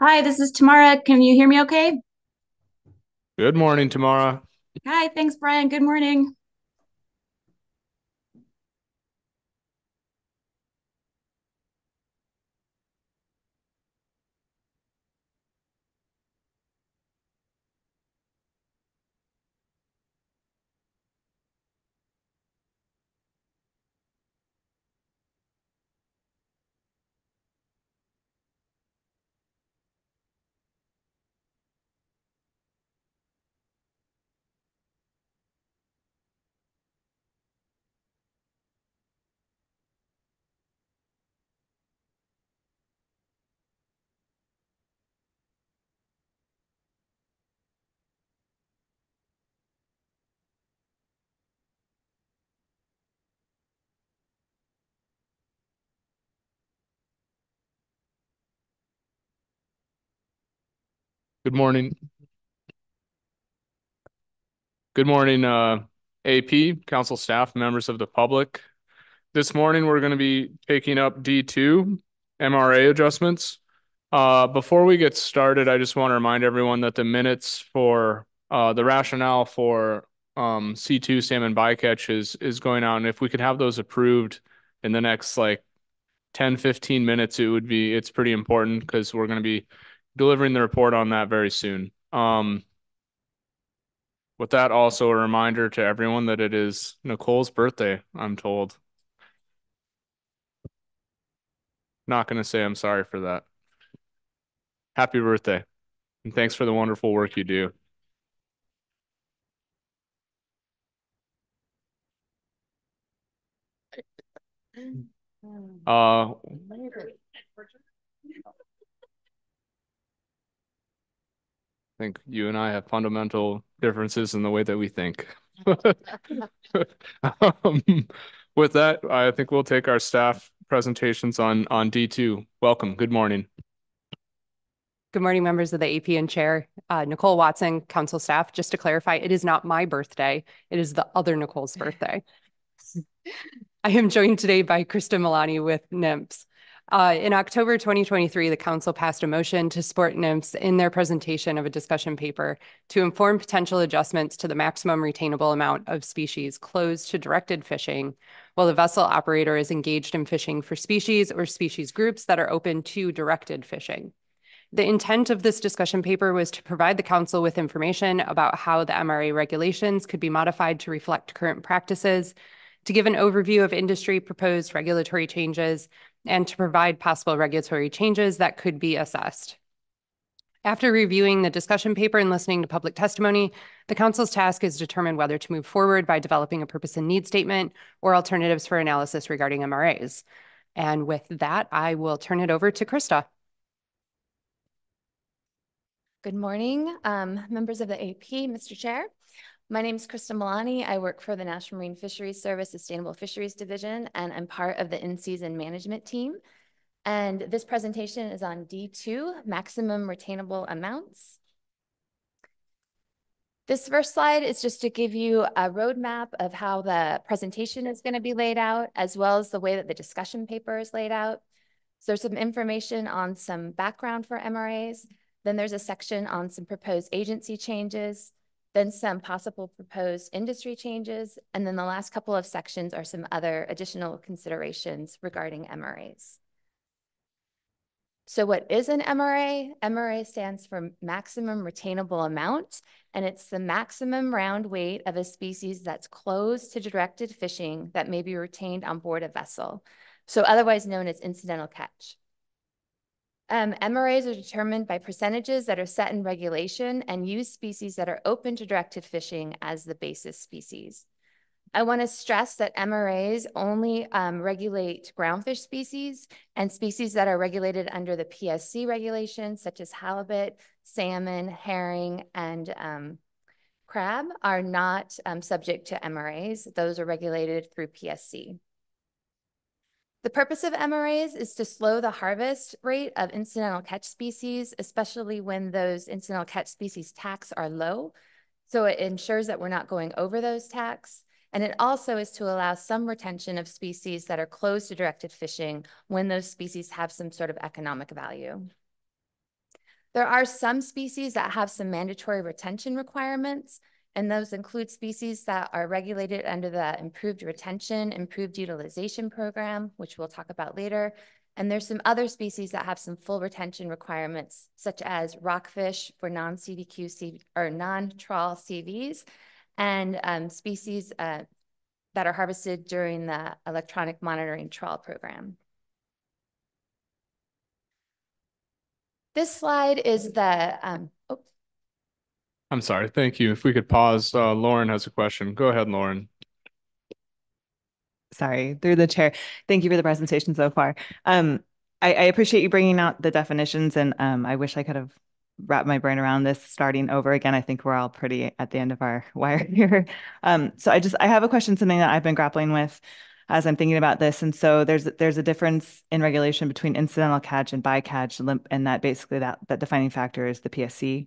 Hi, this is Tamara. Can you hear me okay? Good morning, Tamara. Hi, thanks, Brian. Good morning. Good morning. Good morning, uh, AP, council staff, members of the public. This morning, we're going to be taking up D2 MRA adjustments. Uh, before we get started, I just want to remind everyone that the minutes for uh, the rationale for um, C2 salmon bycatch is, is going out. And if we could have those approved in the next like 10, 15 minutes, it would be, it's pretty important because we're going to be delivering the report on that very soon. Um, with that, also a reminder to everyone that it is Nicole's birthday, I'm told. Not going to say I'm sorry for that. Happy birthday. And thanks for the wonderful work you do. Uh, think you and I have fundamental differences in the way that we think. um, with that, I think we'll take our staff presentations on on D2. Welcome. Good morning. Good morning, members of the AP and chair. Uh, Nicole Watson, council staff. Just to clarify, it is not my birthday. It is the other Nicole's birthday. I am joined today by Krista Milani with NMFS. Uh, in October 2023, the council passed a motion to support NMFS in their presentation of a discussion paper to inform potential adjustments to the maximum retainable amount of species closed to directed fishing while the vessel operator is engaged in fishing for species or species groups that are open to directed fishing. The intent of this discussion paper was to provide the council with information about how the MRA regulations could be modified to reflect current practices, to give an overview of industry proposed regulatory changes, and to provide possible regulatory changes that could be assessed. After reviewing the discussion paper and listening to public testimony, the council's task is to determine whether to move forward by developing a purpose and need statement or alternatives for analysis regarding MRAs. And with that, I will turn it over to Krista. Good morning, um, members of the AP, Mr. Chair. My name is Krista Milani. I work for the National Marine Fisheries Service Sustainable Fisheries Division, and I'm part of the in-season management team. And this presentation is on D2, maximum retainable amounts. This first slide is just to give you a roadmap of how the presentation is going to be laid out, as well as the way that the discussion paper is laid out. So there's some information on some background for MRAs. Then there's a section on some proposed agency changes, then some possible proposed industry changes, and then the last couple of sections are some other additional considerations regarding MRAs. So what is an MRA? MRA stands for maximum retainable amount, and it's the maximum round weight of a species that's closed to directed fishing that may be retained on board a vessel, so otherwise known as incidental catch. Um, MRAs are determined by percentages that are set in regulation and use species that are open to directed fishing as the basis species. I want to stress that MRAs only um, regulate groundfish species and species that are regulated under the PSC regulations, such as halibut, salmon, herring, and um, crab are not um, subject to MRAs. Those are regulated through PSC. The purpose of MRAs is to slow the harvest rate of incidental catch species, especially when those incidental catch species TACs are low. So it ensures that we're not going over those TACs. And it also is to allow some retention of species that are closed to directed fishing when those species have some sort of economic value. There are some species that have some mandatory retention requirements, and those include species that are regulated under the Improved Retention, Improved Utilization Program, which we'll talk about later. And there's some other species that have some full retention requirements, such as rockfish for non-CDQ or non-trawl CVs, and um, species uh, that are harvested during the electronic monitoring trawl program. This slide is the, um, oh, I'm sorry. Thank you. If we could pause, uh, Lauren has a question. Go ahead, Lauren. sorry, through the chair. Thank you for the presentation so far. Um, I, I appreciate you bringing out the definitions and um, I wish I could have wrapped my brain around this starting over again. I think we're all pretty at the end of our wire here. Um, so I just, I have a question, something that I've been grappling with as I'm thinking about this. And so there's, there's a difference in regulation between incidental catch and bycatch limp, and that basically that, that defining factor is the PSC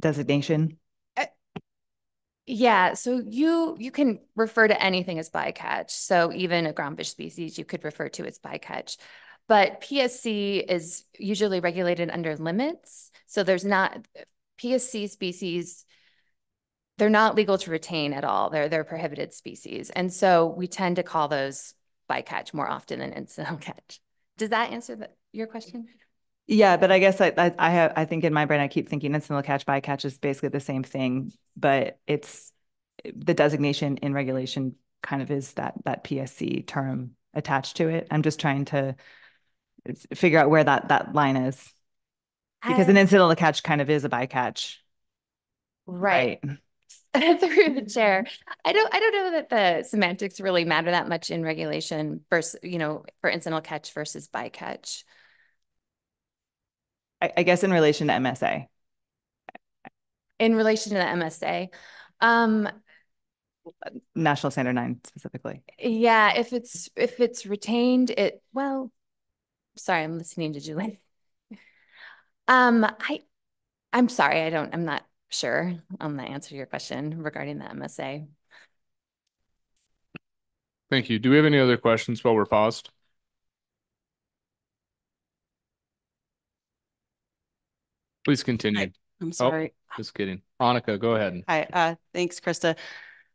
designation. Uh, yeah, so you you can refer to anything as bycatch. So even a groundfish species you could refer to as bycatch. But PSC is usually regulated under limits. So there's not PSC species they're not legal to retain at all. They're they're prohibited species. And so we tend to call those bycatch more often than incidental catch. Does that answer the, your question? Yeah, but I guess I, I, I have, I think in my brain, I keep thinking incidental catch, bycatch is basically the same thing, but it's the designation in regulation kind of is that, that PSC term attached to it. I'm just trying to figure out where that, that line is. Because an incidental catch kind of is a bycatch. right. through the chair. I don't I don't know that the semantics really matter that much in regulation versus, you know, for incidental catch versus bycatch. I, I guess in relation to MSA. In relation to the MSA, um, National Standard Nine specifically. yeah, if it's if it's retained, it well, sorry, I'm listening to Julie. Um, I I'm sorry, I don't I'm not sure on the answer to your question regarding the MSA. Thank you. Do we have any other questions while we're paused? Please continue. I'm sorry. Just kidding. Annika, go ahead. Hi, uh, thanks, Krista.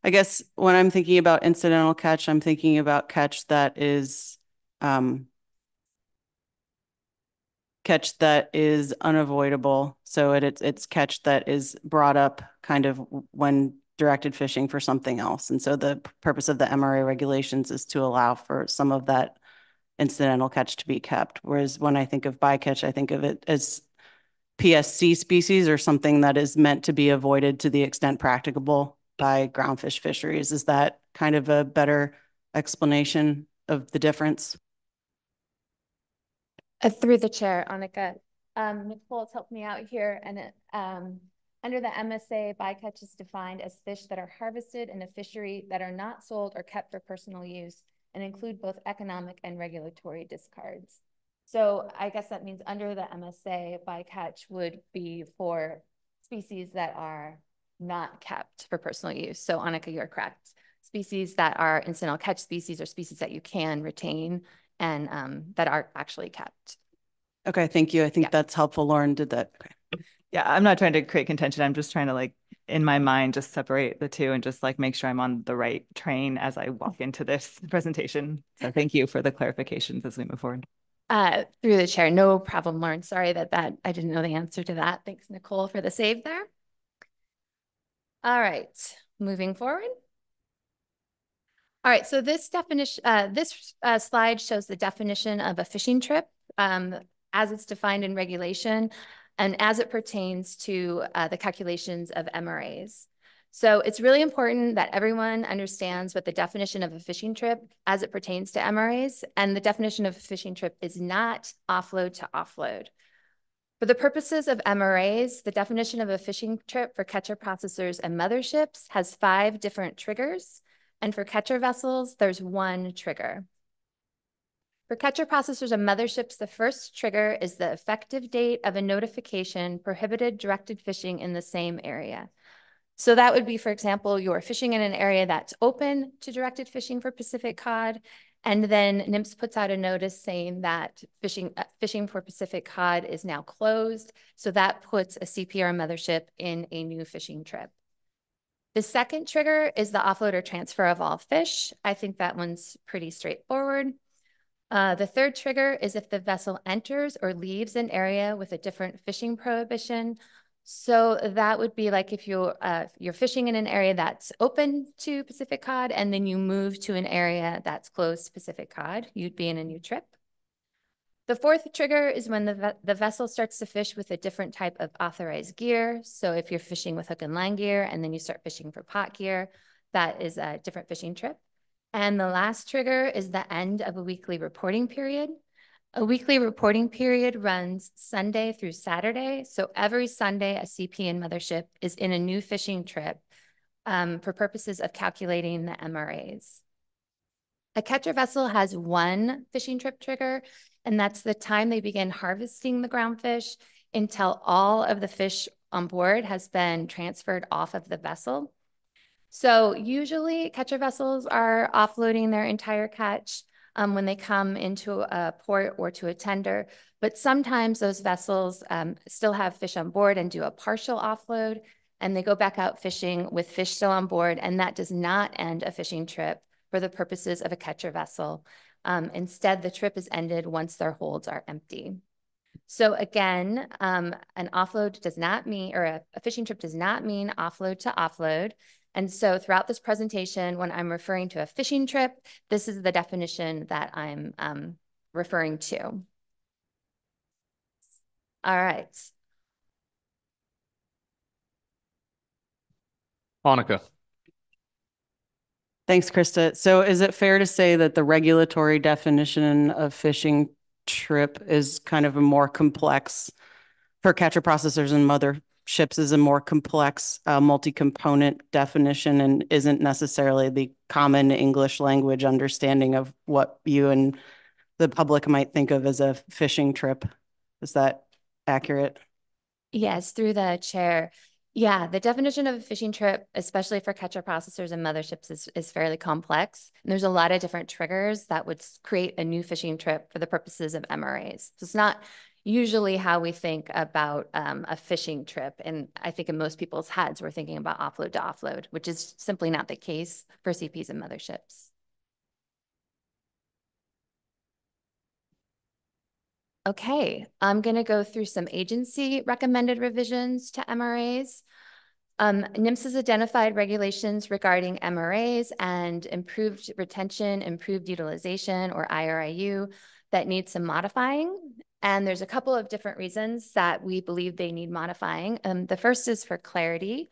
I guess when I'm thinking about incidental catch, I'm thinking about catch that is, um, catch that is unavoidable. So it, it's, it's catch that is brought up kind of when directed fishing for something else. And so the purpose of the MRA regulations is to allow for some of that incidental catch to be kept. Whereas when I think of bycatch, I think of it as PSC species or something that is meant to be avoided to the extent practicable by groundfish fisheries. Is that kind of a better explanation of the difference? Uh, through the chair, Annika, um, Nicole's helped me out here and it, um, under the MSA, bycatch is defined as fish that are harvested in a fishery that are not sold or kept for personal use and include both economic and regulatory discards. So I guess that means under the MSA, bycatch would be for species that are not kept for personal use. So Annika, you're correct. Species that are incidental catch species or species that you can retain and um, that are actually kept. Okay, thank you. I Yeah. think that's helpful. Lauren did that. Okay. Yeah, I'm not trying to create contention. I'm just trying to like, in my mind, just separate the two and just like make sure I'm on the right train as I walk into this presentation. So thank you for the clarifications as we move forward. Uh, through the chair, no problem, Lauren. Sorry that that I didn't know the answer to that. Thanks, Nicole, for the save there. All right, moving forward. All right, so this definition, uh, this uh, slide shows the definition of a fishing trip um, as it's defined in regulation and as it pertains to uh, the calculations of MRAs. So it's really important that everyone understands what the definition of a fishing trip as it pertains to MRAs. And the definition of a fishing trip is not offload to offload. For the purposes of MRAs, the definition of a fishing trip for catcher processors and motherships has five different triggers. And for catcher vessels, there's one trigger. For catcher processors and motherships, the first trigger is the effective date of a notification prohibited directed fishing in the same area. So that would be, for example, you're fishing in an area that's open to directed fishing for Pacific cod, And then NMFS puts out a notice saying that fishing, uh, fishing for Pacific cod is now closed. So that puts a CPR mothership in a new fishing trip. The second trigger is the offload or transfer of all fish. I think that one's pretty straightforward. Uh, the third trigger is if the vessel enters or leaves an area with a different fishing prohibition. So that would be like if you're, uh, you're fishing in an area that's open to Pacific cod and then you move to an area that's closed to Pacific cod, you'd be in a new trip. The fourth trigger is when the, ve the vessel starts to fish with a different type of authorized gear. So if you're fishing with hook and line gear and then you start fishing for pot gear, that is a different fishing trip. And the last trigger is the end of a weekly reporting period. A weekly reporting period runs Sunday through Saturday. So every Sunday, a CP and mothership is in a new fishing trip um, for purposes of calculating the MRAs. A catcher vessel has one fishing trip trigger, and that's the time they begin harvesting the groundfish until all of the fish on board has been transferred off of the vessel. So usually catcher vessels are offloading their entire catch um, when they come into a port or to a tender, but sometimes those vessels um, still have fish on board and do a partial offload and they go back out fishing with fish still on board and that does not end a fishing trip for the purposes of a catcher vessel. Um, instead, the trip is ended once their holds are empty. So again, um, an offload does not mean, or a, a, fishing trip does not mean offload to offload. And so throughout this presentation, when I'm referring to a fishing trip, this is the definition that I'm um, referring to. All right. Monica. Thanks, Krista. So is it fair to say that the regulatory definition of fishing trip is kind of a more complex for catcher processors and mother ships is a more complex uh, multi-component definition and isn't necessarily the common English language understanding of what you and the public might think of as a fishing trip. Is that accurate? Yes, through the chair. Yeah, the definition of a fishing trip, especially for catcher processors and motherships, is, is fairly complex. And there's a lot of different triggers that would create a new fishing trip for the purposes of MRAs. So it's not usually how we think about um, a fishing trip. And I think in most people's heads, we're thinking about offload to offload, which is simply not the case for CPs and motherships. Okay, I'm going to go through some agency recommended revisions to MRAs. Um, NMFS has identified regulations regarding MRAs and improved retention, improved utilization, or IRIU that need some modifying. And there's a couple of different reasons that we believe they need modifying. Um, the first is for clarity.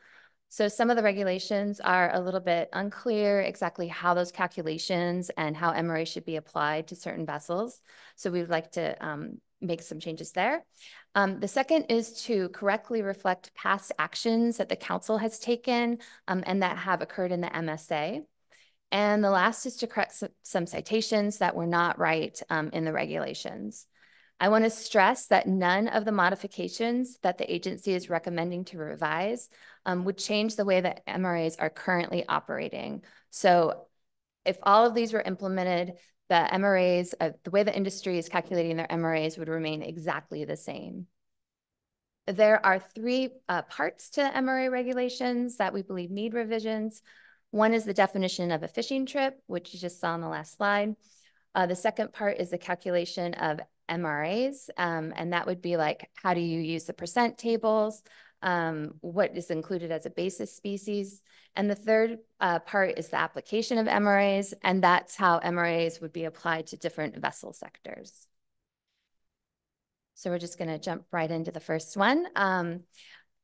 So some of the regulations are a little bit unclear exactly how those calculations and how MRA should be applied to certain vessels. So we would like to um, make some changes there. Um, the second is to correctly reflect past actions that the council has taken um, and that have occurred in the MSA. And the last is to correct some citations that were not right um, in the regulations. I want to stress that none of the modifications that the agency is recommending to revise um, would change the way that MRAs are currently operating. So if all of these were implemented, the MRAs, uh, the way the industry is calculating their MRAs would remain exactly the same. There are three uh, parts to the MRA regulations that we believe need revisions. One is the definition of a fishing trip, which you just saw on the last slide. Uh, the second part is the calculation of MRAs, um, and that would be like, how do you use the percent tables? um, what is included as a basis species. And the third uh, part is the application of MRAs, and that's how MRAs would be applied to different vessel sectors. So we're just gonna jump right into the first one. Um,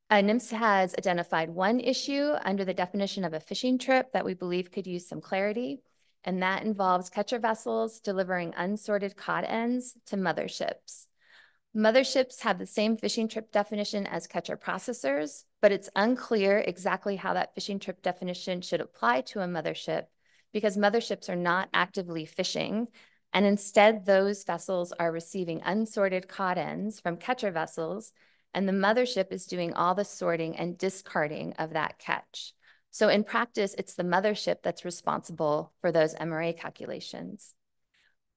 uh, NMFS has identified one issue under the definition of a fishing trip that we believe could use some clarity, and that involves catcher vessels delivering unsorted cod ends to motherships. Motherships have the same fishing trip definition as catcher processors, but it's unclear exactly how that fishing trip definition should apply to a mothership because motherships are not actively fishing. And instead, those vessels are receiving unsorted cod ends from catcher vessels, and the mothership is doing all the sorting and discarding of that catch. So in practice, it's the mothership that's responsible for those MRA calculations.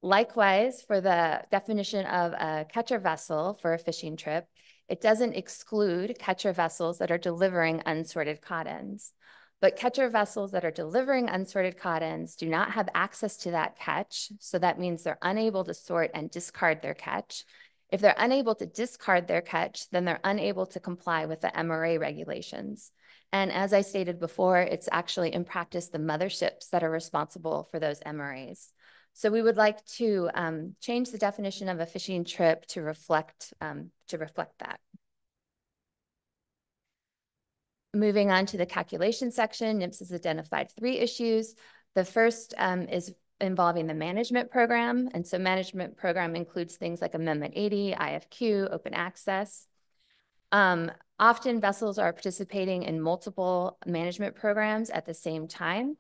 Likewise, for the definition of a catcher vessel for a fishing trip, it doesn't exclude catcher vessels that are delivering unsorted cod ends. But catcher vessels that are delivering unsorted cod ends do not have access to that catch. So that means they're unable to sort and discard their catch. If they're unable to discard their catch, then they're unable to comply with the MRA regulations. And as I stated before, it's actually in practice the motherships that are responsible for those MRAs. So we would like to um, change the definition of a fishing trip to reflect um, to reflect that. Moving on to the calculation section, NMFS has identified three issues. The first um, is involving the management program. And so management program includes things like Amendment 80, IFQ, open access. Um, often vessels are participating in multiple management programs at the same time.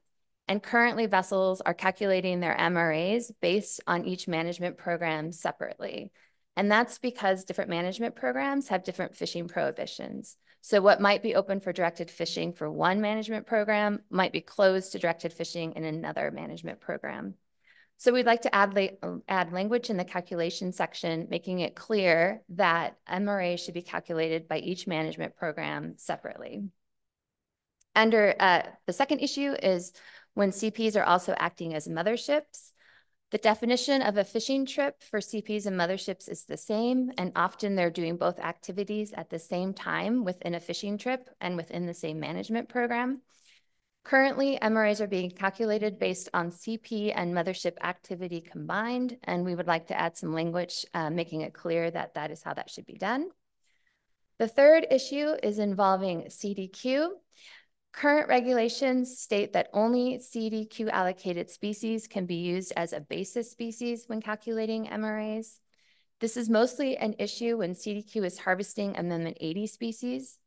And currently vessels are calculating their MRAs based on each management program separately. And that's because different management programs have different fishing prohibitions. So what might be open for directed fishing for one management program might be closed to directed fishing in another management program. So we'd like to add, la add language in the calculation section, making it clear that MRA should be calculated by each management program separately. Under uh, the second issue is when CPs are also acting as motherships. The definition of a fishing trip for CPs and motherships is the same, and often they're doing both activities at the same time within a fishing trip and within the same management program. Currently, MRAs are being calculated based on CP and mothership activity combined, and we would like to add some language uh, making it clear that that is how that should be done. The third issue is involving CDQ. Current regulations state that only CDQ allocated species can be used as a basis species when calculating MRAs. This is mostly an issue when CDQ is harvesting Amendment 80 species.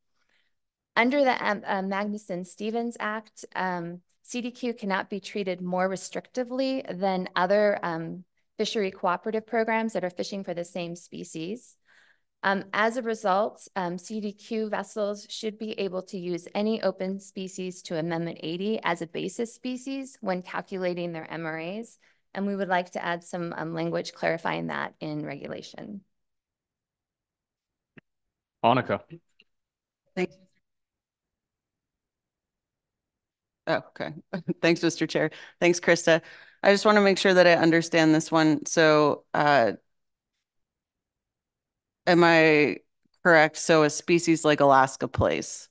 Under the um, uh, Magnuson-Stevens Act, um, CDQ cannot be treated more restrictively than other um, fishery cooperative programs that are fishing for the same species. Um, as a result, um, CDQ vessels should be able to use any open species to Amendment 80 as a basis species when calculating their MRAs. And we would like to add some um, language clarifying that in regulation. Annika. Thanks. Oh, okay. Thanks, Mr. Chair. Thanks, Krista. I just want to make sure that I understand this one. So uh, Am I correct? So a species like Alaska plaice,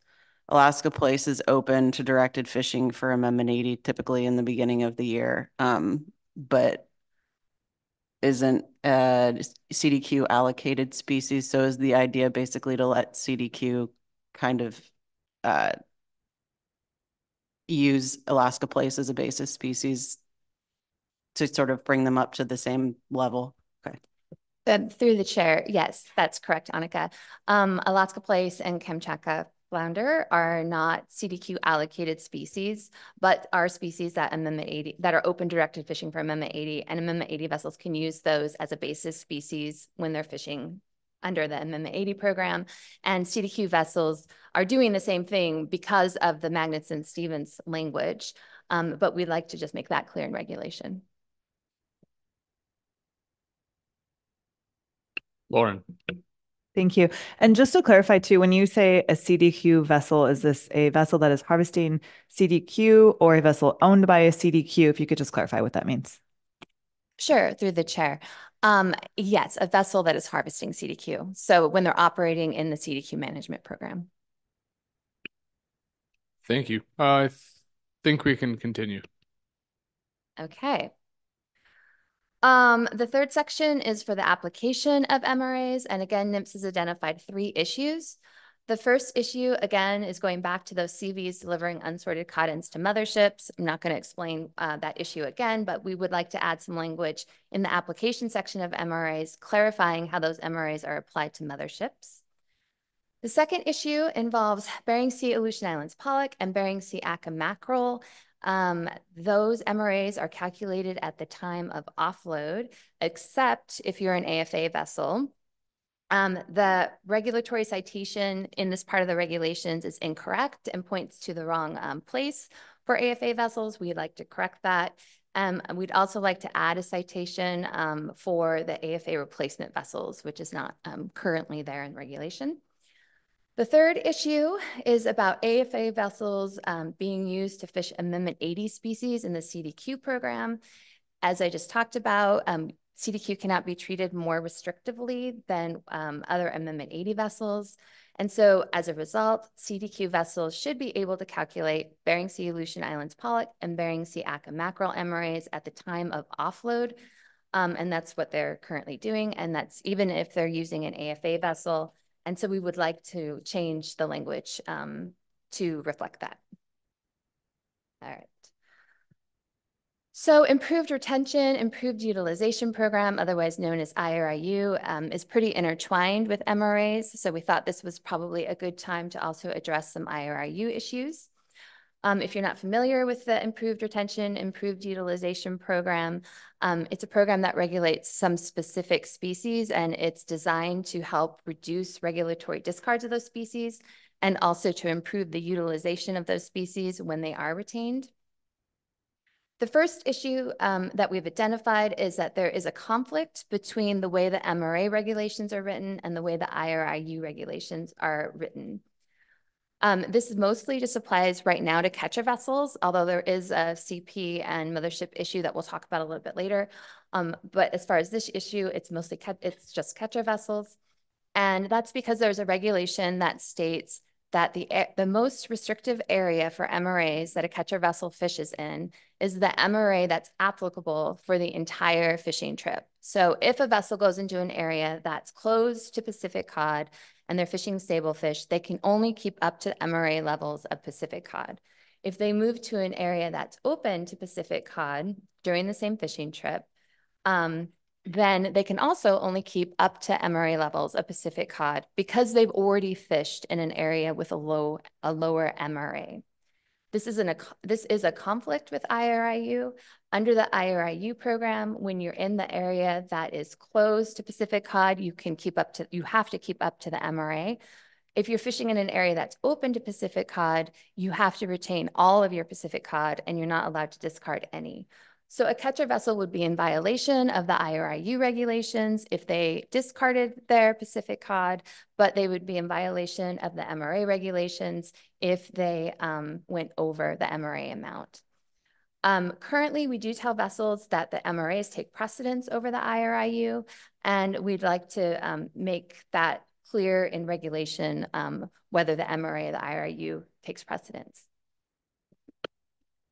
Alaska plaice is open to directed fishing for Amendment 80 typically in the beginning of the year, um, but isn't a CDQ allocated species. So is the idea basically to let CDQ kind of uh, use Alaska plaice as a basis species to sort of bring them up to the same level? Okay. Um, through the chair, yes, that's correct, Annika. Um, Alaska plaice and Kamchatka flounder are not CDQ allocated species, but are species that Amendment 80 that are open directed fishing for Amendment 80, and Amendment 80 vessels can use those as a basis species when they're fishing under the Amendment 80 program. And CDQ vessels are doing the same thing because of the Magnuson-Stevens language, um, but we'd like to just make that clear in regulation. Lauren. Thank you. And just to clarify too, when you say a CDQ vessel, is this a vessel that is harvesting CDQ or a vessel owned by a CDQ? If you could just clarify what that means. Sure, through the chair. Um, yes, a vessel that is harvesting CDQ. So when they're operating in the CDQ management program. Thank you. Uh, I th think we can continue. Okay. Um, the third section is for the application of MRAs. And again, NMFS has identified three issues. The first issue, again, is going back to those CVs delivering unsorted cod ends to motherships. I'm not going to explain uh, that issue again, but we would like to add some language in the application section of MRAs, clarifying how those MRAs are applied to motherships. The second issue involves Bering Sea Aleutian Islands pollock and Bering Sea Atka mackerel. Um, those MRAs are calculated at the time of offload, except if you're an AFA vessel. Um, the regulatory citation in this part of the regulations is incorrect and points to the wrong um, place for AFA vessels. We'd like to correct that. Um, we'd also like to add a citation um, for the AFA replacement vessels, which is not um, currently there in regulation. The third issue is about AFA vessels um, being used to fish Amendment 80 species in the CDQ program. As I just talked about, CDQ cannot be treated more restrictively than um, other Amendment 80 vessels. And so as a result, CDQ vessels should be able to calculate Bering Sea Aleutian Islands pollock and Bering Sea Atka mackerel MRAs at the time of offload. Um, and that's what they're currently doing. And that's even if they're using an AFA vessel. And so we would like to change the language um, to reflect that. All right. So improved retention, improved utilization program, otherwise known as IRIU, um, is pretty intertwined with MRAs. So we thought this was probably a good time to also address some IRIU issues. Um, if you're not familiar with the improved retention, improved utilization program, um, it's a program that regulates some specific species and it's designed to help reduce regulatory discards of those species and also to improve the utilization of those species when they are retained. The first issue um, that we've identified is that there is a conflict between the way the MRA regulations are written and the way the IRIU regulations are written. Um, this mostly just applies right now to catcher vessels, although there is a CP and mothership issue that we'll talk about a little bit later. Um, but as far as this issue, it's mostly it's just catcher vessels. And that's because there's a regulation that states that the, the most restrictive area for MRAs that a catcher vessel fishes in is the MRA that's applicable for the entire fishing trip. So if a vessel goes into an area that's closed to Pacific cod and they're fishing sablefish, they can only keep up to MRA levels of Pacific cod. If they move to an area that's open to Pacific cod during the same fishing trip, um, then they can also only keep up to MRA levels of Pacific cod because they've already fished in an area with a low a lower MRA. This is, an, this is a conflict with IRIU. Under the IRIU program, when you're in the area that is closed to Pacific cod, you can keep up to, you have to keep up to the MRA. If you're fishing in an area that's open to Pacific cod, you have to retain all of your Pacific cod and you're not allowed to discard any. So a catcher vessel would be in violation of the IRIU regulations if they discarded their Pacific cod, but they would be in violation of the MRA regulations if they um, went over the MRA amount. Um, currently, we do tell vessels that the MRAs take precedence over the IRIU, and we'd like to um, make that clear in regulation um, whether the MRA or the IRIU takes precedence.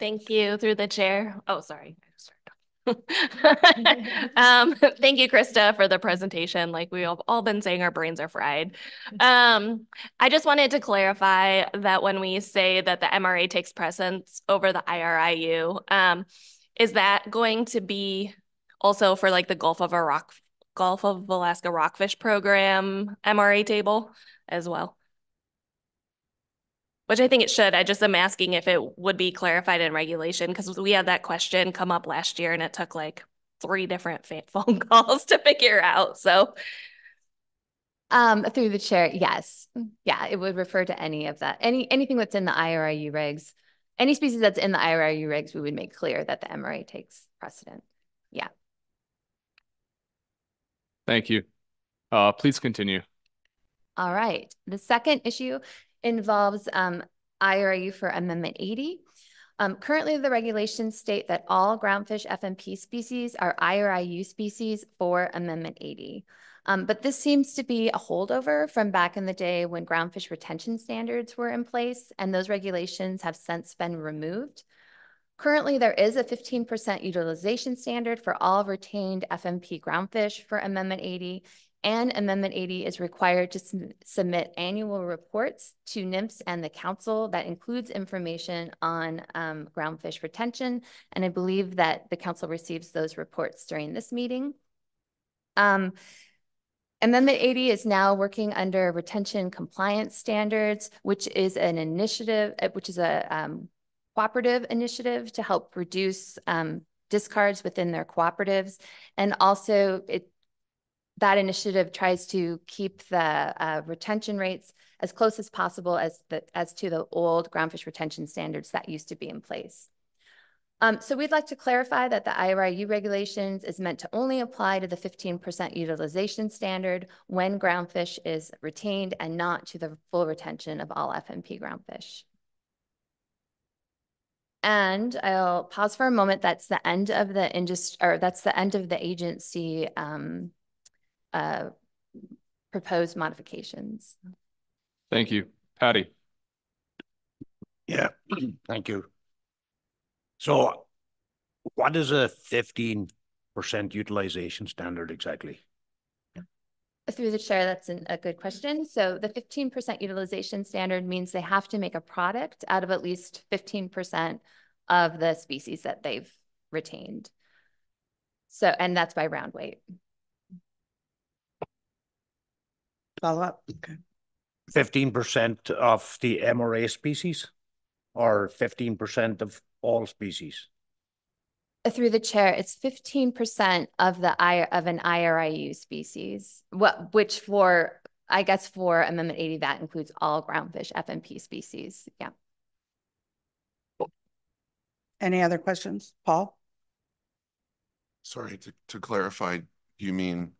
Thank you through the chair. Oh, sorry. um, thank you, Krista, for the presentation. Like we have all been saying, our brains are fried. Um, I just wanted to clarify that when we say that the MRA takes precedence over the IRIU, um, is that going to be also for like the Gulf of Iraq, Gulf of Alaska Rockfish Program MRA table as well? Which I think it should. I just am asking if it would be clarified in regulation because we had that question come up last year and it took like three different phone calls to figure out. So um, through the chair, yes. Yeah, it would refer to any of that. Any anything that's in the IRIU regs, any species that's in the IRIU regs, we would make clear that the MRA takes precedent. Yeah. Thank you. Uh, please continue. All right. The second issue involves um, IRIU for Amendment 80. Um, currently, the regulations state that all groundfish FMP species are IRIU species for Amendment 80. Um, but this seems to be a holdover from back in the day when groundfish retention standards were in place, and those regulations have since been removed. Currently, there is a 15% utilization standard for all retained FMP groundfish for Amendment 80, and Amendment 80 is required to sub submit annual reports to NMFS and the council that includes information on um, groundfish retention. And I believe that the council receives those reports during this meeting. Um, Amendment 80 is now working under retention compliance standards, which is an initiative, uh, which is a um, cooperative initiative to help reduce um, discards within their cooperatives. And also it that initiative tries to keep the uh, retention rates as close as possible as, the, as to the old groundfish retention standards that used to be in place. Um, so we'd like to clarify that the IRIU regulations is meant to only apply to the fifteen percent utilization standard when groundfish is retained and not to the full retention of all FMP groundfish. And I'll pause for a moment. That's the end of the industry, or that's the end of the agency um, uh, proposed modifications. Thank you. Patty? Yeah, thank you. So what is a fifteen percent utilization standard exactly? Through the chair, that's an, a good question. So the fifteen percent utilization standard means they have to make a product out of at least fifteen percent of the species that they've retained. So, and that's by round weight. Follow up. Okay. Fifteen percent of the MRA species? Or fifteen percent of all species? Uh, through the chair, it's fifteen percent of the I, of an IRIU species, what, which for, I guess for Amendment eighty, that includes all groundfish FMP species, yeah. Any other questions? Paul? Sorry, to, to clarify, do you mean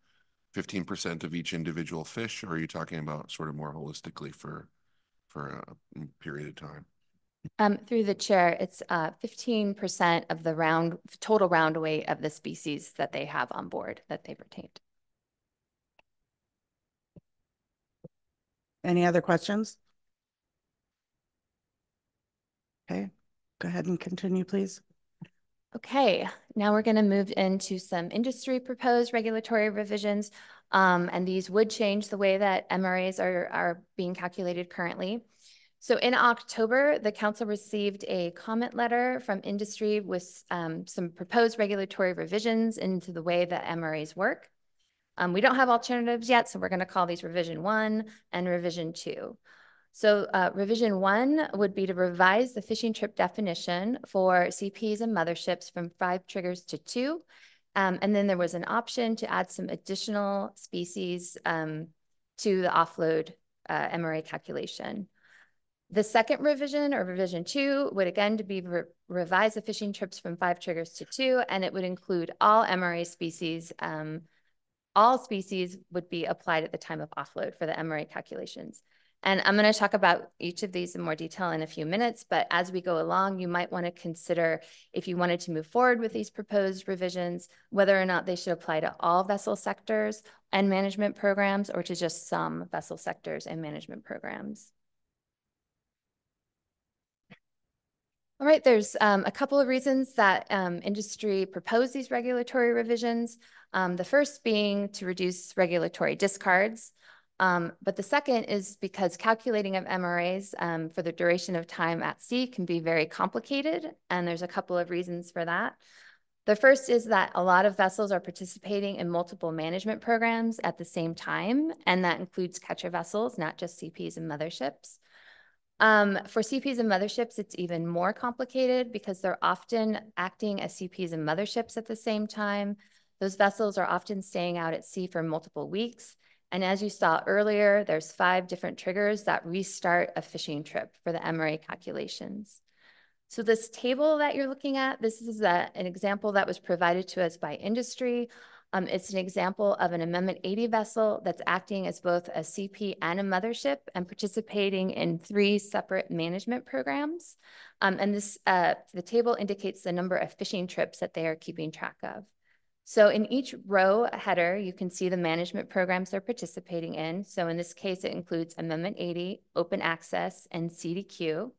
fifteen percent of each individual fish, or are you talking about sort of more holistically for, for a mm, period of time? Um, through the chair, it's uh fifteen percent of the round, total round weight of the species that they have on board that they've retained. Any other questions? Okay, go ahead and continue, please. Okay, now we're going to move into some industry proposed regulatory revisions. Um, and these would change the way that MRAs are, are being calculated currently. So in October, the council received a comment letter from industry with um, some proposed regulatory revisions into the way that MRAs work. Um, we don't have alternatives yet, so we're going to call these revision one and revision two. So uh, revision one would be to revise the fishing trip definition for CPs and motherships from five triggers to two. Um, and then there was an option to add some additional species um, to the offload uh, MRA calculation. The second revision or revision two would again to be re revise the fishing trips from five triggers to two, and it would include all MRA species. Um, all species would be applied at the time of offload for the MRA calculations. And I'm going to talk about each of these in more detail in a few minutes, but as we go along, you might want to consider if you wanted to move forward with these proposed revisions, whether or not they should apply to all vessel sectors and management programs or to just some vessel sectors and management programs. All right, there's um, a couple of reasons that um, industry proposed these regulatory revisions. Um, the first being to reduce regulatory discards. Um, but the second is because calculating of MRAs um, for the duration of time at sea can be very complicated, and there's a couple of reasons for that. The first is that a lot of vessels are participating in multiple management programs at the same time, and that includes catcher vessels, not just CPs and motherships. Um, for CPs and motherships, it's even more complicated because they're often acting as CPs and motherships at the same time. Those vessels are often staying out at sea for multiple weeks, and as you saw earlier, there's five different triggers that restart a fishing trip for the MRA calculations. So this table that you're looking at, this is a, an example that was provided to us by industry. Um, it's an example of an Amendment 80 vessel that's acting as both a CP and a mothership and participating in three separate management programs. Um, and this, uh, the table indicates the number of fishing trips that they are keeping track of. So in each row header, you can see the management programs they're participating in. So in this case, it includes Amendment 80, Open Access, and CDQ.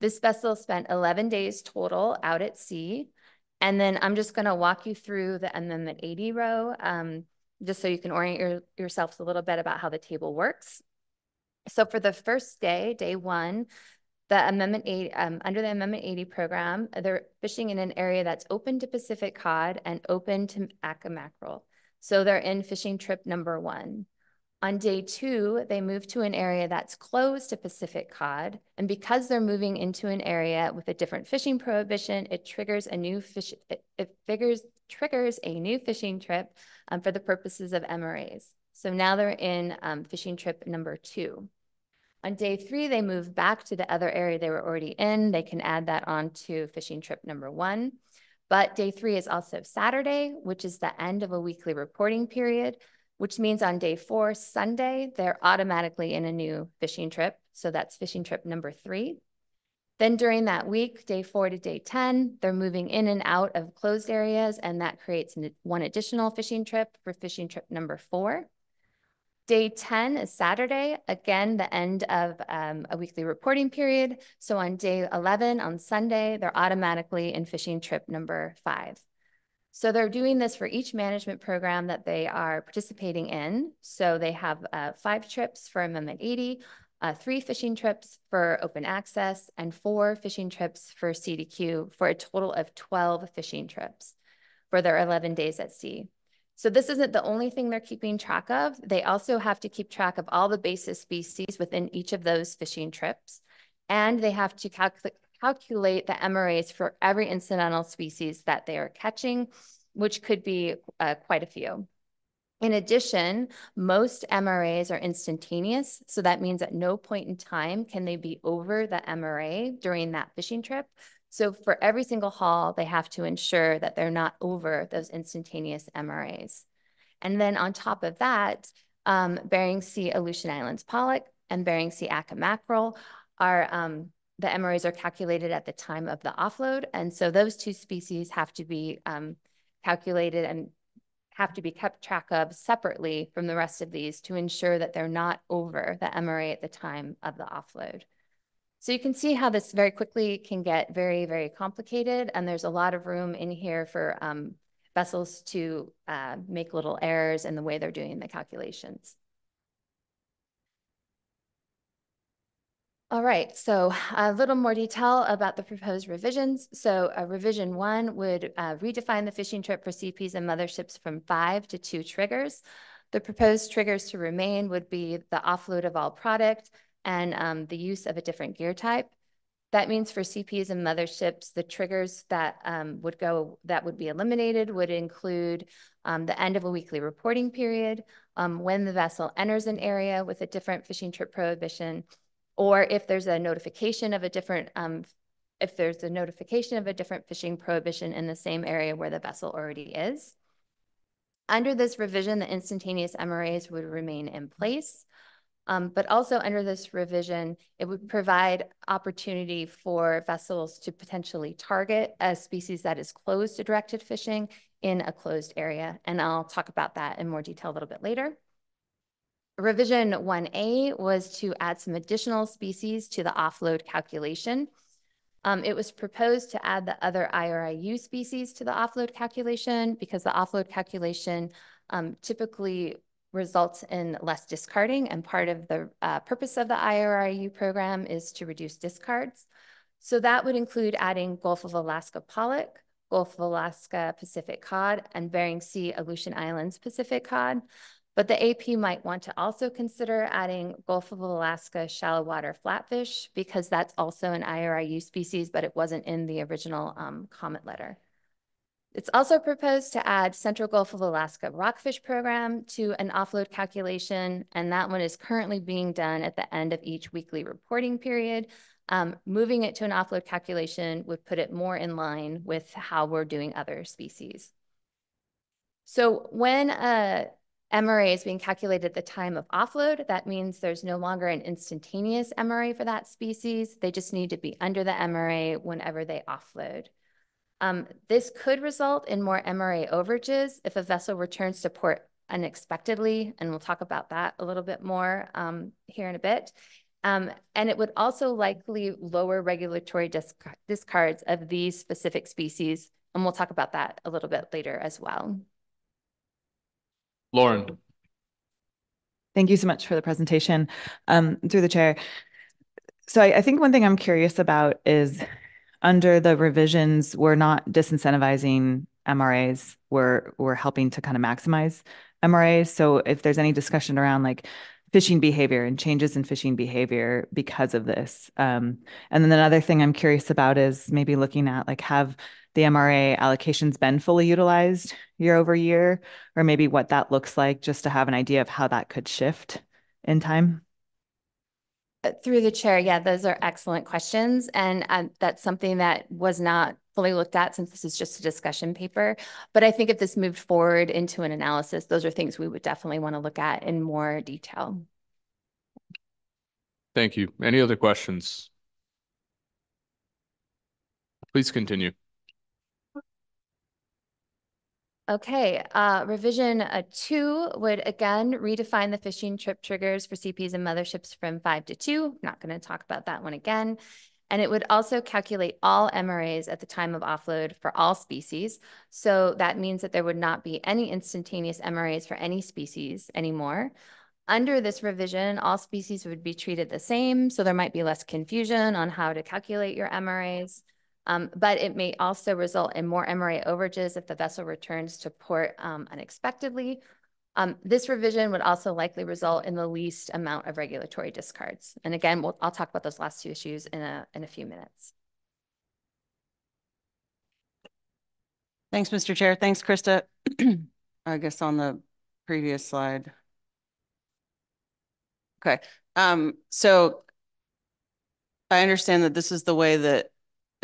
This vessel spent 11 days total out at sea. And then I'm just going to walk you through the Amendment 80 row, um, just so you can orient your, yourselves a little bit about how the table works. So for the first day, day one, the Amendment 80, um, under the Amendment 80 program, they're fishing in an area that's open to Pacific cod and open to Atka mackerel. So they're in fishing trip number one. On day two, they move to an area that's closed to Pacific cod. And because they're moving into an area with a different fishing prohibition, it triggers a new fish, it, it figures, triggers a new fishing trip um, for the purposes of MRAs. So now they're in um, fishing trip number two. On day three, they move back to the other area they were already in. They can add that on to fishing trip number one. But day three is also Saturday, which is the end of a weekly reporting period, which means on day four, Sunday, they're automatically in a new fishing trip. So that's fishing trip number three. Then during that week, day four to day 10, they're moving in and out of closed areas, and that creates one additional fishing trip for fishing trip number four. Day 10 is Saturday, again, the end of um, a weekly reporting period. So on day 11, on Sunday, they're automatically in fishing trip number five. So they're doing this for each management program that they are participating in. So they have uh, five trips for Amendment 80, uh, three fishing trips for open access, and four fishing trips for CDQ for a total of 12 fishing trips for their 11 days at sea. So this isn't the only thing they're keeping track of. They also have to keep track of all the basis species within each of those fishing trips. And they have to calculate the MRAs for every incidental species that they are catching, which could be uh, quite a few. In addition, most MRAs are instantaneous. So that means at no point in time can they be over the MRA during that fishing trip. So for every single haul, they have to ensure that they're not over those instantaneous MRAs. And then on top of that, um, Bering Sea Aleutian Islands pollock and Bering Sea Atka mackerel are, um, the MRAs are calculated at the time of the offload. And so those two species have to be um, calculated and have to be kept track of separately from the rest of these to ensure that they're not over the MRA at the time of the offload. So you can see how this very quickly can get very, very complicated. And there's a lot of room in here for um, vessels to uh, make little errors in the way they're doing the calculations. All right, so a little more detail about the proposed revisions. So a revision one would uh, redefine the fishing trip for CPs and motherships from five to two triggers. The proposed triggers to remain would be the offload of all product, and um, the use of a different gear type. That means for CPs and motherships, the triggers that um, would go that would be eliminated would include um, the end of a weekly reporting period, um, when the vessel enters an area with a different fishing trip prohibition, or if there's a notification of a different um, if there's a notification of a different fishing prohibition in the same area where the vessel already is. Under this revision, the instantaneous MRAs would remain in place. Um, but also under this revision, it would provide opportunity for vessels to potentially target a species that is closed to directed fishing in a closed area. And I'll talk about that in more detail a little bit later. Revision 1A was to add some additional species to the offload calculation. Um, it was proposed to add the other IRIU species to the offload calculation because the offload calculation um, typically results in less discarding. And part of the uh, purpose of the IRIU program is to reduce discards. So that would include adding Gulf of Alaska pollock, Gulf of Alaska Pacific cod, and Bering Sea Aleutian Islands Pacific cod. But the AP might want to also consider adding Gulf of Alaska shallow water flatfish because that's also an IRIU species, but it wasn't in the original um, comment letter. It's also proposed to add Central Gulf of Alaska rockfish program to an offload calculation, and that one is currently being done at the end of each weekly reporting period. Um, moving it to an offload calculation would put it more in line with how we're doing other species. So when a MRA is being calculated at the time of offload, that means there's no longer an instantaneous MRA for that species. They just need to be under the MRA whenever they offload. Um, this could result in more MRA overages if a vessel returns to port unexpectedly, and we'll talk about that a little bit more um, here in a bit. Um, and it would also likely lower regulatory disc discards of these specific species, and we'll talk about that a little bit later as well. Lauren. Thank you so much for the presentation um, through the chair. So I, I think one thing I'm curious about is under the revisions, we're not disincentivizing MRAs. We're we're helping to kind of maximize MRAs. So if there's any discussion around like fishing behavior and changes in fishing behavior because of this. Um, and then another thing I'm curious about is maybe looking at like have the MRA allocations been fully utilized year over year, or maybe what that looks like just to have an idea of how that could shift in time? Uh, Through the chair, yeah, those are excellent questions. And um, that's something that was not fully looked at since this is just a discussion paper. But I think if this moved forward into an analysis, those are things we would definitely want to look at in more detail. Thank you. Any other questions? Please continue. Okay, uh, revision uh, two would again redefine the fishing trip triggers for CPs and motherships from five to two. Not going to talk about that one again. And it would also calculate all MRAs at the time of offload for all species. So that means that there would not be any instantaneous MRAs for any species anymore. Under this revision, all species would be treated the same. So there might be less confusion on how to calculate your MRAs. Um, but it may also result in more MRA overages if the vessel returns to port um, unexpectedly. Um, this revision would also likely result in the least amount of regulatory discards. And again, we'll, I'll talk about those last two issues in a, in a few minutes. Thanks, Mr. Chair. Thanks, Krista. I guess on the previous slide. Okay, um, so I understand that this is the way that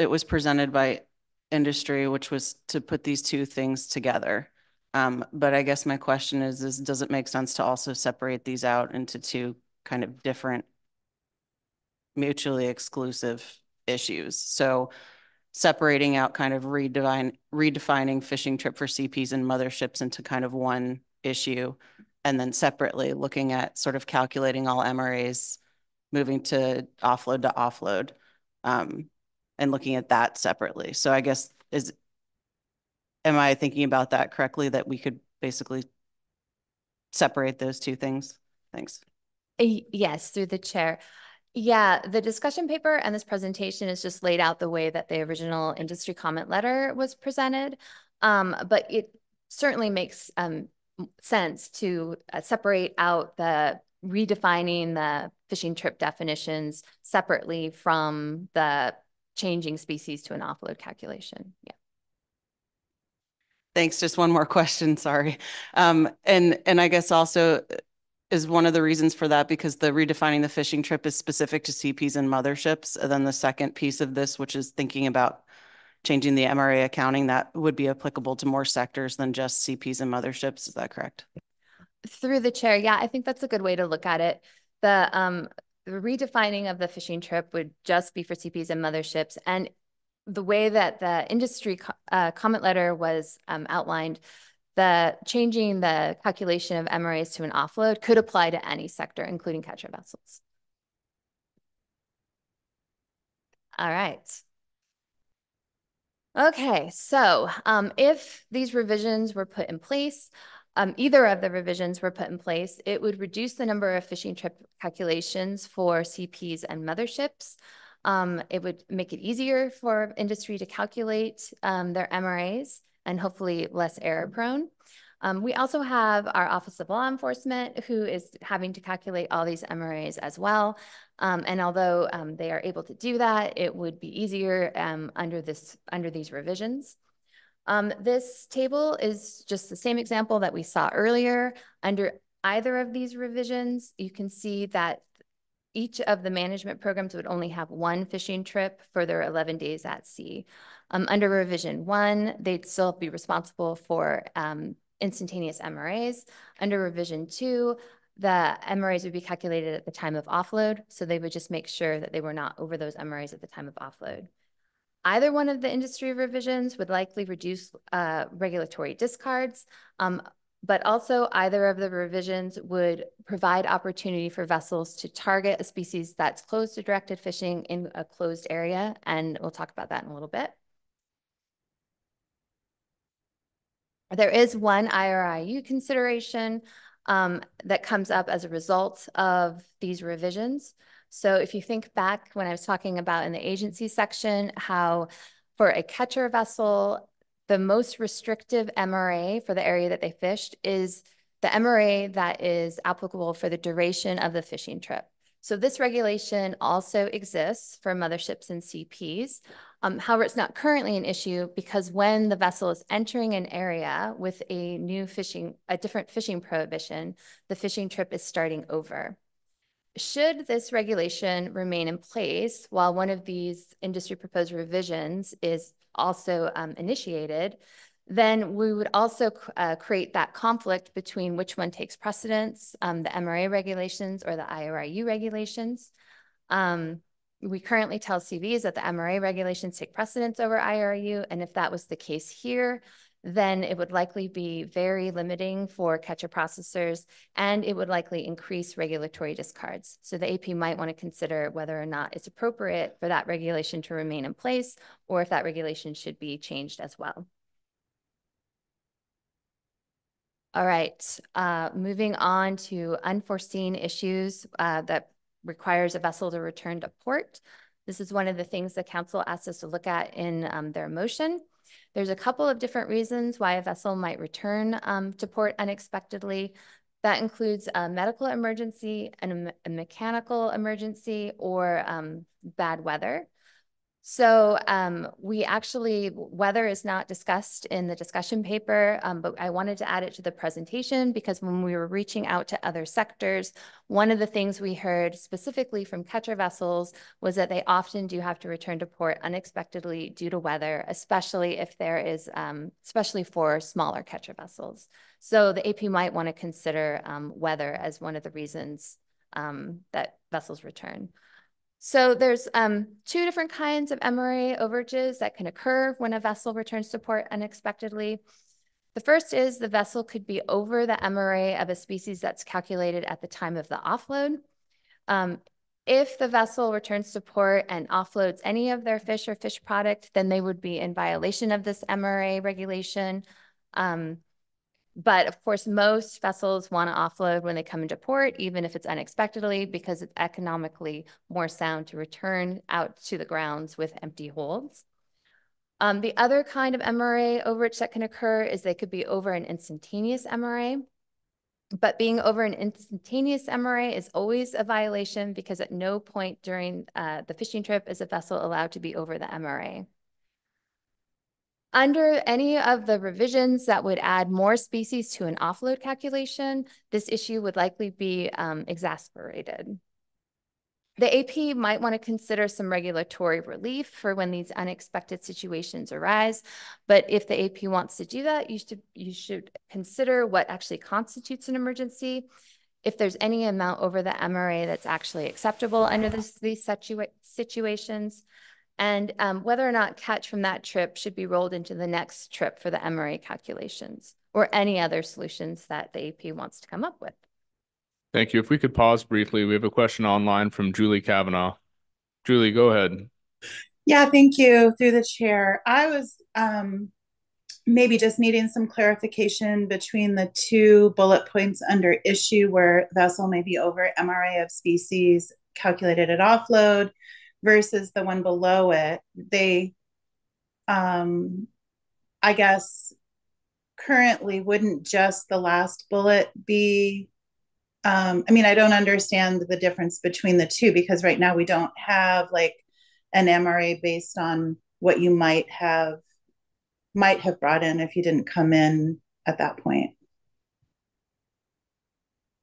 it was presented by industry, which was to put these two things together. Um, but I guess my question is, is does it make sense to also separate these out into two kind of different mutually exclusive issues? So separating out kind of redefine, redefining fishing trip for CPs and motherships into kind of one issue. And then separately looking at sort of calculating all MRAs, moving to offload to offload. Um, and looking at that separately. So I guess is, am I thinking about that correctly, that we could basically separate those two things? Thanks. Yes, through the chair. Yeah, the discussion paper and this presentation is just laid out the way that the original industry comment letter was presented. Um, but it certainly makes um, sense to uh, separate out the redefining the fishing trip definitions separately from the changing species to an offload calculation. Yeah. Thanks. Just one more question. Sorry. Um, and, and I guess also uh, is one of the reasons for that because the redefining the fishing trip is specific to CPs and motherships. And then the second piece of this, which is thinking about changing the MRA accounting, that would be applicable to more sectors than just CPs and motherships. Is that correct? Through the chair. Yeah, I think that's a good way to look at it. The um, the redefining of the fishing trip would just be for CPs and motherships. And the way that the industry co uh, comment letter was um, outlined, the changing the calculation of MRAs to an offload could apply to any sector, including catcher vessels. All right. Okay, so um, if these revisions were put in place, um, either of the revisions were put in place, it would reduce the number of fishing trip calculations for CPs and motherships. Um, it would make it easier for industry to calculate um, their MRAs and hopefully less error prone. Um, we also have our Office of Law Enforcement who is having to calculate all these MRAs as well. Um, and although um, they are able to do that, it would be easier um, under this under these revisions. Um, this table is just the same example that we saw earlier. Under either of these revisions, you can see that each of the management programs would only have one fishing trip for their 11 days at sea. Um, under revision one, they'd still be responsible for um, instantaneous MRAs. Under revision two, the MRAs would be calculated at the time of offload. So they would just make sure that they were not over those MRAs at the time of offload. Either one of the industry revisions would likely reduce uh, regulatory discards, um, but also either of the revisions would provide opportunity for vessels to target a species that's closed to directed fishing in a closed area. And we'll talk about that in a little bit. There is one IRIU consideration um, that comes up as a result of these revisions. So if you think back when I was talking about in the agency section, how for a catcher vessel, the most restrictive MRA for the area that they fished is the MRA that is applicable for the duration of the fishing trip. So this regulation also exists for motherships and CPs. Um, however, it's not currently an issue because when the vessel is entering an area with a new fishing, a different fishing prohibition, the fishing trip is starting over. Should this regulation remain in place while one of these industry proposed revisions is also um, initiated, then we would also uh, create that conflict between which one takes precedence, um, the MRA regulations or the IRIU regulations. Um, we currently tell CVs that the MRA regulations take precedence over IRU, and if that was the case here, then it would likely be very limiting for catcher processors and it would likely increase regulatory discards. So the AP might want to consider whether or not it's appropriate for that regulation to remain in place or if that regulation should be changed as well. All right, uh, moving on to unforeseen issues uh, that requires a vessel to return to port. This is one of the things the council asked us to look at in um, their motion. There's a couple of different reasons why a vessel might return um, to port unexpectedly. That includes a medical emergency, and a, mechanical emergency, or um, bad weather. So um, we actually, weather is not discussed in the discussion paper, um, but I wanted to add it to the presentation because when we were reaching out to other sectors, one of the things we heard specifically from catcher vessels was that they often do have to return to port unexpectedly due to weather, especially if there is, um, especially for smaller catcher vessels. So the AP might want to consider um, weather as one of the reasons um, that vessels return. So there's um, two different kinds of MRA overages that can occur when a vessel returns to port unexpectedly. The first is the vessel could be over the MRA of a species that's calculated at the time of the offload. Um, if the vessel returns to port and offloads any of their fish or fish product, then they would be in violation of this MRA regulation. Um, but of course, most vessels want to offload when they come into port, even if it's unexpectedly, because it's economically more sound to return out to the grounds with empty holds. Um, the other kind of MRA overage that can occur is they could be over an instantaneous MRA. But being over an instantaneous MRA is always a violation because at no point during uh, the fishing trip is a vessel allowed to be over the MRA. Under any of the revisions that would add more species to an offload calculation, this issue would likely be um, exasperated. The AP might want to consider some regulatory relief for when these unexpected situations arise. But if the AP wants to do that, you should, you should consider what actually constitutes an emergency. If there's any amount over the MRA that's actually acceptable under this, these situa situations, and um, whether or not catch from that trip should be rolled into the next trip for the MRA calculations or any other solutions that the AP wants to come up with. Thank you. If we could pause briefly, we have a question online from Julie Kavanaugh. Julie, go ahead. Yeah, thank you through the chair. I was um, maybe just needing some clarification between the two bullet points under issue where vessel may be over MRA of species calculated at offload versus the one below it, they, um, I guess, currently wouldn't just the last bullet be um, I mean, I don't understand the difference between the two because right now we don't have like an MRA based on what you might have might have brought in if you didn't come in at that point.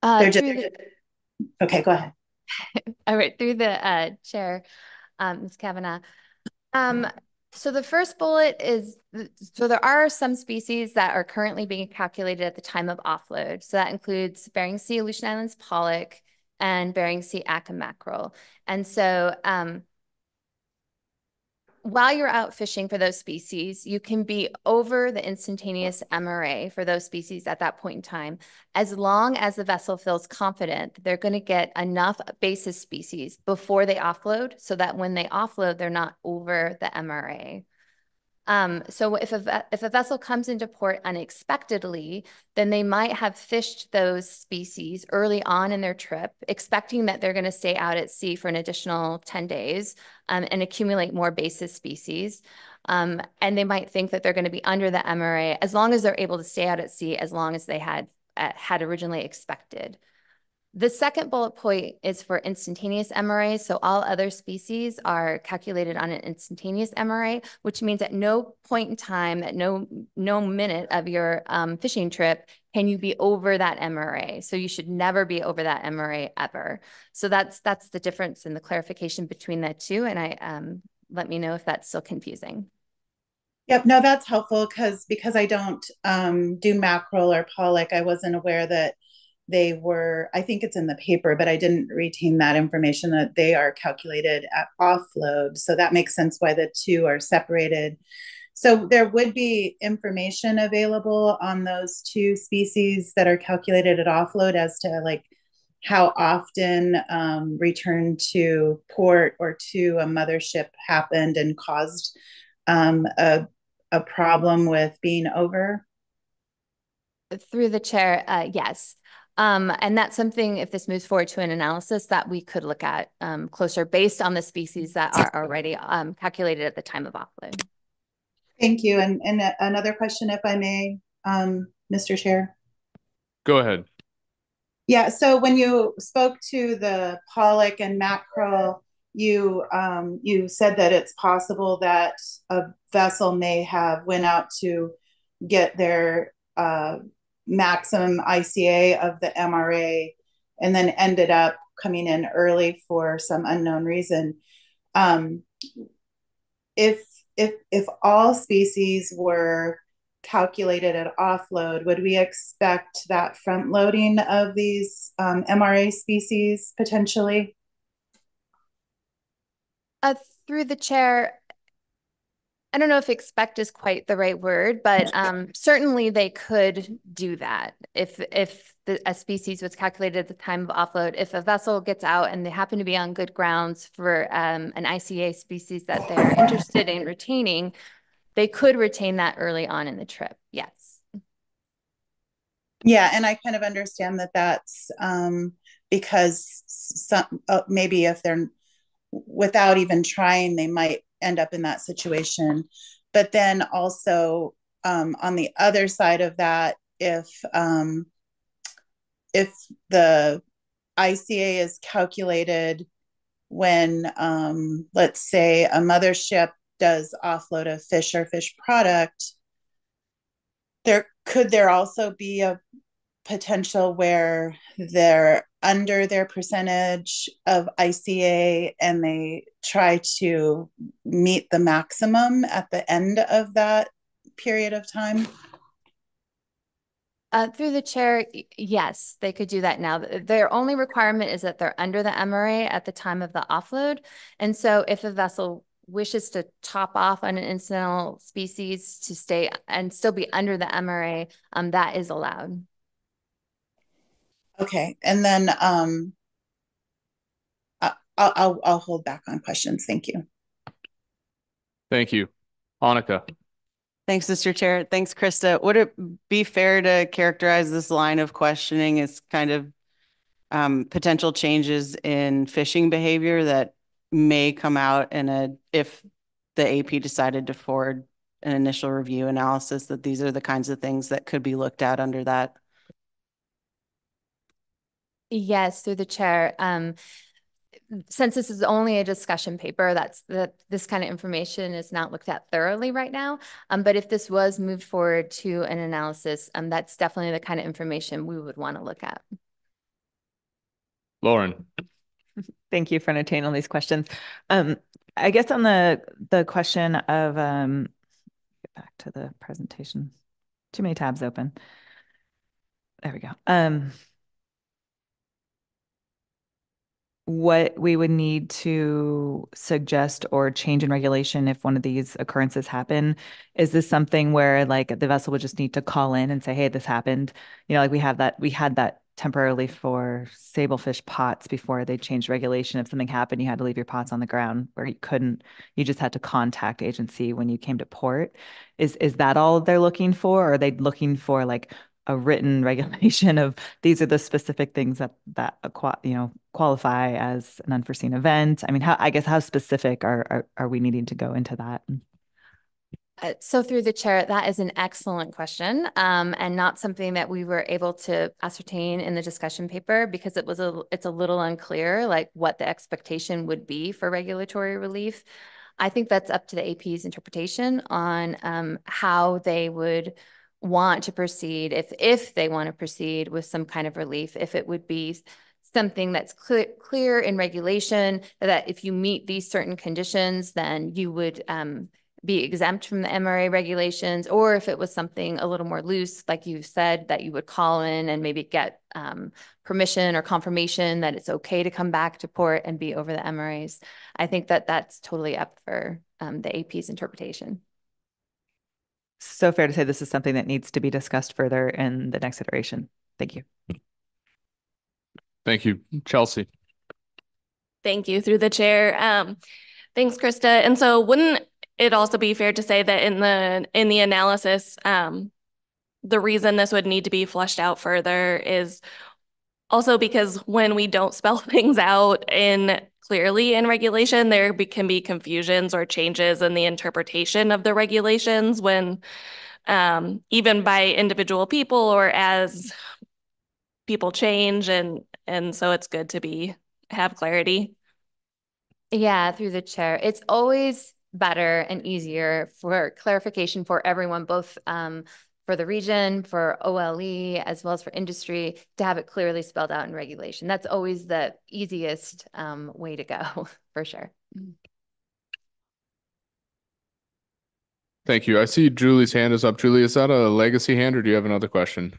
Uh, just, the, okay, go ahead. All right, through the uh, chair, um, Ms. Kavanaugh. Um, so the first bullet is, so there are some species that are currently being calculated at the time of offload. So that includes Bering Sea, Aleutian Islands pollock, and Bering Sea Atka mackerel. And so um, while you're out fishing for those species, you can be over the instantaneous MRA for those species at that point in time, as long as the vessel feels confident they're going to get enough basis species before they offload so that when they offload, they're not over the MRA. Um, so if a, if a vessel comes into port unexpectedly, then they might have fished those species early on in their trip, expecting that they're going to stay out at sea for an additional 10 days um, and accumulate more basis species. Um, and they might think that they're going to be under the MRA as long as they're able to stay out at sea as long as they had, uh, had originally expected. The second bullet point is for instantaneous MRA. So all other species are calculated on an instantaneous MRA, which means at no point in time, at no, no minute of your um, fishing trip, can you be over that MRA? So you should never be over that MRA ever. So that's that's the difference in the clarification between the two. And I um, let me know if that's still confusing. Yep, no, that's helpful because because I don't um, do mackerel or pollock, I wasn't aware that they were. I think it's in the paper, but I didn't retain that information that they are calculated at offload. So that makes sense why the two are separated. So there would be information available on those two species that are calculated at offload as to like how often um, return to port or to a mothership happened and caused um, a, a problem with being over? Through the chair, uh, yes. Um, and that's something, if this moves forward to an analysis, that we could look at um, closer based on the species that are already um, calculated at the time of offload. Thank you. And, and another question, if I may, um, Mr. Chair. Go ahead. Yeah, so when you spoke to the pollock and mackerel, you um, you said that it's possible that a vessel may have went out to get their uh, maximum ICA of the MRA and then ended up coming in early for some unknown reason. Um, if if if all species were calculated at offload, would we expect that front loading of these um, MRA species potentially? Uh, through the chair, I don't know if expect is quite the right word, but um, certainly they could do that if if the, a species was calculated at the time of offload. If a vessel gets out and they happen to be on good grounds for um, an ICA species that they're interested in retaining, they could retain that early on in the trip. Yes. Yeah, and I kind of understand that that's um, because some uh, maybe if they're without even trying, they might end up in that situation. But then also um, on the other side of that, if um, if the ICA is calculated when, um, let's say, a mothership does offload a fish or fish product, there could there also be a potential where they're under their percentage of ICA and they try to meet the maximum at the end of that period of time? Uh, through the chair, yes, they could do that now. Their only requirement is that they're under the MRA at the time of the offload. And so if a vessel wishes to top off on an incidental species to stay and still be under the MRA, um, that is allowed. Okay, and then um, I, I'll I'll hold back on questions. Thank you. Thank you, Annika. Thanks, Mr. Chair. Thanks, Krista. Would it be fair to characterize this line of questioning as kind of um, potential changes in fishing behavior that may come out in a if the AP decided to forward an initial review analysis that these are the kinds of things that could be looked at under that? Yes, through the chair. Um, since this is only a discussion paper, that's that this kind of information is not looked at thoroughly right now. Um, but if this was moved forward to an analysis, um, that's definitely the kind of information we would want to look at. Lauren. Thank you for entertaining all these questions. Um, I guess on the the question of um, get back to the presentation. Too many tabs open. There we go. Um, what we would need to suggest or change in regulation if one of these occurrences happen? Is this something where like the vessel would just need to call in and say hey this happened. You know like we have that we had that temporarily for sablefish pots before they changed regulation. If something happened you had to leave your pots on the ground where you couldn't you just had to contact agency when you came to port. Is is that all they're looking for? Or are they looking for like a written regulation of these are the specific things that that you know qualify as an unforeseen event i mean how i guess how specific are are, are we needing to go into that uh, so through the chair, that is an excellent question um, and not something that we were able to ascertain in the discussion paper because it was a it's a little unclear like what the expectation would be for regulatory relief. I think that's up to the AP's interpretation on um, how they would want to proceed, if, if they want to proceed with some kind of relief, if it would be something that's clear, clear in regulation, that if you meet these certain conditions, then you would um, be exempt from the MRA regulations, or if it was something a little more loose, like you said, that you would call in and maybe get um, permission or confirmation that it's okay to come back to port and be over the MRAs. I think that that's totally up for um, the AP's interpretation. So fair to say this is something that needs to be discussed further in the next iteration. Thank you. Thank you, Chelsea. Thank you through the chair. Um, thanks, Krista. And so wouldn't it also be fair to say that in the in the analysis, um, the reason this would need to be fleshed out further is also because when we don't spell things out in clearly in regulation, there be, can be confusions or changes in the interpretation of the regulations when um, even by individual people or as people change and and so it's good to be have clarity. Yeah, through the chair. It's always better and easier for clarification for everyone, both um, for the region, for OLE, as well as for industry, to have it clearly spelled out in regulation. That's always the easiest um, way to go, for sure. Thank you. I see Julie's hand is up. Julie, is that a legacy hand or do you have another question?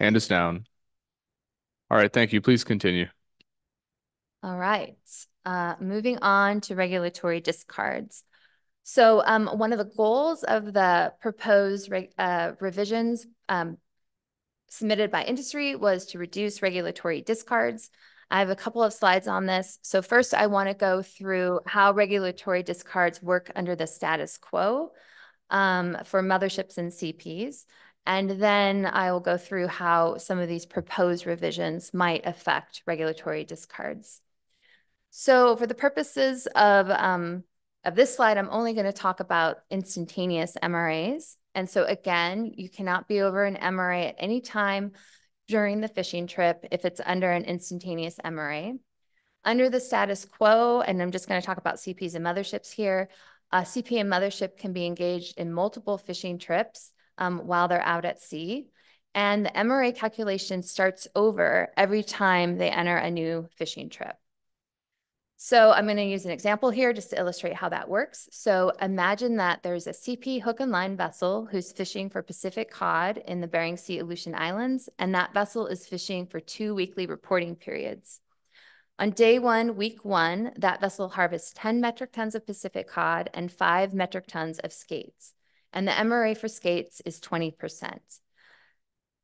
Hand is down. All right, thank you. Please continue. All right. Uh, moving on to regulatory discards. So um, one of the goals of the proposed re uh, revisions um, submitted by industry was to reduce regulatory discards. I have a couple of slides on this. So first, I want to go through how regulatory discards work under the status quo um, for motherships and CPs. And then I will go through how some of these proposed revisions might affect regulatory discards. So for the purposes of, um, of this slide, I'm only going to talk about instantaneous MRAs. And so again, you cannot be over an MRA at any time during the fishing trip if it's under an instantaneous MRA. Under the status quo, and I'm just going to talk about CPs and motherships here, a CP and mothership can be engaged in multiple fishing trips um, while they're out at sea. And the MRA calculation starts over every time they enter a new fishing trip. So I'm going to use an example here just to illustrate how that works. So imagine that there's a CP hook and line vessel who's fishing for Pacific cod in the Bering Sea Aleutian Islands, and that vessel is fishing for two weekly reporting periods. On day one, week one, that vessel harvests 10 metric tons of Pacific cod and five metric tons of skates and the MRA for skates is 20%.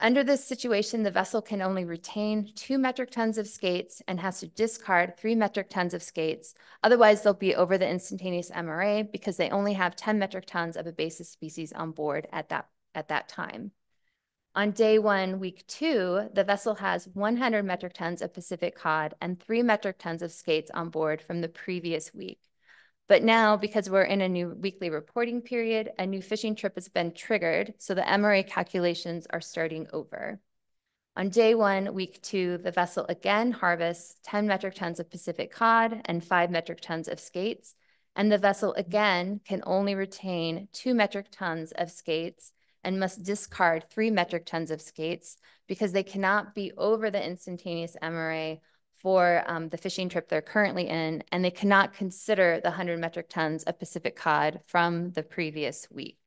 Under this situation, the vessel can only retain two metric tons of skates and has to discard three metric tons of skates. Otherwise, they'll be over the instantaneous MRA because they only have 10 metric tons of a basis species on board at that, at that time. On day one, week two, the vessel has 100 metric tons of Pacific cod and three metric tons of skates on board from the previous week. But now, because we're in a new weekly reporting period, a new fishing trip has been triggered, so the MRA calculations are starting over. On day one, week two, the vessel again harvests 10 metric tons of Pacific cod and five metric tons of skates, and the vessel again can only retain two metric tons of skates and must discard three metric tons of skates because they cannot be over the instantaneous MRA for um, the fishing trip they're currently in, and they cannot consider the 100 metric tons of Pacific cod from the previous week.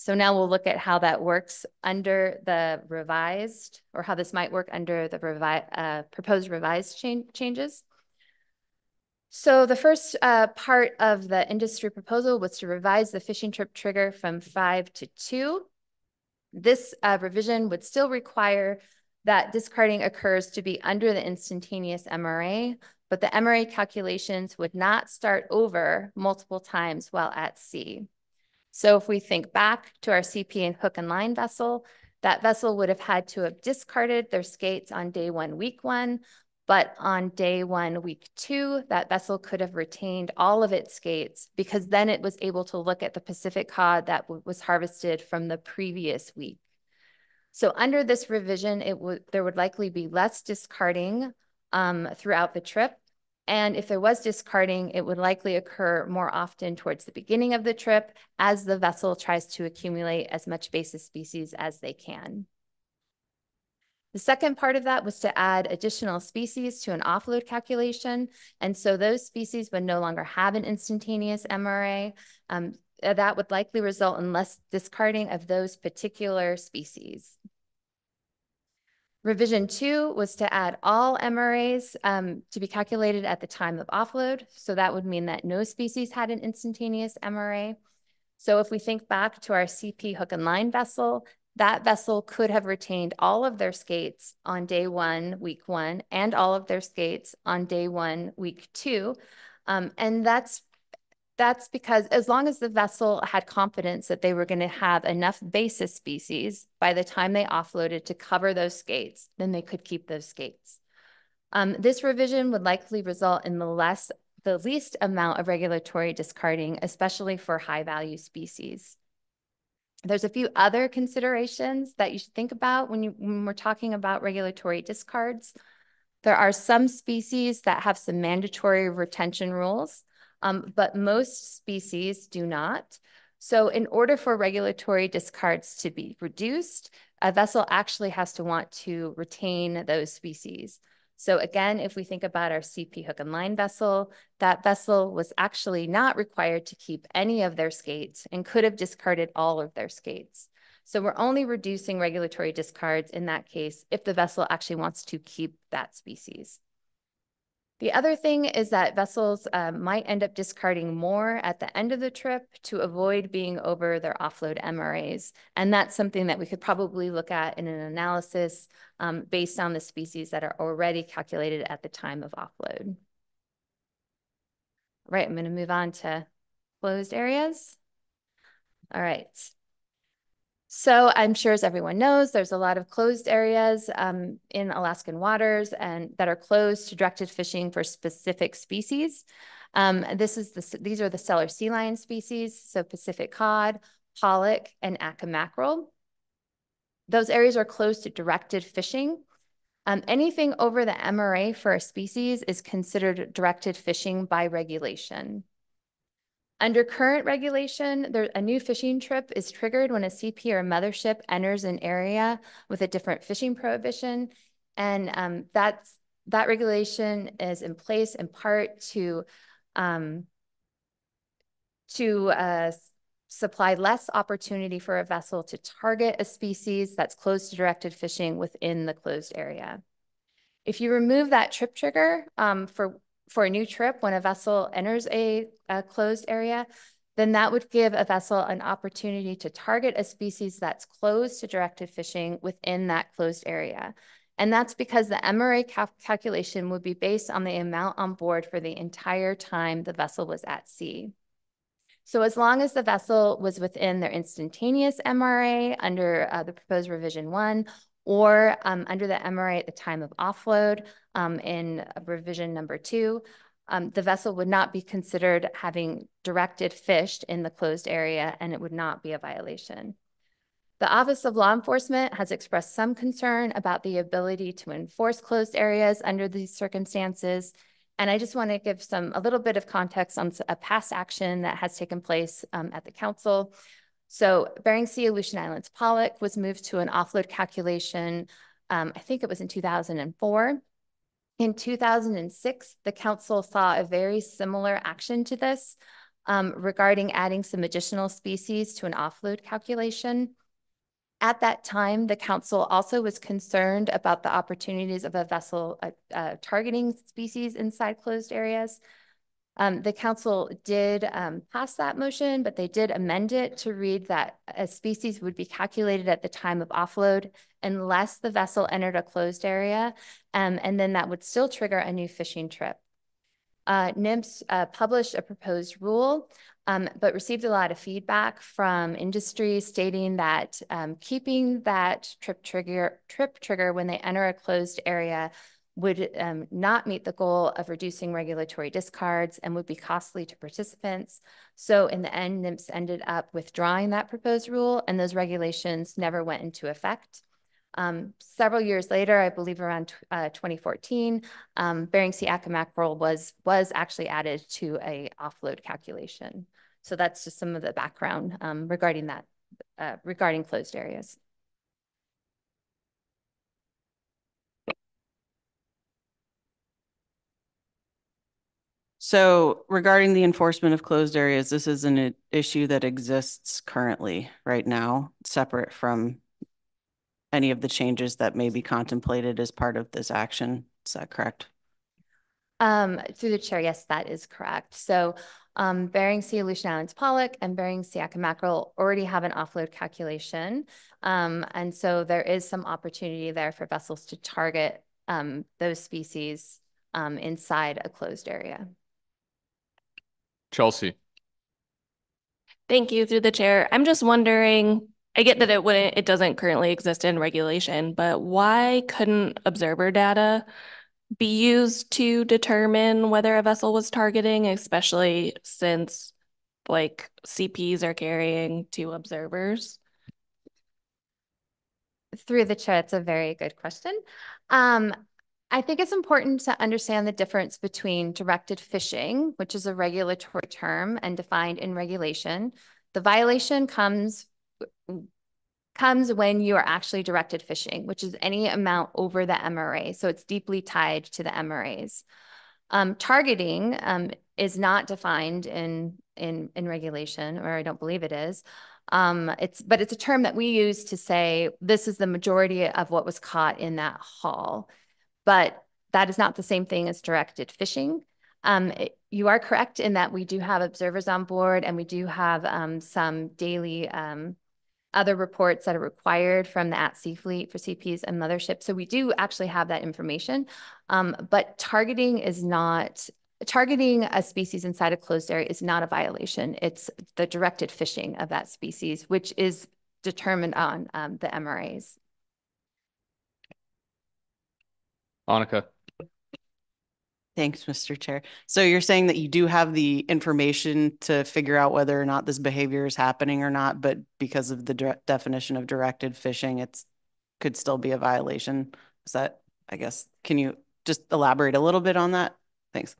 So now we'll look at how that works under the revised, or how this might work under the revi uh, proposed revised cha changes. So the first uh, part of the industry proposal was to revise the fishing trip trigger from five to two. This uh, revision would still require that discarding occurs to be under the instantaneous MRA, but the MRA calculations would not start over multiple times while at sea. So if we think back to our CP and hook and line vessel, that vessel would have had to have discarded their skates on day one, week one, but on day one, week two, that vessel could have retained all of its skates because then it was able to look at the Pacific cod that was harvested from the previous week. So under this revision, it would there would likely be less discarding um, throughout the trip. And if there was discarding, it would likely occur more often towards the beginning of the trip as the vessel tries to accumulate as much basis species as they can. The second part of that was to add additional species to an offload calculation. And so those species would no longer have an instantaneous MRA. Um, that would likely result in less discarding of those particular species. Revision two was to add all MRAs um, to be calculated at the time of offload. So that would mean that no species had an instantaneous MRA. So if we think back to our CP hook and line vessel, that vessel could have retained all of their skates on day one, week one, and all of their skates on day one, week two. Um, and that's that's because as long as the vessel had confidence that they were going to have enough basis species by the time they offloaded to cover those skates, then they could keep those skates. Um, this revision would likely result in the less, the least amount of regulatory discarding, especially for high value species. There's a few other considerations that you should think about when, you, when we're talking about regulatory discards. There are some species that have some mandatory retention rules, um, but most species do not. So in order for regulatory discards to be reduced, a vessel actually has to want to retain those species. So again, if we think about our CP hook and line vessel, that vessel was actually not required to keep any of their skates and could have discarded all of their skates. So we're only reducing regulatory discards in that case if the vessel actually wants to keep that species. The other thing is that vessels um, might end up discarding more at the end of the trip to avoid being over their offload MRAs. And that's something that we could probably look at in an analysis um, based on the species that are already calculated at the time of offload. Right, I'm gonna move on to closed areas. All right. So I'm sure as everyone knows, there's a lot of closed areas um, in Alaskan waters and that are closed to directed fishing for specific species. Um, this is the, these are the Steller sea lion species, so Pacific cod, pollock, and Atka mackerel. Those areas are closed to directed fishing. Um, anything over the MRA for a species is considered directed fishing by regulation. Under current regulation, there, a new fishing trip is triggered when a CP or a mothership enters an area with a different fishing prohibition. And um, that's, that regulation is in place in part to, um, to uh, supply less opportunity for a vessel to target a species that's close to directed fishing within the closed area. If you remove that trip trigger um, for for a new trip when a vessel enters a, a closed area, then that would give a vessel an opportunity to target a species that's closed to directed fishing within that closed area. And that's because the MRA cal calculation would be based on the amount on board for the entire time the vessel was at sea. So as long as the vessel was within their instantaneous MRA under uh, the proposed revision one, or um, under the MRA at the time of offload um, in revision number two, um, the vessel would not be considered having directed fished in the closed area and it would not be a violation. The Office of Law Enforcement has expressed some concern about the ability to enforce closed areas under these circumstances. And I just want to give some a little bit of context on a past action that has taken place um, at the council. So Bering Sea Aleutian Islands pollock was moved to an offload calculation. Um, I think it was in 2004. In 2006, the council saw a very similar action to this um, regarding adding some additional species to an offload calculation. At that time, the council also was concerned about the opportunities of a vessel uh, uh, targeting species inside closed areas. Um, the council did um, pass that motion, but they did amend it to read that a species would be calculated at the time of offload unless the vessel entered a closed area, um, and then that would still trigger a new fishing trip. Uh, NMFS uh, published a proposed rule, um, but received a lot of feedback from industry stating that um, keeping that trip trigger, trip trigger when they enter a closed area would um, not meet the goal of reducing regulatory discards and would be costly to participants. So in the end, NMFS ended up withdrawing that proposed rule and those regulations never went into effect. Um, several years later, I believe around uh, 2014, um, Bering Sea Atka mackerel was, was actually added to a offload calculation. So that's just some of the background um, regarding that, uh, regarding closed areas. So regarding the enforcement of closed areas, this is an issue that exists currently right now, separate from any of the changes that may be contemplated as part of this action. Is that correct? Um, through the chair, yes, that is correct. So um, Bering Sea Aleutian Islands pollock and Bering Sea Atka mackerel already have an offload calculation. Um, and so there is some opportunity there for vessels to target um, those species um, inside a closed area. Chelsea. Thank you through the chair. I'm just wondering, I get that it wouldn't, it doesn't currently exist in regulation, but why couldn't observer data be used to determine whether a vessel was targeting, especially since like CPs are carrying two observers? Through the chair, it's a very good question. Um, I think it's important to understand the difference between directed fishing, which is a regulatory term and defined in regulation. The violation comes comes when you are actually directed fishing, which is any amount over the MRA. So it's deeply tied to the MRAs. Um, targeting um, is not defined in, in, in regulation, or I don't believe it is. Um, it's, but it's a term that we use to say this is the majority of what was caught in that haul. But that is not the same thing as directed fishing. Um, it, you are correct in that we do have observers on board and we do have um, some daily um, other reports that are required from the at-sea fleet for CPs and motherships. So we do actually have that information, um, but targeting is not, targeting a species inside a closed area is not a violation. It's the directed fishing of that species, which is determined on um, the MRAs. Annika. Thanks, Mr. Chair. So you're saying that you do have the information to figure out whether or not this behavior is happening or not, but because of the definition of directed fishing, it's could still be a violation. Is that, I guess, can you just elaborate a little bit on that? Thanks.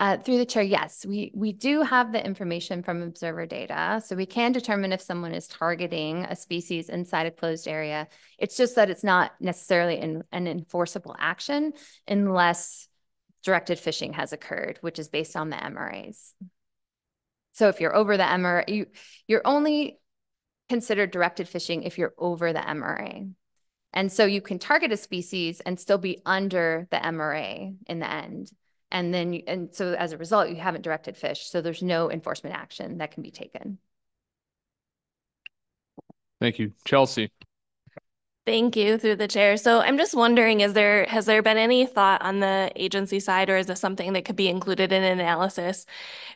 Uh, through the chair, yes, we, we do have the information from observer data. So we can determine if someone is targeting a species inside a closed area. It's just that it's not necessarily in, an enforceable action unless directed fishing has occurred, which is based on the MRAs. So if you're over the MRA, you, you're only considered directed fishing if you're over the MRA. And so you can target a species and still be under the MRA in the end. And then, and so as a result, you haven't directed fish. So there's no enforcement action that can be taken. Thank you. Chelsea. Thank you through the chair. So I'm just wondering, is there has there been any thought on the agency side, or is this something that could be included in analysis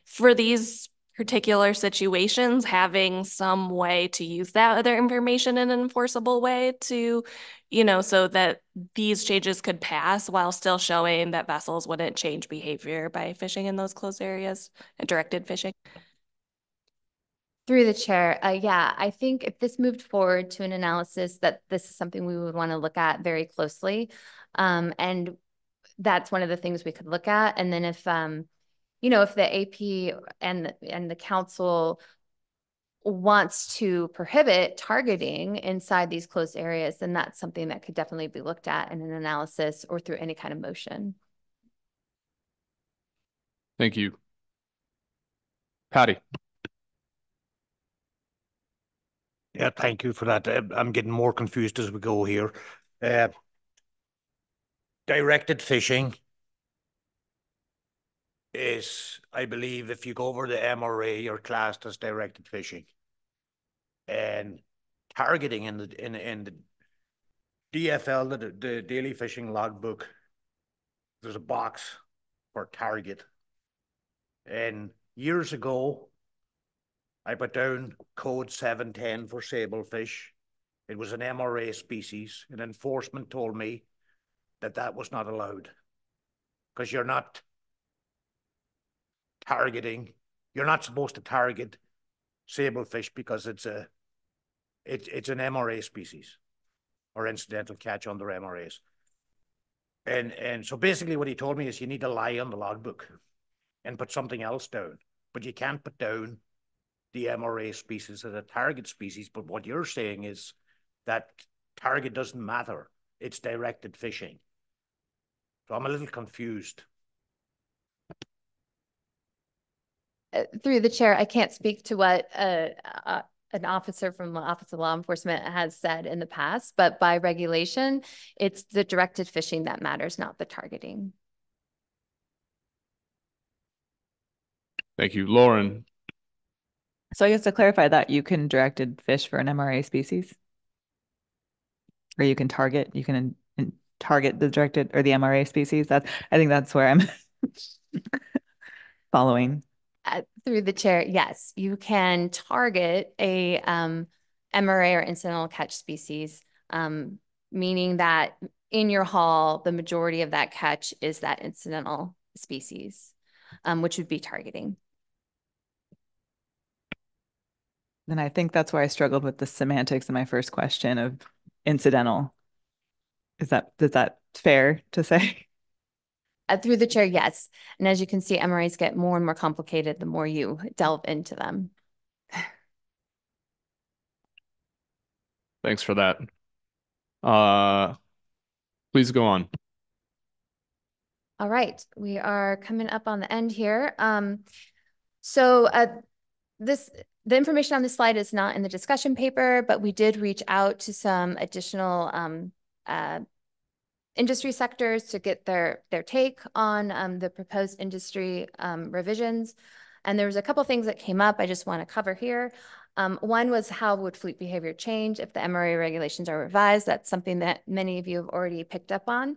for these particular situations, having some way to use that other information in an enforceable way to, you know, so that these changes could pass while still showing that vessels wouldn't change behavior by fishing in those closed areas and directed fishing? Through the chair, uh, yeah, I think if this moved forward to an analysis that this is something we would want to look at very closely. Um, and that's one of the things we could look at. And then if, um, you know, if the AP and, and the council wants to prohibit targeting inside these closed areas, then that's something that could definitely be looked at in an analysis or through any kind of motion. Thank you. Patty. Yeah, thank you for that. Uh, I'm getting more confused as we go here. Uh, directed fishing is, I believe, if you go over the MRA, you're classed as directed fishing. And targeting in the in in the DFL, the, the daily fishing logbook, there's a box for target. And years ago, I put down code 710 for sablefish. It was an MRA species, and enforcement told me that that was not allowed because you're not targeting, you're not supposed to target sablefish because it's a it's it's an MRA species or incidental catch under MRAs. And, and so basically what he told me is you need to lie on the logbook and put something else down, but you can't put down the MRA species as a target species. But what you're saying is that target doesn't matter. It's directed fishing. So I'm a little confused. Uh, through the chair, I can't speak to what uh, uh, an officer from the Office of Law Enforcement has said in the past, but by regulation, it's the directed fishing that matters, not the targeting. Thank you. Lauren, So I guess to clarify that, you can directed fish for an MRA species? Or you can target, you can in- in- target the directed or the MRA species? That's, I think that's where I'm following. Through the chair, yes, you can target a um, MRA or incidental catch species, um, meaning that in your haul, the majority of that catch is that incidental species, um, which would be targeting. And I think that's where I struggled with the semantics in my first question of incidental. Is that, is that fair to say? Uh, through the chair, yes. And as you can see, MRAs get more and more complicated the more you delve into them. thanks for that. Uh, please go on. All right, we are coming up on the end here. Um, so uh, this the information on this slide is not in the discussion paper, but we did reach out to some additional um, uh, industry sectors to get their their take on um, the proposed industry um, revisions. And there was a couple things that came up I just want to cover here. Um, one was how would fleet behavior change if the MRA regulations are revised? That's something that many of you have already picked up on.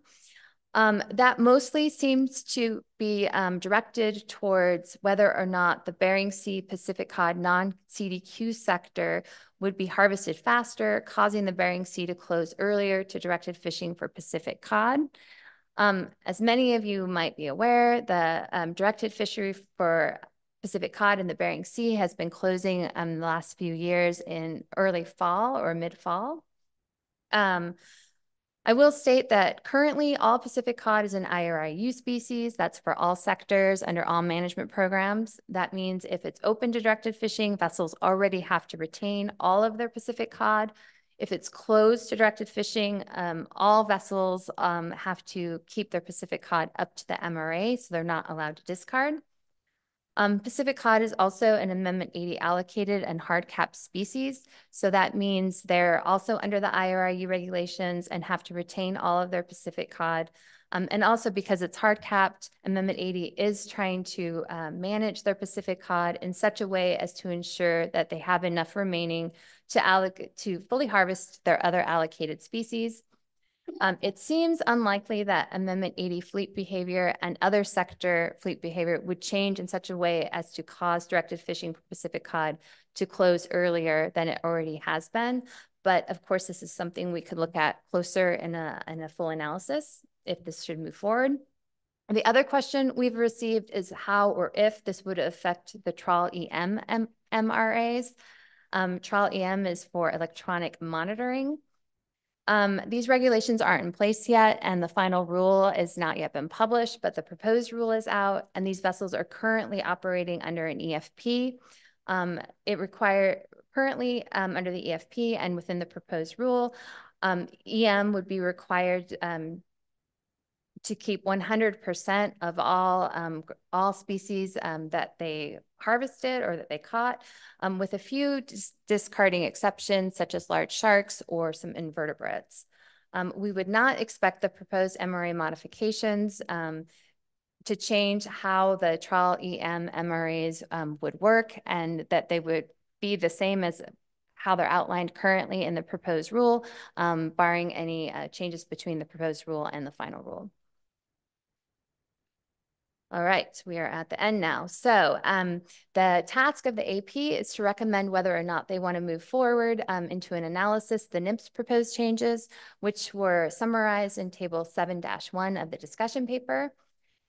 Um, that mostly seems to be um, directed towards whether or not the Bering Sea Pacific cod non-CDQ sector would be harvested faster, causing the Bering Sea to close earlier to directed fishing for Pacific cod. Um, as many of you might be aware, the um, directed fishery for Pacific cod in the Bering Sea has been closing um, the last few years in early fall or mid-fall. I will state that currently all Pacific cod is an IRIU species. That's for all sectors under all management programs. That means if it's open to directed fishing, vessels already have to retain all of their Pacific cod. If it's closed to directed fishing, um, all vessels um, have to keep their Pacific cod up to the MRA, so they're not allowed to discard. Um, Pacific cod is also an Amendment 80 allocated and hard cap species. So that means they're also under the IRIU regulations and have to retain all of their Pacific cod. Um, and also because it's hard capped, Amendment 80 is trying to uh, manage their Pacific cod in such a way as to ensure that they have enough remaining to, to fully harvest their other allocated species. Um, it seems unlikely that Amendment 80 fleet behavior and other sector fleet behavior would change in such a way as to cause directed fishing for Pacific cod to close earlier than it already has been. But of course, this is something we could look at closer in a, in a full analysis if this should move forward. The other question we've received is how or if this would affect the trawl EM MRAs. Um, trawl EM is for electronic monitoring. Um, these regulations aren't in place yet, and the final rule has not yet been published, but the proposed rule is out, and these vessels are currently operating under an EFP. Um, it require currently um, under the EFP and within the proposed rule, um, EM would be required um, to keep 100% of all um, all species um, that they harvested or that they caught, um, with a few dis discarding exceptions such as large sharks or some invertebrates. Um, we would not expect the proposed MRA modifications um, to change how the trawl EM MRAs um, would work and that they would be the same as how they're outlined currently in the proposed rule, barring any uh, changes between the proposed rule and the final rule. All right, we are at the end now. So um, the task of the AP is to recommend whether or not they want to move forward um, into an analysis the NMFS proposed changes, which were summarized in table 7-1 of the discussion paper.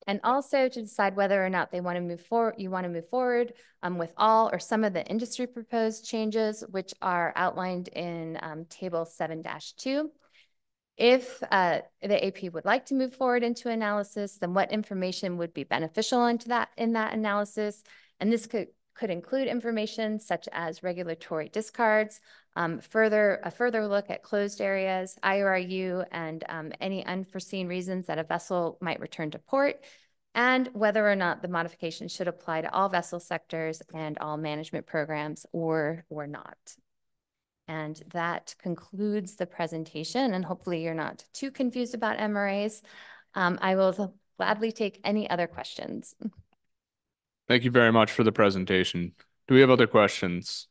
And also to decide whether or not they want to move forward, you want to move forward um, with all or some of the industry proposed changes, which are outlined in um, table 7-2. If uh, the AP would like to move forward into analysis, then what information would be beneficial into that in that analysis? And this could could include information such as regulatory discards, um, further a further look at closed areas, IRIU, and um, any unforeseen reasons that a vessel might return to port, and whether or not the modification should apply to all vessel sectors and all management programs or or not. And that concludes the presentation, and hopefully you're not too confused about MRAs. Um, I will gladly take any other questions. Thank you very much for the presentation. Do we have other questions?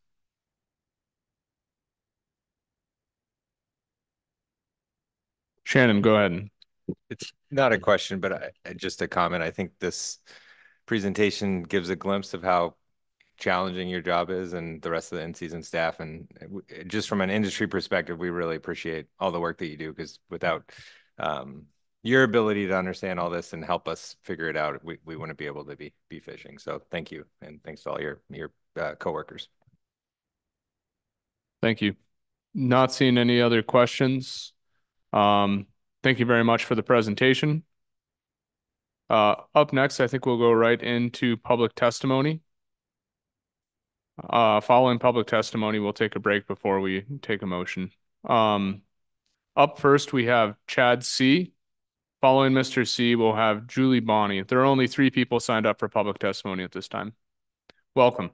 Shannon, go ahead. It's not a question, but I, just a comment. I think this presentation gives a glimpse of how challenging your job is and the rest of the in-season staff. And just from an industry perspective, we really appreciate all the work that you do because without um, your ability to understand all this and help us figure it out, we, we wouldn't be able to be be fishing. So thank you, and thanks to all your your uh, coworkers. Thank you. Not seeing any other questions. Um, thank you very much for the presentation. Uh, up next, I think we'll go right into public testimony. Uh, following public testimony, we'll take a break before we take a motion. Um, up first, we have Chad See. Following Mr. See, we'll have Julie Bonney. There are only three people signed up for public testimony at this time. Welcome.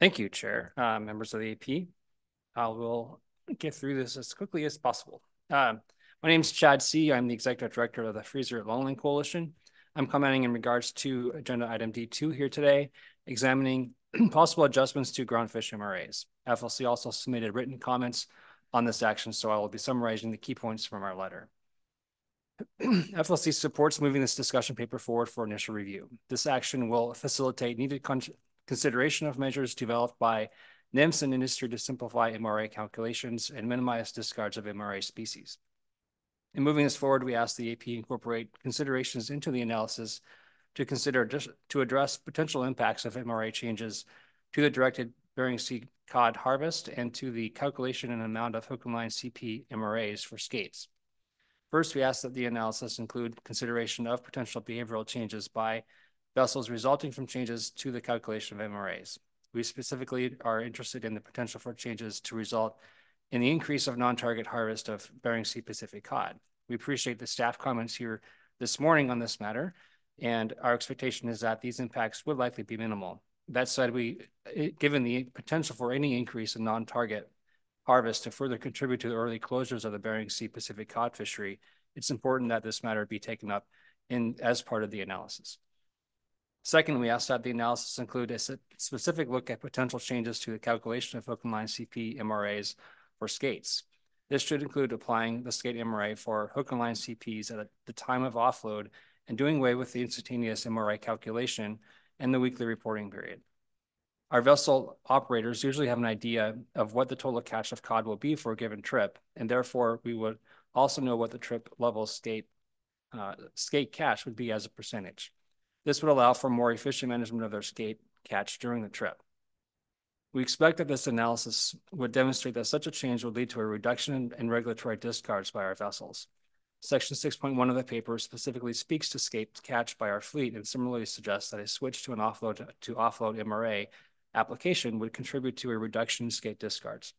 Thank you, Chair, uh, members of the AP. I will get through this as quickly as possible. Uh, my name is Chad See. I'm the Executive Director of the Freezer Longline Coalition. I'm commenting in regards to agenda item D2 here today, examining possible adjustments to groundfish MRAs. FLC also submitted written comments on this action, so I will be summarizing the key points from our letter. FLC supports moving this discussion paper forward for initial review. This action will facilitate needed con consideration of measures developed by NMFS and industry to simplify MRA calculations and minimize discards of MRA species. In moving this forward, we ask the AP incorporate considerations into the analysis to consider to address potential impacts of MRA changes to the directed Bering Sea cod harvest and to the calculation and amount of hook and line CP MRAs for skates. First, we ask that the analysis include consideration of potential behavioral changes by vessels resulting from changes to the calculation of MRAs. We specifically are interested in the potential for changes to result in the increase of non-target harvest of Bering Sea Pacific cod. We appreciate the staff comments here this morning on this matter, and our expectation is that these impacts would likely be minimal. That said, we, eh, given the potential for any increase in non-target harvest to further contribute to the early closures of the Bering Sea Pacific cod fishery, it's important that this matter be taken up in as part of the analysis. Second, we ask that the analysis include a specific look at potential changes to the calculation of and line CP MRAs for skates. This should include applying the skate MRA for hook and line CPs at the time of offload and doing away with the instantaneous MRA calculation and the weekly reporting period. Our vessel operators usually have an idea of what the total catch of cod will be for a given trip, and therefore we would also know what the trip level skate, uh, skate catch would be as a percentage. This would allow for more efficient management of their skate catch during the trip. We expect that this analysis would demonstrate that such a change would lead to a reduction in, in regulatory discards by our vessels. Section 6.1 of the paper specifically speaks to skate catch by our fleet and similarly suggests that a switch to an offload to offload MRA application would contribute to a reduction in skate discards.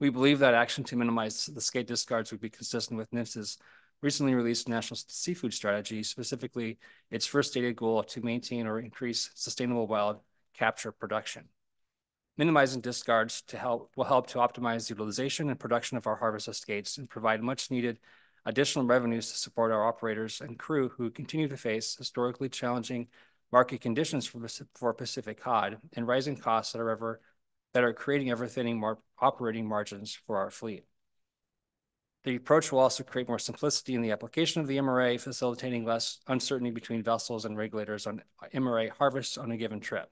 We believe that action to minimize the skate discards would be consistent with NMFS's recently released national seafood strategy, specifically its first stated goal to maintain or increase sustainable wild capture production. Minimizing discards to help will help to optimize utilization and production of our harvest of skates and provide much needed additional revenues to support our operators and crew who continue to face historically challenging market conditions for, for Pacific cod and rising costs that are ever that are creating ever thinning operating margins for our fleet. The approach will also create more simplicity in the application of the MRA, facilitating less uncertainty between vessels and regulators on MRA harvests on a given trip.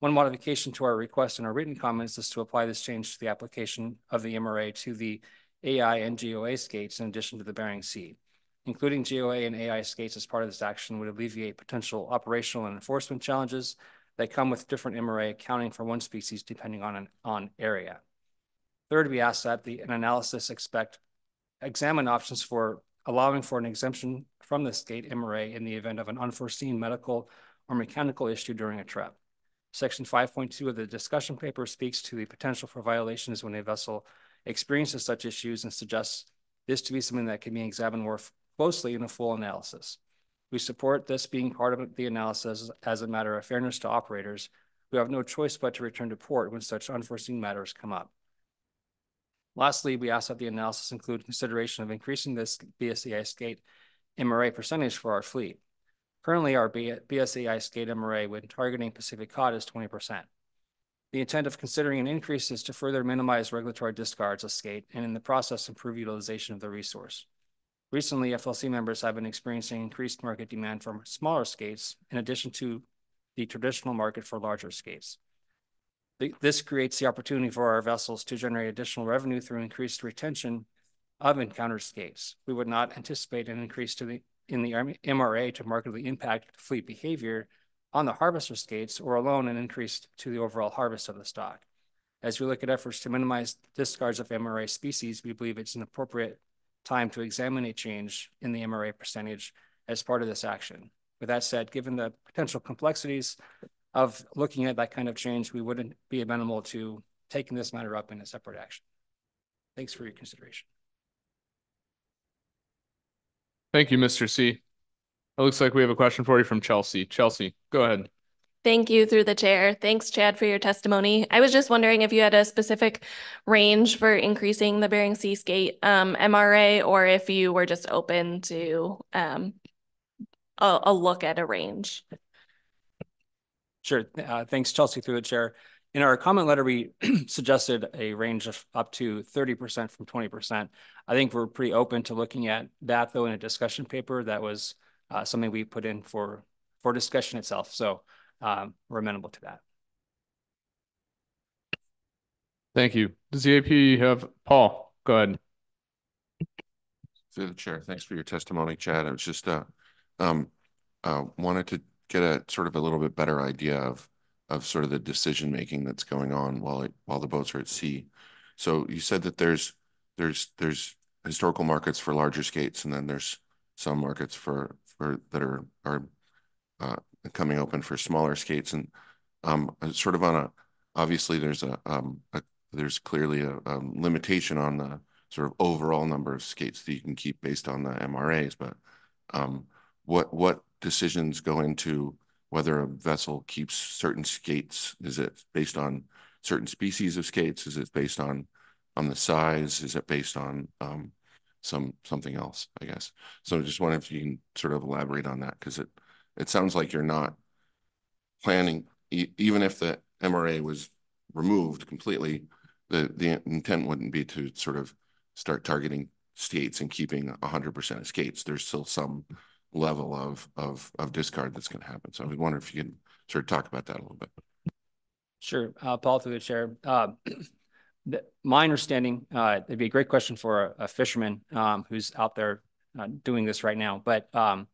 One modification to our request in our written comments is to apply this change to the application of the MRA to the AI and GOA skates in addition to the Bering Sea. Including GOA and AI skates as part of this action would alleviate potential operational and enforcement challenges that come with different MRA accounting for one species depending on, an, on area. Third, we ask that the an analysis expect examine options for allowing for an exemption from the skate MRA in the event of an unforeseen medical or mechanical issue during a trip. Section 5.2 of the discussion paper speaks to the potential for violations when a vessel experiences such issues and suggests this to be something that can be examined more closely in a full analysis. We support this being part of the analysis as a matter of fairness to operators who have no choice but to return to port when such unforeseen matters come up. Lastly, we ask that the analysis include consideration of increasing this BSAI skate MRA percentage for our fleet. Currently, our BSAI skate MRA when targeting Pacific cod is 20%. The intent of considering an increase is to further minimize regulatory discards of skate and in the process improve utilization of the resource. Recently, FLC members have been experiencing increased market demand for smaller skates in addition to the traditional market for larger skates. This creates the opportunity for our vessels to generate additional revenue through increased retention of encountered skates. We would not anticipate an increase to the, in the MRA to markedly impact fleet behavior on the harvester skates or alone an increase to the overall harvest of the stock. As we look at efforts to minimize discards of MRA species, we believe it's an appropriate time to examine a change in the MRA percentage as part of this action. With that said, given the potential complexities of looking at that kind of change, we wouldn't be amenable to taking this matter up in a separate action. Thanks for your consideration. Thank you, Mr. See. It looks like we have a question for you from Chelsea. Chelsea, go ahead. Thank you through the chair. Thanks, Chad, for your testimony. I was just wondering if you had a specific range for increasing the Bering Sea skate um, MRA or if you were just open to um, a, a look at a range. Sure. Uh, thanks, Chelsea, through the chair. In our comment letter, we suggested a range of up to 30% from 20%. I think we're pretty open to looking at that, though, in a discussion paper. That was uh, something we put in for, for discussion itself. So um, we're amenable to that. Thank you. Does the AP have Paul? Go ahead. Through the chair, thanks for your testimony, Chad. I was just uh, um, uh, wanted to get a sort of a little bit better idea of of sort of the decision making that's going on while it, while the boats are at sea. So you said that there's there's there's historical markets for larger skates, and then there's some markets for for that are are uh, coming open for smaller skates, and um, sort of on a obviously there's a, um, a there's clearly a, a limitation on the sort of overall number of skates that you can keep based on the MRAs, but um, what what decisions go into whether a vessel keeps certain skates? Is it based on certain species of skates? Is it based on on the size? Is it based on um, some something else? I guess. So, just wondering if you can sort of elaborate on that because it it sounds like you're not planning, e even if the MRA was removed completely, the the intent wouldn't be to sort of start targeting skates and keeping 100% of skates. There's still some level of of of discard that's going to happen. So I was wondering if you can sort of talk about that a little bit. Sure, uh, Paul, through the chair. Uh, the, my understanding, uh, it'd be a great question for a, a fisherman um, who's out there uh, doing this right now. But um,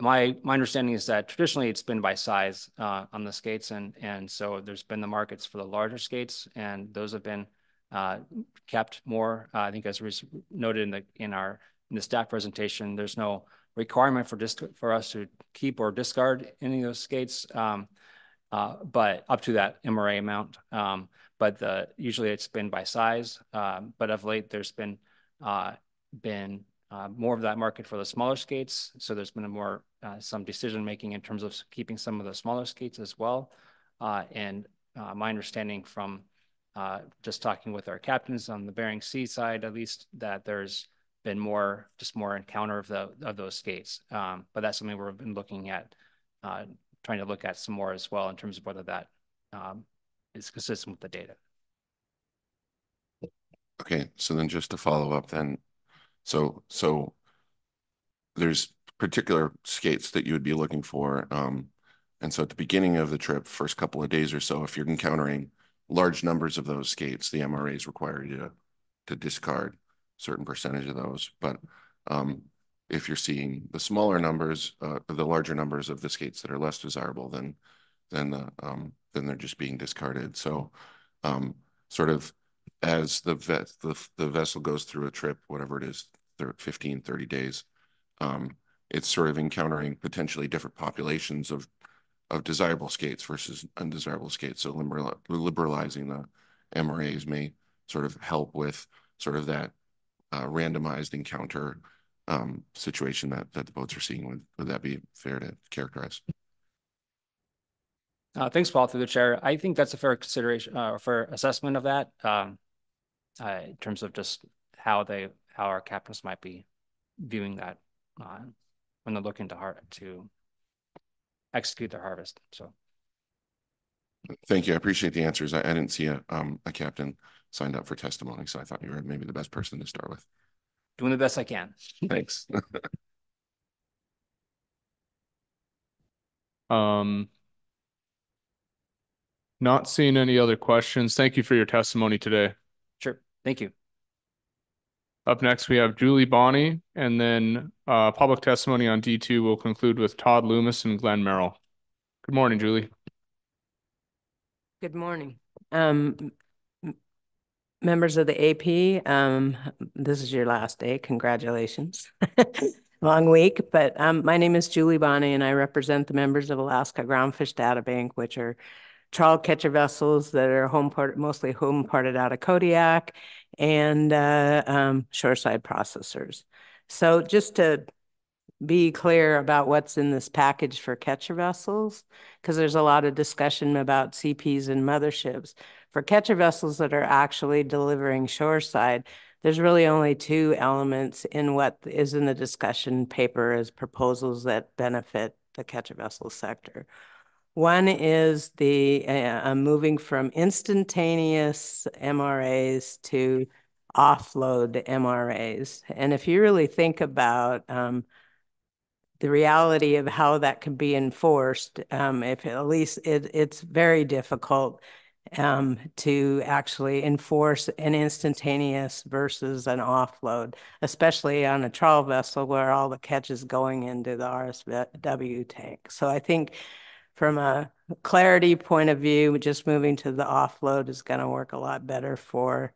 my my understanding is that traditionally it's been by size uh, on the skates, and and so there's been the markets for the larger skates, and those have been uh, kept more. I think as was noted in the in our in the staff presentation, there's no requirement for just for us to keep or discard any of those skates, um, uh, but up to that MRA amount. Um, but the, usually it's been by size. Um, but of late, there's been uh, been uh, more of that market for the smaller skates. So there's been a more uh, some decision making in terms of keeping some of the smaller skates as well. Uh, and uh, my understanding from just talking with our captains on the Bering Sea side, at least, that there's been more just more encounter of the of those skates. Um, but that's something we've been looking at, uh, trying to look at some more as well in terms of whether that um, is consistent with the data. Okay, so then just to follow up, then, so so there's particular skates that you would be looking for, um, and so at the beginning of the trip, first couple of days or so, if you're encountering large numbers of those skates, the MRAs require you to to discard certain percentage of those. But um, if you're seeing the smaller numbers, uh, the larger numbers of the skates that are less desirable, then then the, um, then they're just being discarded. So um, sort of as the vessel goes through a trip, whatever it is, thir- 15, 30 days, it's sort of encountering potentially different populations of of desirable skates versus undesirable skates. So liberal, liberalizing the MRAs may sort of help with sort of that uh, randomized encounter um, situation that the boats are seeing. Would that be fair to characterize? Uh, thanks, Paul, through the chair. I think that's a fair consideration, uh, fair assessment of that, um, uh, in terms of just how they, how our captains might be viewing that, uh, when they're looking to to execute their harvest. So, Thank you. I appreciate the answers. I, I didn't see a um a captain signed up for testimony, so I thought you were maybe the best person to start with. doing the best I can. Thanks. Um, not seeing any other questions. Thank you for your testimony today. Sure. Thank you. Up next, we have Julie Bonney, and then uh, public testimony on D2 will conclude with Todd Loomis and Glenn Merrill. Good morning, Julie. Good morning. Um, members of the AP, um, this is your last day. Congratulations. Long week, but um, my name is Julie Bonney and I represent the members of Alaska Groundfish Data Bank, which are trawl catcher vessels that are home port, mostly home ported out of Kodiak and uh, um, shoreside processors. So just to be clear about what's in this package for catcher vessels, because there's a lot of discussion about CPs and motherships. For catcher vessels that are actually delivering shoreside, there's really only two elements in what is in the discussion paper as proposals that benefit the catcher vessel sector. One is the uh, uh, moving from instantaneous MRAs to offload MRAs. And if you really think about um, the reality of how that can be enforced, um, if at least it, it's very difficult um, to actually enforce an instantaneous versus an offload, especially on a trawl vessel where all the catch is going into the RSW tank. So I think from a clarity point of view, just moving to the offload is going to work a lot better for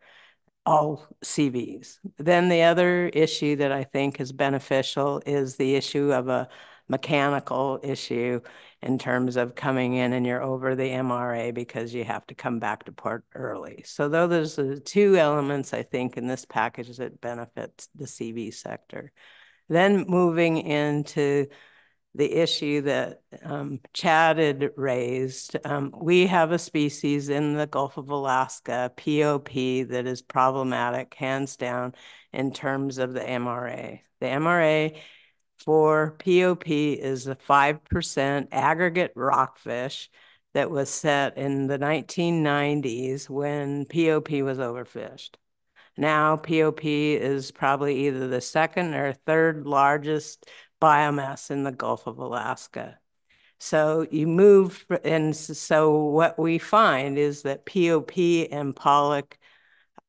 all CVs. Then the other issue that I think is beneficial is the issue of a mechanical issue in terms of coming in and you're over the MRA because you have to come back to port early. So though there's the two elements, I think, in this package that benefits the CV sector. Then moving into the issue that um, Chad had raised. Um, we have a species in the Gulf of Alaska, POP, that is problematic, hands down, in terms of the MRA. The MRA for POP is a 5% aggregate rockfish that was set in the 1990s when POP was overfished. Now POP is probably either the second or third largest biomass in the Gulf of Alaska. So you move, and so what we find is that POP and pollock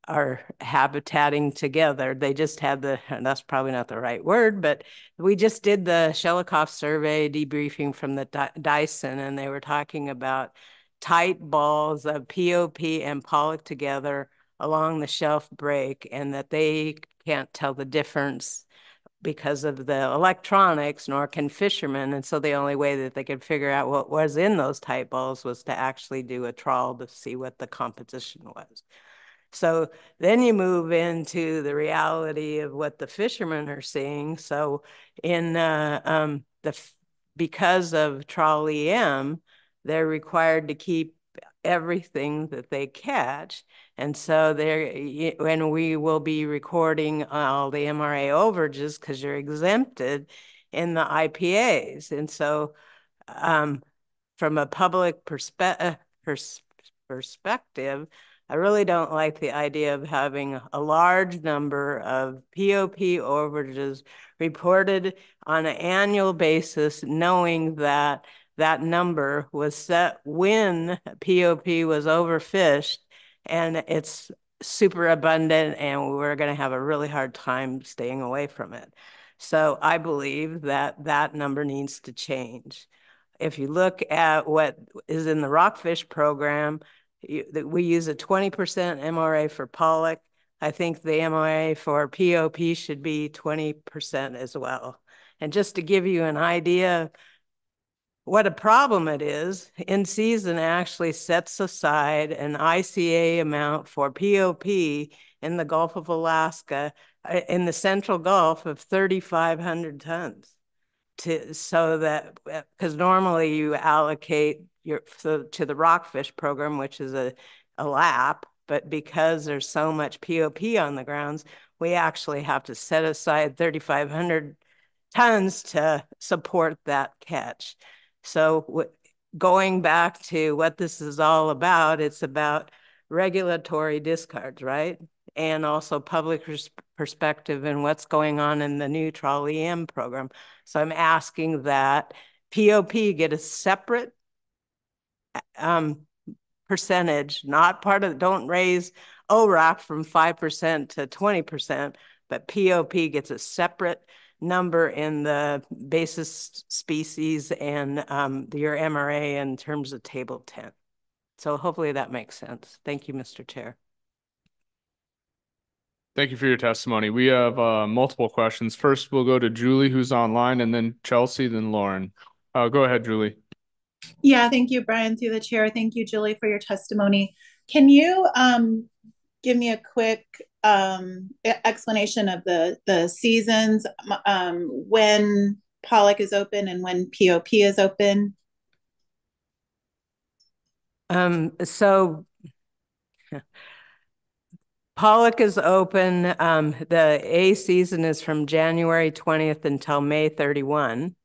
are habitating together. They just had the, that's probably not the right word, but we just did the Shelikof survey debriefing from the Dyson, and they were talking about tight balls of POP and pollock together along the shelf break, and that they can't tell the difference because of the electronics, nor can fishermen. And so the only way that they could figure out what was in those tight balls was to actually do a trawl to see what the composition was. So then you move into the reality of what the fishermen are seeing. So in uh, um, the because of trawl EM, they're required to keep everything that they catch. And so there, when we will be recording all the MRA overages because you're exempted in the IPAs. And so um, from a public perspe uh, pers perspective, I really don't like the idea of having a large number of POP overages reported on an annual basis, knowing that that number was set when POP was overfished and it's super abundant and we're going to have a really hard time staying away from it. So I believe that that number needs to change. If you look at what is in the rockfish program, we use a twenty percent MRA for Pollock. I think the MRA for POP should be twenty percent as well. And just to give you an idea what a problem it is, in season actually sets aside an ICA amount for POP in the Gulf of Alaska, uh, in the Central Gulf of 3,500 tons. To, so that, because uh, normally you allocate your so to the rockfish program, which is a, a lap, but because there's so much POP on the grounds, we actually have to set aside 3,500 tons to support that catch. So going back to what this is all about, it's about regulatory discards, right? And also public perspective and what's going on in the new trawl EM program. So I'm asking that POP get a separate um, percentage, not part of, don't raise ORAC from 5% to 20%, but POP gets a separate number in the basis species and um, your MRA in terms of table 10. So hopefully that makes sense. Thank you, Mr. Chair. Thank you for your testimony. We have uh, multiple questions. First, we'll go to Julie, who's online, and then Chelsea, then Lauren. Uh, go ahead, Julie. Yeah, thank you, Brian, through the chair. Thank you, Julie, for your testimony. Can you um, give me a quick um, explanation of the the seasons um, when Pollock is open and when POP is open? Um, so Pollock is open. Um, the A season is from January 20th until May 31.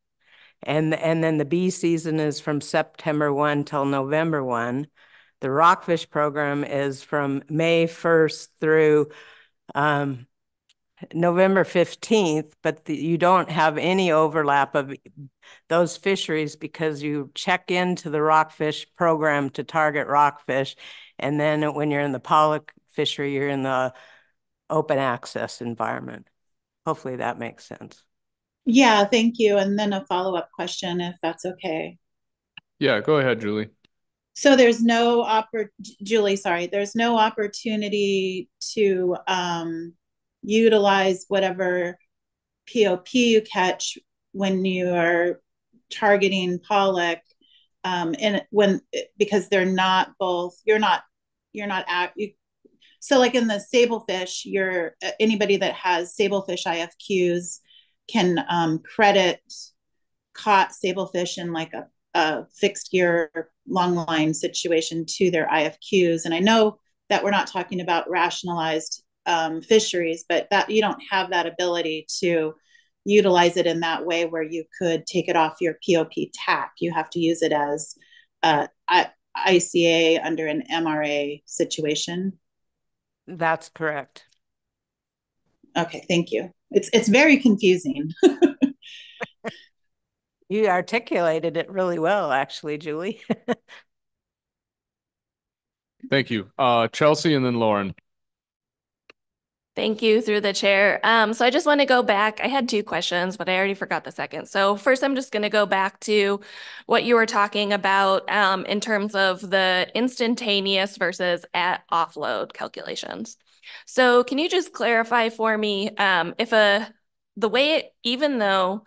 And, and then the B season is from September 1 till November 1. The rockfish program is from May 1st through um, November 15th, but the, you don't have any overlap of those fisheries because you check into the rockfish program to target rockfish. And then when you're in the pollock fishery, you're in the open access environment. Hopefully that makes sense. Yeah, thank you. And then a follow-up question, if that's okay. Yeah, go ahead, Julie. So there's no oppor Julie, sorry, there's no opportunity to um, utilize whatever POP you catch when you are targeting pollock, um, and when because they're not both, you're not you're not at you. So like in the sablefish, you're uh, anybody that has sablefish IFQs can um, credit caught sablefish in like a a fixed gear long line situation to their IFQs. And I know that we're not talking about rationalized um, fisheries, but that you don't have that ability to utilize it in that way where you could take it off your POP TAC. You have to use it as uh, ICA under an MRA situation. That's correct. Okay, thank you. It's it's very confusing. You articulated it really well, actually, Julie. Thank you. Uh, Chelsea and then Lauren. Thank you through the chair. Um, so I just want to go back. I had two questions, but I already forgot the second. So first, I'm just going to go back to what you were talking about um, in terms of the instantaneous versus at offload calculations. So can you just clarify for me um, if a the way it, even though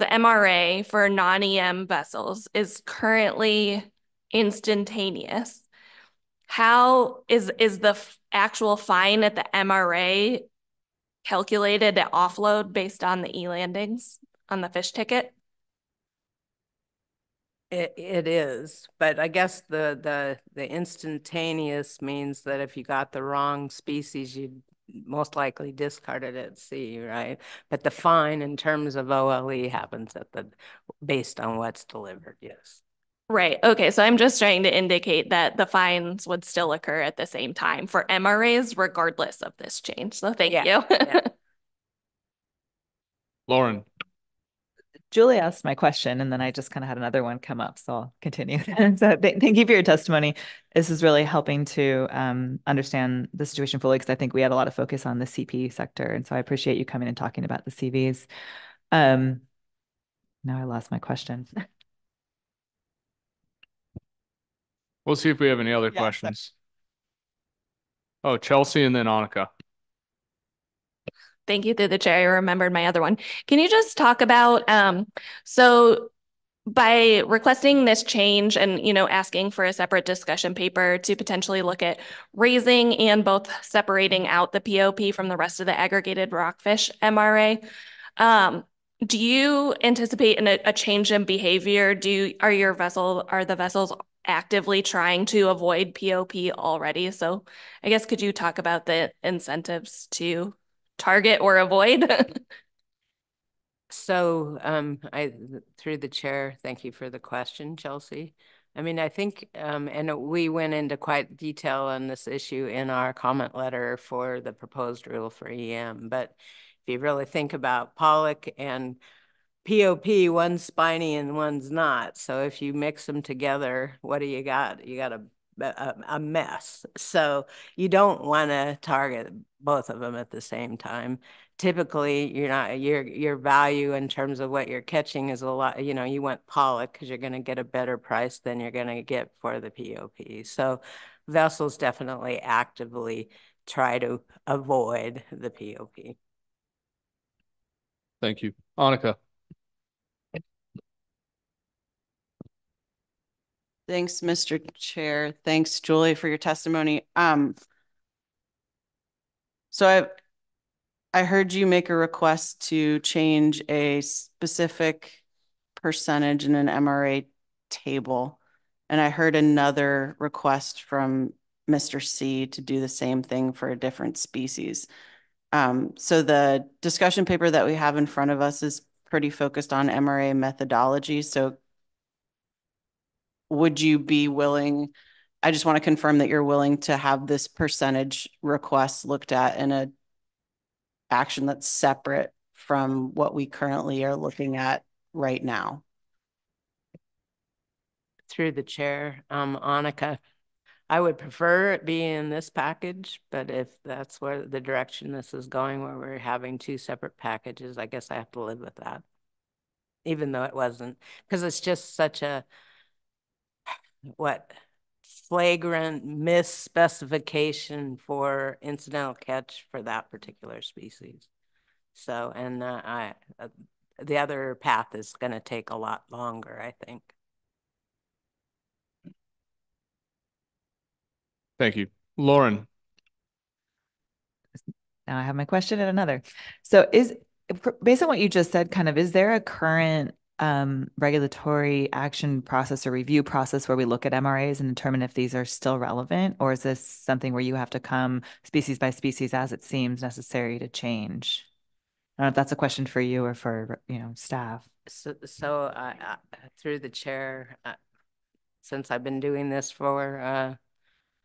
the MRA for non-EM vessels is currently instantaneous. How is is the actual fine at the MRA calculated at offload based on the e-landings on the fish ticket? It, it is, but I guess the, the, the instantaneous means that if you got the wrong species, you'd most likely discarded at sea, right? But the fine in terms of OLE happens at the, based on what's delivered, yes. Right. Okay. So I'm just trying to indicate that the fines would still occur at the same time for MRAs, regardless of this change. So thank yeah. you. yeah. Lauren. Julie asked my question, and then I just kind of had another one come up, so I'll continue. so th thank you for your testimony. This is really helping to um, understand the situation fully because I think we had a lot of focus on the CP sector, and so I appreciate you coming and talking about the CVs. Um, now I lost my question. We'll see if we have any other Yeah, sorry. questions. Oh, Chelsea and then Annika. Thank you through the chair. I remembered my other one. Can you just talk about, um, so by requesting this change and, you know, asking for a separate discussion paper to potentially look at raising and both separating out the POP from the rest of the aggregated rockfish MRA, um, do you anticipate an, a change in behavior? Do, you- are your vessel, are the vessels actively trying to avoid POP already? So I guess could you talk about the incentives to target or avoid? So, um, I, through the chair, thank you for the question, Chelsea. I mean, I think, um, and we went into quite detail on this issue in our comment letter for the proposed rule for EM. But if you really think about pollock and POP, one's spiny and one's not. So if you mix them together, what do you got? You got a a, a mess. So you don't want to target both of them at the same time. Typically, you're not your your value in terms of what you're catching is a lot. You know, you want pollock because you're going to get a better price than you're going to get for the POP. So vessels definitely actively try to avoid the POP. Thank you. Annika. Thanks, Mr. Chair. Thanks, Julie, for your testimony. Um, so I, I heard you make a request to change a specific percentage in an MRA table. And I heard another request from Mr. See to do the same thing for a different species. Um, so the discussion paper that we have in front of us is pretty focused on MRA methodology. So would you be willing, I just want to confirm that you're willing to have this percentage request looked at in a action that's separate from what we currently are looking at right now? Through the chair, um, Annika, I would prefer it be in this package, but if that's where the direction this is going, where we're having two separate packages, I guess I have to live with that. Even though it wasn't, because it's just such a, what, flagrant misspecification for incidental catch for that particular species. So, and uh, I, uh, the other path is going to take a lot longer, I think. Thank you. Lauren. Now I have my question and another. So is, based on what you just said, kind of, is there a current um, regulatory action process or review process where we look at MRAs and determine if these are still relevant? Or is this something where you have to come species by species as it seems necessary to change? I don't know if that's a question for you or for, you know, staff. So, so uh, through the chair, uh, since I've been doing this for uh,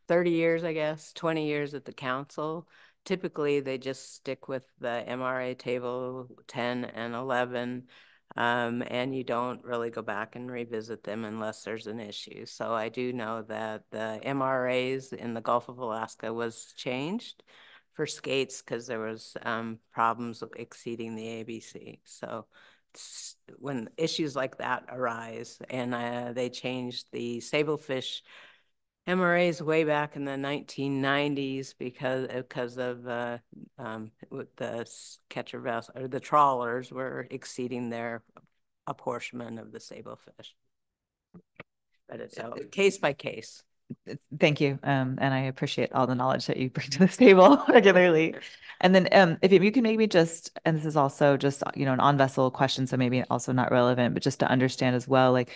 30 years, I guess, 20 years at the council, typically they just stick with the MRA table 10 and 11. Um, and you don't really go back and revisit them unless there's an issue. So I do know that the MRAs in the Gulf of Alaska was changed for skates because there was um, problems exceeding the ABC. So when issues like that arise and uh, they changed the sablefish MRAs way back in the 1990s because because of uh, um, the catcher vessel or the trawlers were exceeding their apportionment of the sablefish. But it's a case by case. Thank you. Um, and I appreciate all the knowledge that you bring to this table regularly. And then um, if you can maybe just, and this is also just, you know, an on-vessel question, so maybe also not relevant, but just to understand as well, like,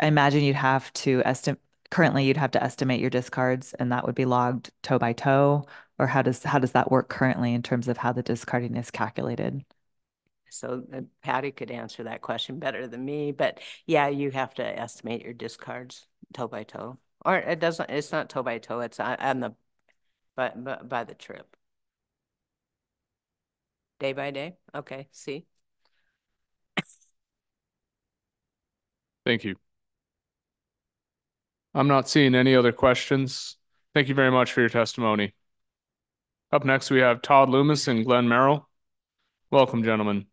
I imagine you'd have to estimate, currently you'd have to estimate your discards and that would be logged tow by tow or how does, how does that work currently in terms of how the discarding is calculated? So uh, Patty could answer that question better than me, but yeah, you have to estimate your discards tow by tow Or it doesn't, it's not tow by tow it's on the, but, but by the trip. Day by day? Okay, see? Thank you. I'm not seeing any other questions. Thank you very much for your testimony. Up next, we have Todd Loomis and Glenn Merrill. Welcome, gentlemen.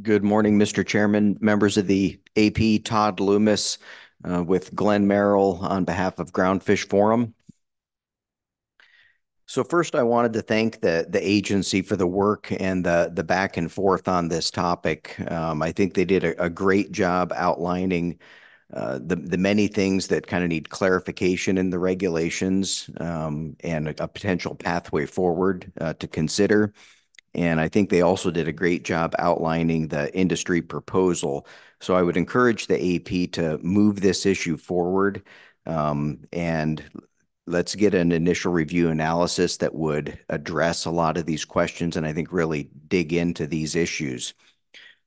Good morning, Mr. Chairman, members of the AP, Todd Loomis uh, with Glenn Merrill on behalf of Groundfish Forum. So first, I wanted to thank the the agency for the work and the the back and forth on this topic. Um, I think they did a, a great job outlining uh, the the many things that kind of need clarification in the regulations um, and a, a, potential pathway forward uh, to consider. And I think they also did a great job outlining the industry proposal. So I would encourage the AP to move this issue forward um, and let's get an initial review analysis that would address a lot of these questions and I think really dig into these issues.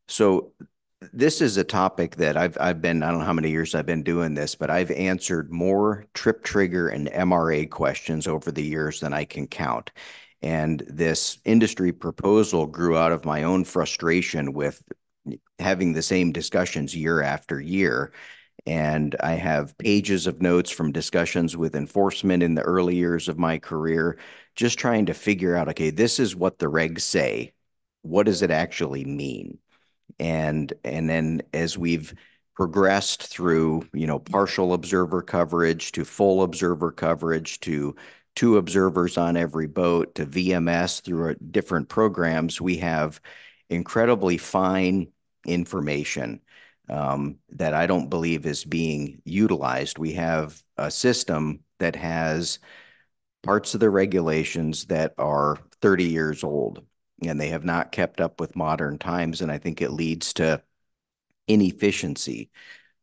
So this is a topic that I've I've been I don't know how many years I've been doing this, but I've answered more trip trigger and MRA questions over the years than I can count. And this industry proposal grew out of my own frustration with having the same discussions year after year. And I have pages of notes from discussions with enforcement in the early years of my career, just trying to figure out okay, this is what the regs say. What does it actually mean? And and then as we've progressed through, you know, partial observer coverage to full observer coverage to two observers on every boat to VMS through uh, different programs, we have incredibly fine information um, that I don't believe is being utilized. We have a system that has parts of the regulations that are 30 years old and they have not kept up with modern times. And I think it leads to inefficiency.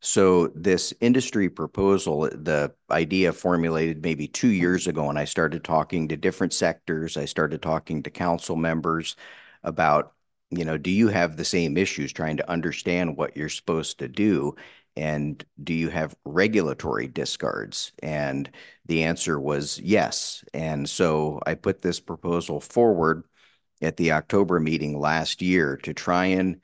So this industry proposal, the idea formulated maybe two years ago, and I started talking to different sectors. I started talking to council members about, you know, do you have the same issues trying to understand what you're supposed to do? And do you have regulatory discards? And the answer was yes. And so I put this proposal forward at the October meeting last year to try and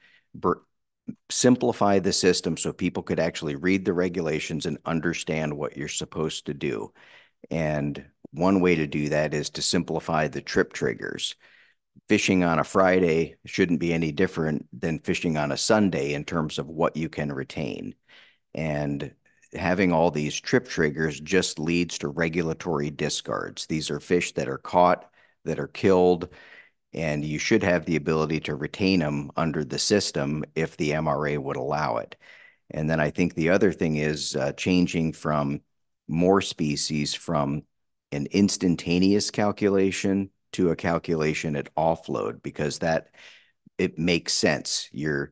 simplify the system so people could actually read the regulations and understand what you're supposed to do. And one way to do that is to simplify the trip triggers. Fishing on a Friday shouldn't be any different than fishing on a Sunday in terms of what you can retain. And having all these trip triggers just leads to regulatory discards. These are fish that are caught, that are killed, and you should have the ability to retain them under the system if the MRA would allow it. And then I think the other thing is uh, changing from more species from an instantaneous calculation to a calculation at offload because that it makes sense. You're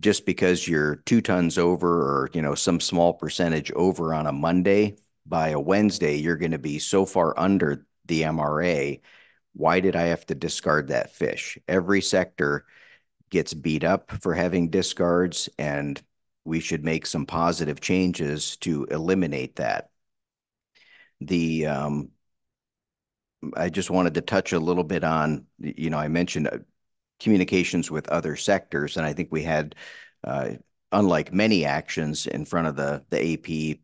just because you're two tons over or you know some small percentage over on a Monday by a Wednesday, you're going to be so far under the MRA why did I have to discard that fish? Every sector gets beat up for having discards, and we should make some positive changes to eliminate that. The um, I just wanted to touch a little bit on, you know, I mentioned uh, communications with other sectors, and I think we had, uh, unlike many actions in front of the the AP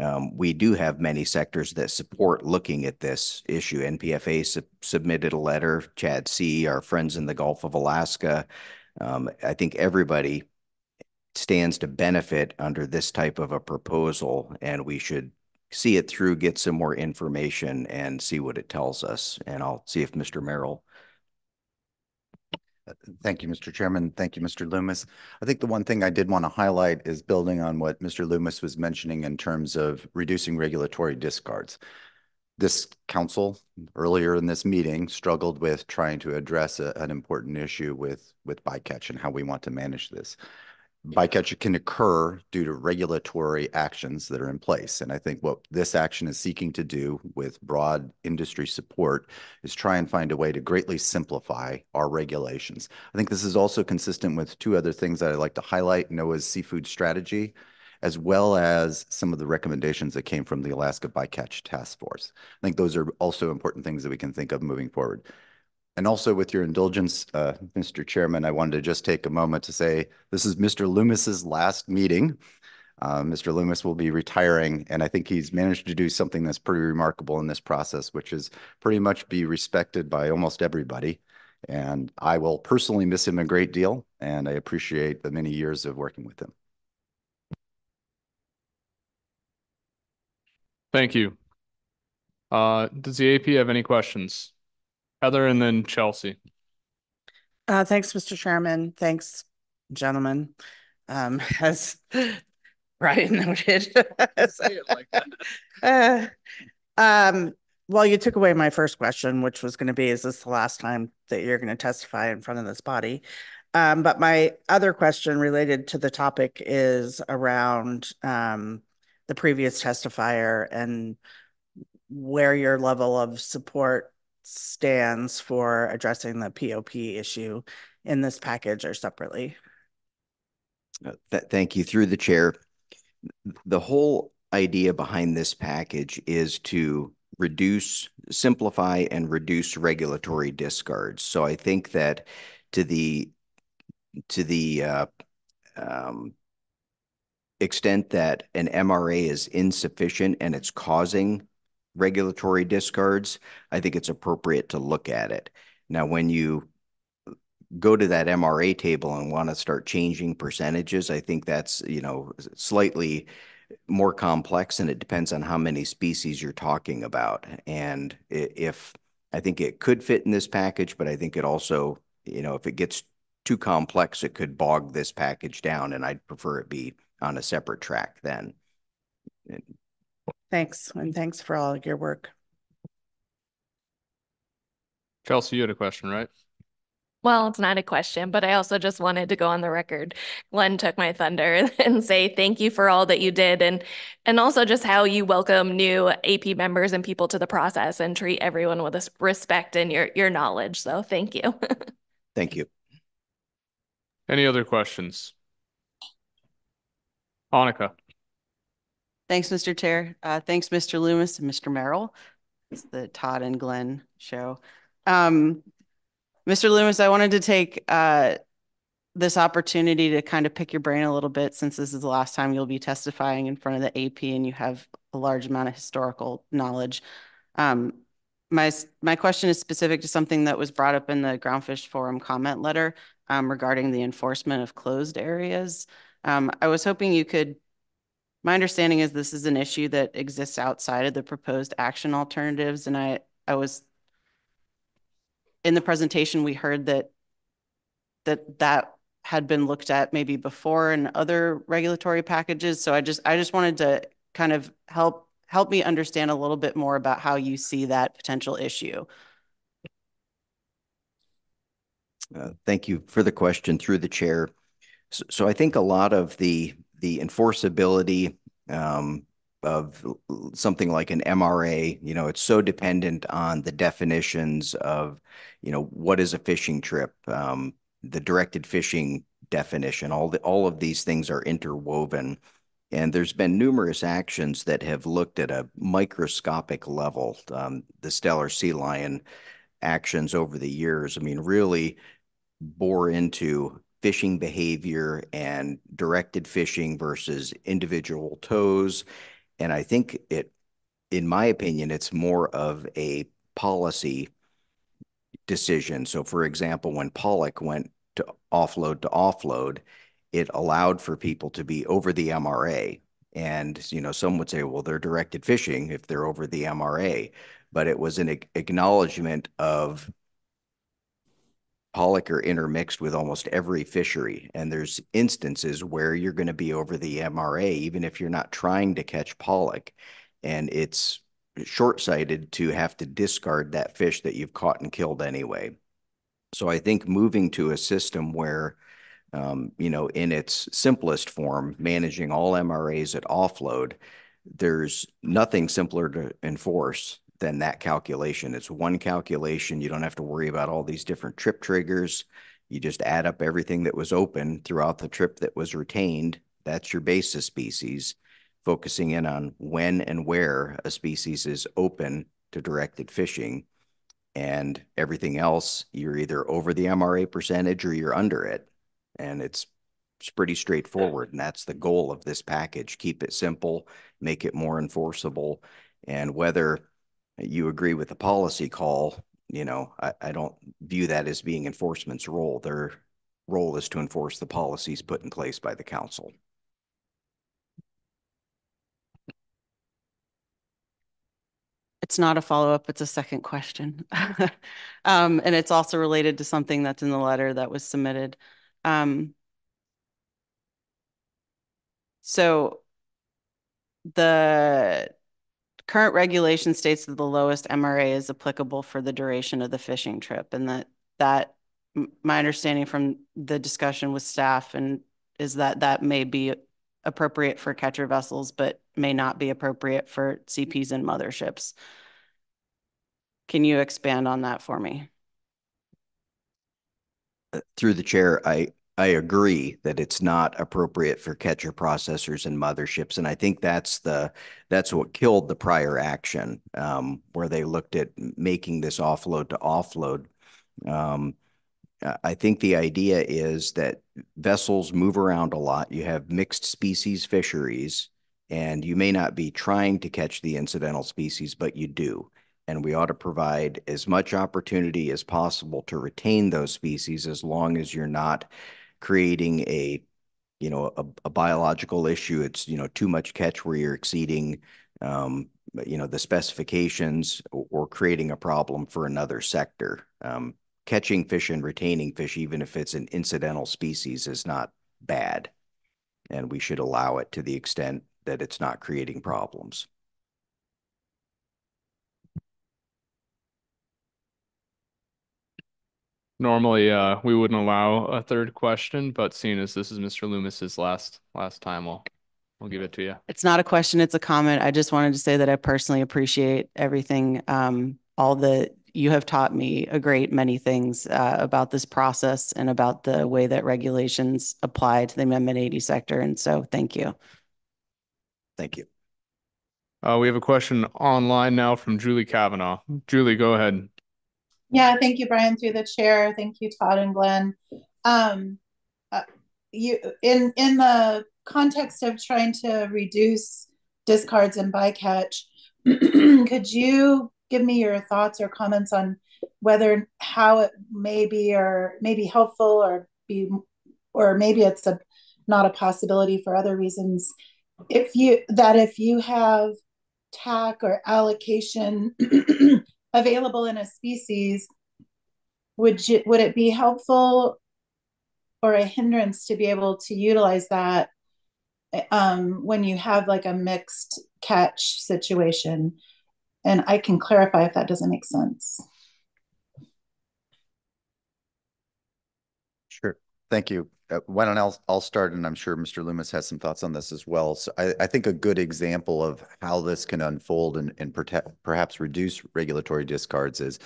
um, we do have many sectors that support looking at this issue. NPFA su submitted a letter, Chad See, our friends in the Gulf of Alaska. Um, I think everybody stands to benefit under this type of a proposal, and we should see it through, get some more information, and see what it tells us. And I'll see if Mr. Merrill uh, Thank you, Mr. Chairman. Thank you, Mr. Loomis. I think the one thing I did want to highlight is building on what Mr. Loomis was mentioning in terms of reducing regulatory discards. This council earlier in this meeting struggled with trying to address a, an important issue with, with bycatch and how we want to manage this bycatch can occur due to regulatory actions that are in place. And I think what this action is seeking to do with broad industry support is try and find a way to greatly simplify our regulations. I think this is also consistent with two other things that I'd like to highlight, NOAA's seafood strategy, as well as some of the recommendations that came from the Alaska Bycatch Task Force. I think those are also important things that we can think of moving forward. And also with your indulgence, uh, Mr. Chairman, I wanted to just take a moment to say this is Mr. Loomis's last meeting. Uh, Mr. Loomis will be retiring, and I think he's managed to do something that's pretty remarkable in this process, which is pretty much be respected by almost everybody. And I will personally miss him a great deal, and I appreciate the many years of working with him. Thank you. Uh, does the AP have any questions? Heather and then Chelsea. Uh, thanks, Mr. Chairman. Thanks, gentlemen. Um, as Ryan noted. Say it like that. Uh, um, well, you took away my first question, which was going to be, is this the last time that you're going to testify in front of this body? Um, but my other question related to the topic is around um, the previous testifier and where your level of support stands for addressing the POP issue in this package or separately. Uh, th thank you. Through the chair, the whole idea behind this package is to reduce, simplify, and reduce regulatory discards. So I think that to the to the uh, um, extent that an MRA is insufficient and it's causing regulatory discards, I think it's appropriate to look at it. Now, when you go to that MRA table and want to start changing percentages, I think that's, you know, slightly more complex and it depends on how many species you're talking about. And if I think it could fit in this package, but I think it also, you know, if it gets too complex, it could bog this package down and I'd prefer it be on a separate track then. Thanks. And thanks for all of your work. Chelsea, you had a question, right? Well, it's not a question, but I also just wanted to go on the record. Glenn took my thunder and say thank you for all that you did and and also just how you welcome new AP members and people to the process and treat everyone with respect and your your knowledge. So thank you. thank you. Any other questions? Annika. Thanks, Mr. Chair. Uh, thanks, Mr. Loomis and Mr. Merrill. It's the Todd and Glenn show. Um, Mr. Loomis, I wanted to take uh, this opportunity to kind of pick your brain a little bit since this is the last time you'll be testifying in front of the AP and you have a large amount of historical knowledge. Um, my, my question is specific to something that was brought up in the Groundfish Forum comment letter um, regarding the enforcement of closed areas. Um, I was hoping you could, my understanding is this is an issue that exists outside of the proposed action alternatives. And I, I was in the presentation, we heard that that that had been looked at maybe before in other regulatory packages. So I just I just wanted to kind of help help me understand a little bit more about how you see that potential issue. Uh, thank you for the question through the chair. So, so I think a lot of the the enforceability um, of something like an MRA, you know, it's so dependent on the definitions of, you know, what is a fishing trip, um, the directed fishing definition, all the all of these things are interwoven. And there's been numerous actions that have looked at a microscopic level, um, the Steller sea lion actions over the years. I mean, really bore into fishing behavior and directed fishing versus individual tows and I think it, in my opinion, it's more of a policy decision. So, for example, when Pollock went to offload to offload, it allowed for people to be over the MRA. And, you know, some would say, well, they're directed fishing if they're over the MRA. But it was an acknowledgement of pollock are intermixed with almost every fishery. And there's instances where you're going to be over the MRA, even if you're not trying to catch pollock. And it's short-sighted to have to discard that fish that you've caught and killed anyway. So I think moving to a system where, um, you know, in its simplest form, managing all MRAs at offload, there's nothing simpler to enforce than that calculation. It's one calculation. You don't have to worry about all these different trip triggers. You just add up everything that was open throughout the trip that was retained. That's your basis species, focusing in on when and where a species is open to directed fishing. And everything else, you're either over the MRA percentage or you're under it. And it's it's pretty straightforward. And that's the goal of this package. Keep it simple, make it more enforceable. And whether you agree with the policy call you know, I, I don't view that as being enforcement's role. Their role is to enforce the policies put in place by the council. It's not a follow-up, it's a second question. Um, and it's also related to something that's in the letter that was submitted. Um, so the current regulation states that the lowest MRA is applicable for the duration of the fishing trip and that that my understanding from the discussion with staff and is that that may be appropriate for catcher vessels, but may not be appropriate for CPs and motherships. Can you expand on that for me? Uh, through the chair, I, I agree that it's not appropriate for catcher processors and motherships. And I think that's the, that's what killed the prior action, um, where they looked at making this offload to offload. Um, I think the idea is that vessels move around a lot. You have mixed species fisheries, and you may not be trying to catch the incidental species, but you do. And we ought to provide as much opportunity as possible to retain those species as long as you're not creating a, you know, a, a biological issue. It's, you know, too much catch where you're exceeding, um, you know, the specifications or, creating a problem for another sector. Um, catching fish and retaining fish, even if it's an incidental species, is not bad. And we should allow it to the extent that it's not creating problems. Normally, uh, we wouldn't allow a third question, but seeing as this is Mr. Loomis's last last time, we'll we'll give it to you. It's not a question, it's a comment. I just wanted to say that I personally appreciate everything, um, all the you have taught me a great many things uh, about this process and about the way that regulations apply to the Amendment 80 sector. And so thank you. Thank you. Uh, we have a question online now from Julie Kavanaugh. Julie, go ahead. Yeah, thank you, Brian, through the chair. Thank you, Todd and Glenn. Um, uh, you in in the context of trying to reduce discards and bycatch, could you give me your thoughts or comments on whether how it may be or may be helpful or be or maybe it's a not a possibility for other reasons if you that if you have TAC or allocation available in a species would you would it be helpful or a hindrance to be able to utilize that um, when you have like a mixed catch situation and I can clarify if that doesn't make sense. Sure. Thank you. Uh, why don't I'll, I'll start, and I'm sure Mr. Loomis has some thoughts on this as well. So I, I think a good example of how this can unfold and, and perhaps reduce regulatory discards is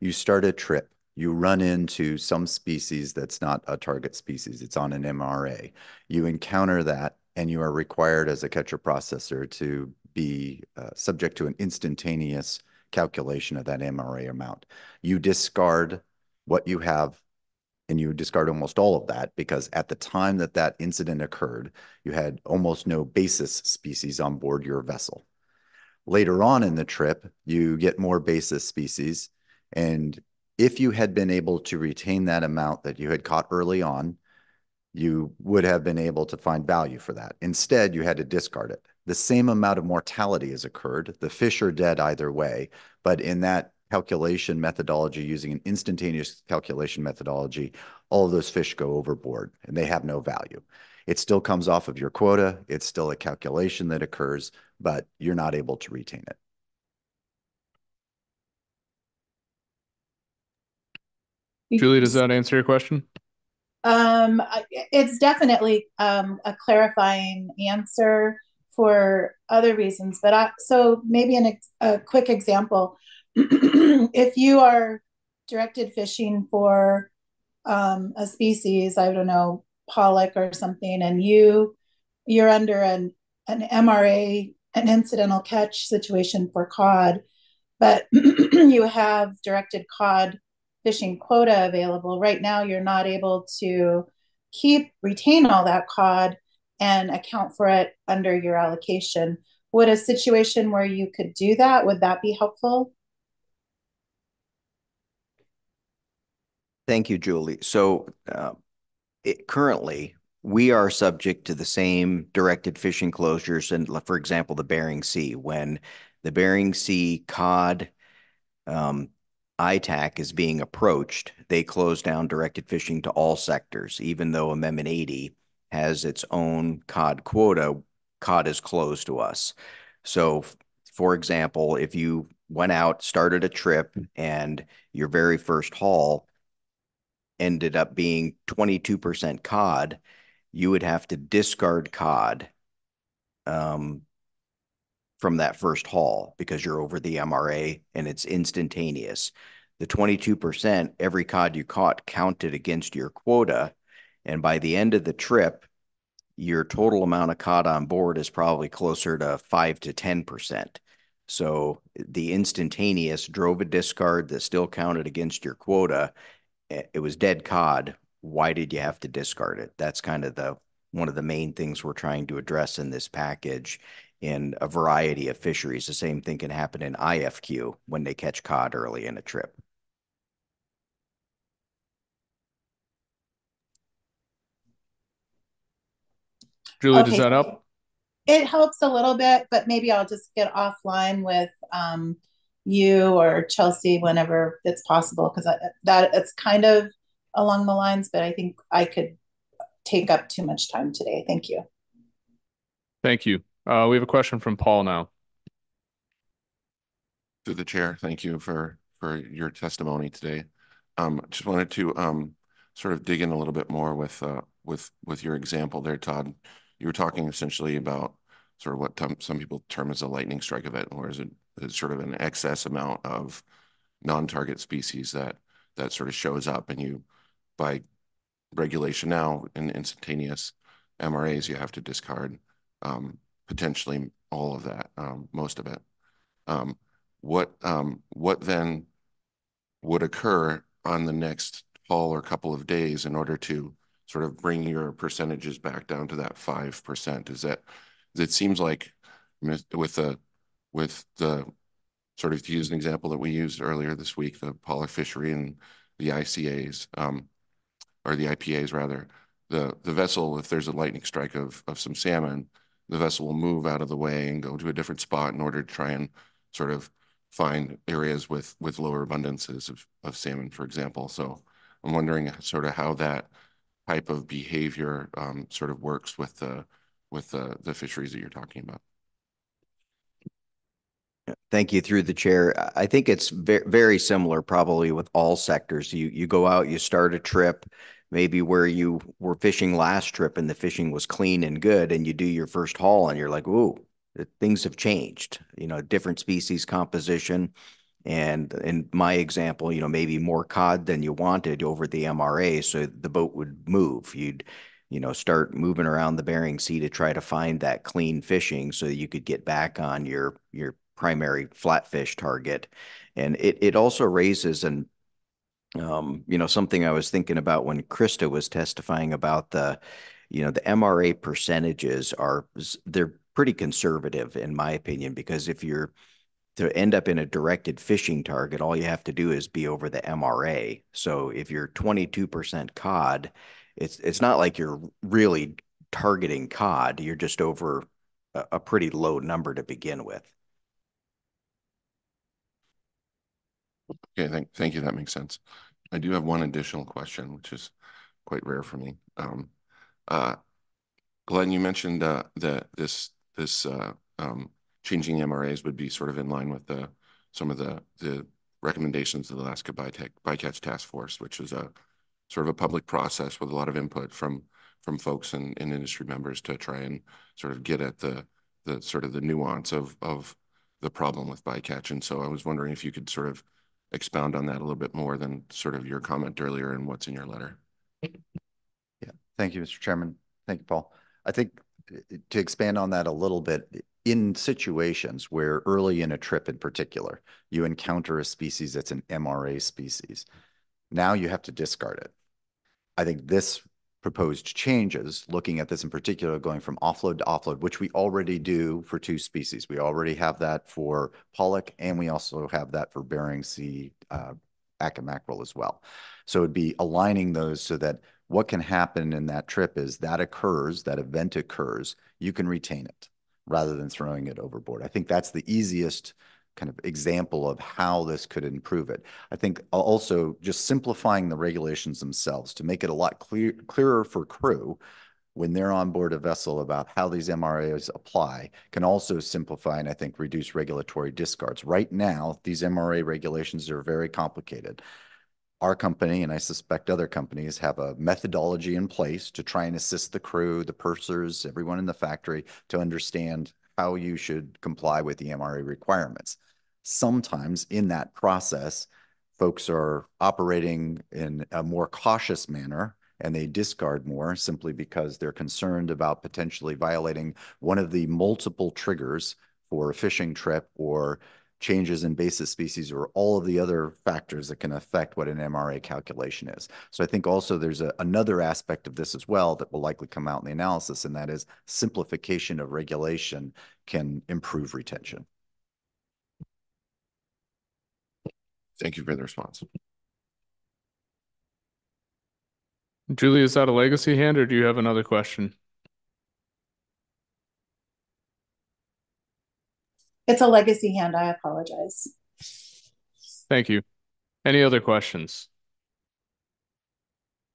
you start a trip, you run into some species that's not a target species, it's on an MRA. You encounter that, and you are required as a catcher processor to be uh, subject to an instantaneous calculation of that MRA amount. You discard what you have and you discard almost all of that because at the time that that incident occurred, you had almost no basis species on board your vessel. Later on in the trip, you get more basis species. And if you had been able to retain that amount that you had caught early on, you would have been able to find value for that. Instead, you had to discard it the same amount of mortality has occurred. The fish are dead either way, but in that calculation methodology, using an instantaneous calculation methodology, all of those fish go overboard and they have no value. It still comes off of your quota. It's still a calculation that occurs, but you're not able to retain it. Julie, does that answer your question? Um, it's definitely um, a clarifying answer for other reasons. But I, so maybe an, a quick example if you are directed fishing for um, a species, I don't know, pollock or something, and you you're under an an MRA, an incidental catch situation for cod, but you have directed cod fishing quota available. Right now, you're not able to keep retain all that cod and account for it under your allocation. Would a situation where you could do that, would that be helpful? Thank you, Julie. So uh, it, currently, we are subject to the same directed fishing closures and, for example, the Bering Sea. When the Bering Sea cod um, ITAC is being approached, they close down directed fishing to all sectors, even though Amendment 80 has its own cod quota, cod is closed to us. So, for example, if you went out, started a trip, and your very first haul ended up being 22% cod, you would have to discard cod um, from that first haul because you're over the MRA and it's instantaneous. The 22%, every cod you caught counted against your quota. And by the end of the trip, your total amount of cod on board is probably closer to 5 to 10%. So the instantaneous drove a discard that still counted against your quota. It was dead cod. Why did you have to discard it? That's kind of the one of the main things we're trying to address in this package in a variety of fisheries. The same thing can happen in IFQ when they catch cod early in a trip. Julie, does that help? It helps a little bit, but maybe I'll just get offline with um, you or Chelsea whenever it's possible because that it's kind of along the lines, but I think I could take up too much time today. Thank you. Thank you. Uh, we have a question from Paul now. To the chair, thank you for for your testimony today. Um, just wanted to um sort of dig in a little bit more with uh with with your example there, Todd. You were talking essentially about sort of what some people term as a lightning strike event, or is it is sort of an excess amount of non-target species that that sort of shows up, and you by regulation now in instantaneous MRAs you have to discard um, potentially all of that, um, most of it. Um, what um, what then would occur on the next haul or couple of days in order to sort of bring your percentages back down to that five percent? Is that it seems like with the with the sort of to use an example that we used earlier this week, the pollock fishery and the ICAs, um, or the IPAs rather, the the vessel, if there's a lightning strike of of some salmon, the vessel will move out of the way and go to a different spot in order to try and sort of find areas with with lower abundances of, of salmon, for example. So I'm wondering sort of how that type of behavior um, sort of works with the with the the fisheries that you're talking about. Thank you through the chair. I think it's very, very similar probably with all sectors. You you go out, you start a trip, maybe where you were fishing last trip and the fishing was clean and good, and you do your first haul and you're like, "Ooh, things have changed." You know, different species composition. And in my example, you know, maybe more cod than you wanted over the MRA, so the boat would move. You'd, you know, start moving around the Bering Sea to try to find that clean fishing so you could get back on your your primary flatfish target. And it it also raises an um, you know, something I was thinking about when Krista was testifying about the, you know, the MRA percentages are they're pretty conservative in my opinion because if you're to end up in a directed fishing target, all you have to do is be over the MRA. So if you're 22% cod, it's it's not like you're really targeting cod. You're just over a, a pretty low number to begin with. Okay, thank, thank you. That makes sense. I do have one additional question, which is quite rare for me. Um, uh, Glenn, you mentioned uh, that this this uh, um, changing MRAs would be sort of in line with the some of the the recommendations of the Alaska Bycatch Task Force, which is a sort of a public process with a lot of input from from folks and, and industry members to try and sort of get at the the sort of the nuance of of the problem with bycatch. And so I was wondering if you could sort of expound on that a little bit more than sort of your comment earlier and what's in your letter. Yeah, thank you, Mr. Chairman. Thank you, Paul. I think uh, to expand on that a little bit, in situations where early in a trip in particular, you encounter a species that's an MRA species, now you have to discard it. I think this proposed changes, looking at this in particular, going from offload to offload, which we already do for two species. We already have that for pollock, and we also have that for Bering Sea uh, mackerel as well. So it'd be aligning those so that what can happen in that trip is that occurs, that event occurs, you can retain it rather than throwing it overboard. I think that's the easiest kind of example of how this could improve it. I think also just simplifying the regulations themselves to make it a lot clear, clearer for crew when they're on board a vessel about how these MRAs apply can also simplify and I think reduce regulatory discards. Right now, these MRA regulations are very complicated. Our company, and I suspect other companies, have a methodology in place to try and assist the crew, the pursers, everyone in the factory to understand how you should comply with the MRA requirements. Sometimes in that process, folks are operating in a more cautious manner and they discard more simply because they're concerned about potentially violating one of the multiple triggers for a fishing trip or changes in basis species or all of the other factors that can affect what an MRA calculation is. So I think also there's a, another aspect of this as well that will likely come out in the analysis, and that is simplification of regulation can improve retention. Thank you for the response. Julie, is that a legacy hand or do you have another question? It's a legacy hand. I apologize. Thank you. Any other questions?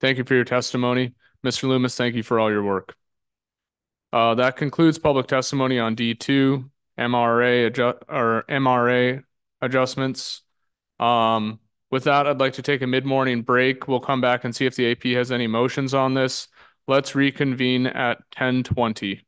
Thank you for your testimony. Mr. Loomis, thank you for all your work. Uh, that concludes public testimony on D2 MRA adjust or MRA adjustments. Um, with that, I'd like to take a mid-morning break. We'll come back and see if the AP has any motions on this. Let's reconvene at 1020.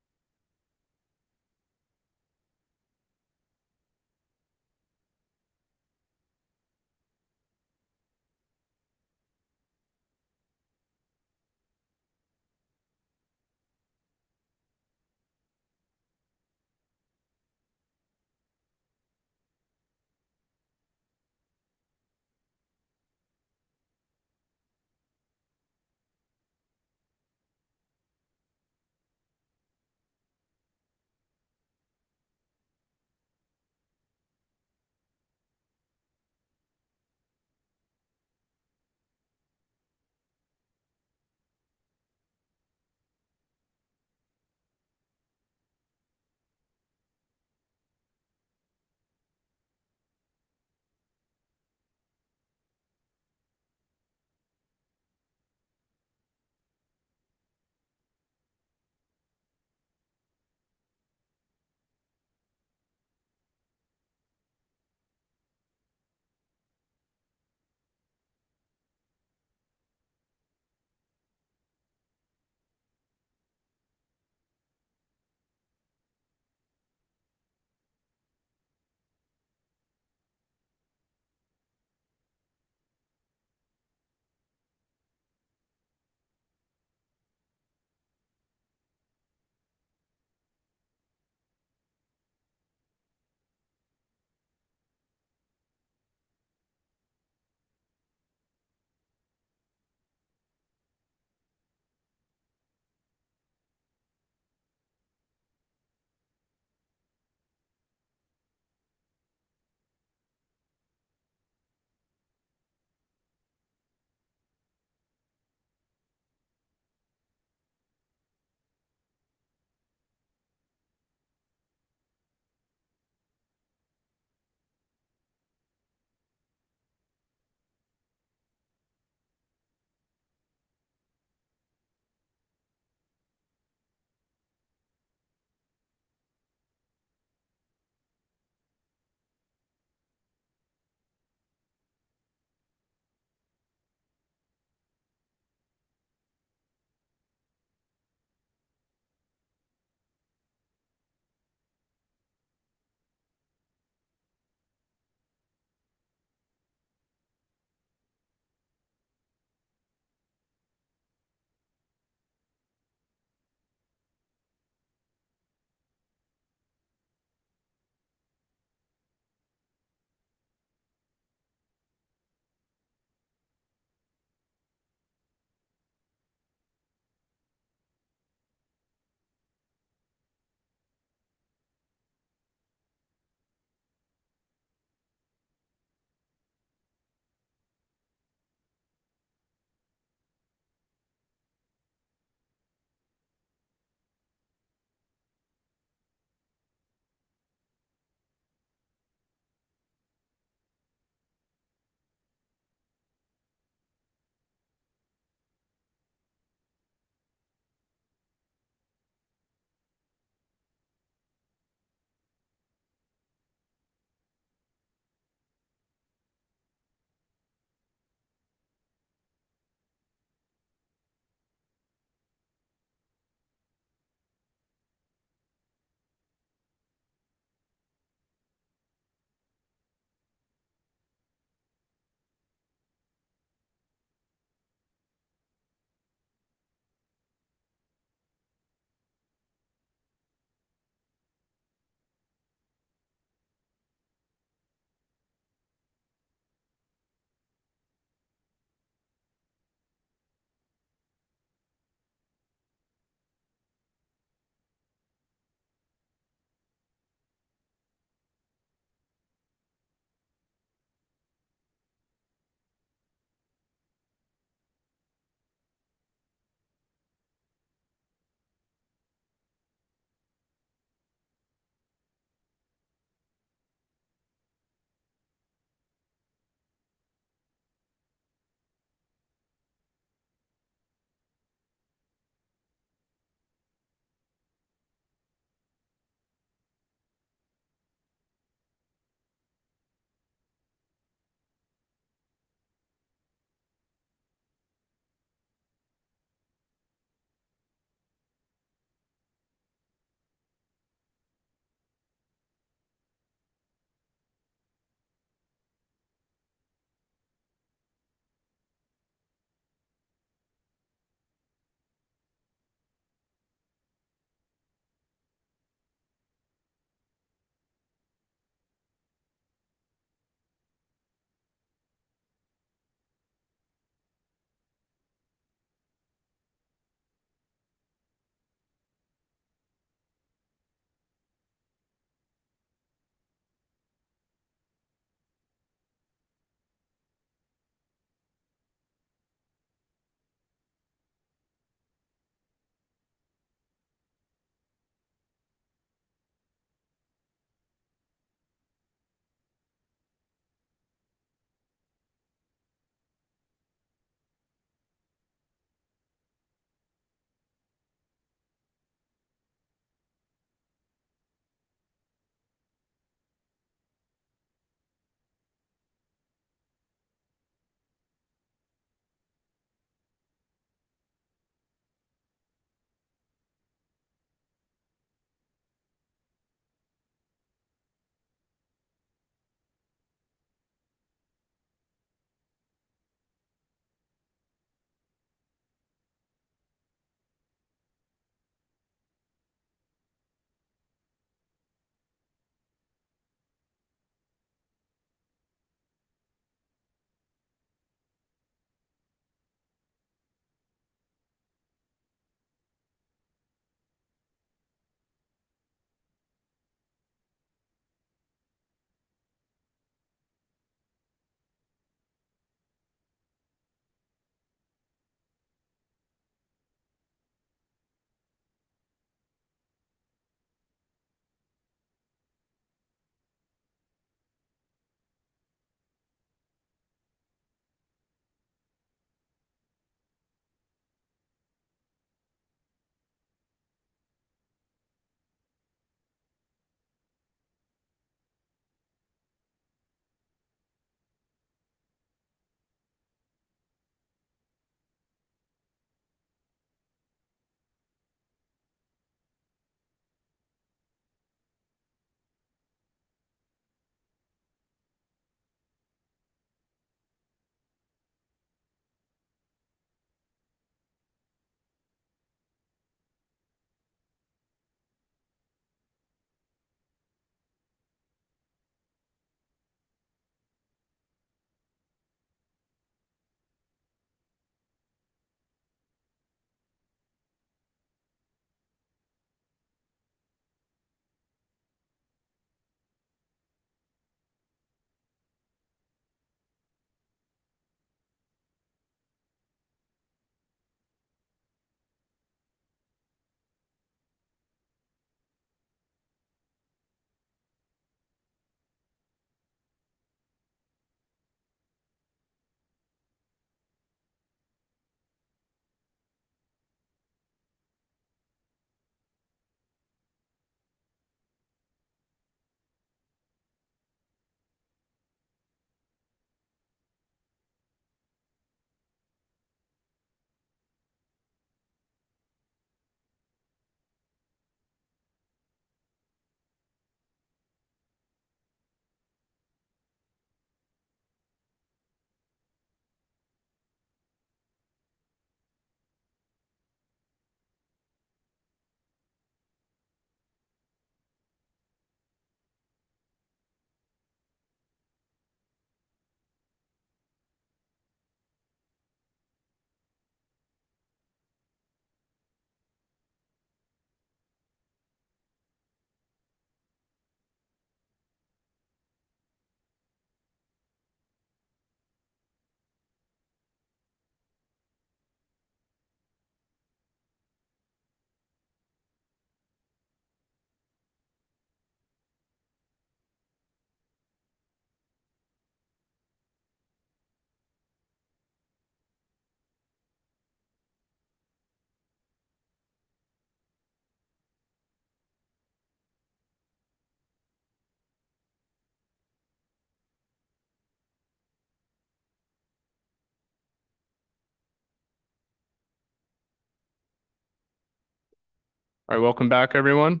All right, welcome back, everyone.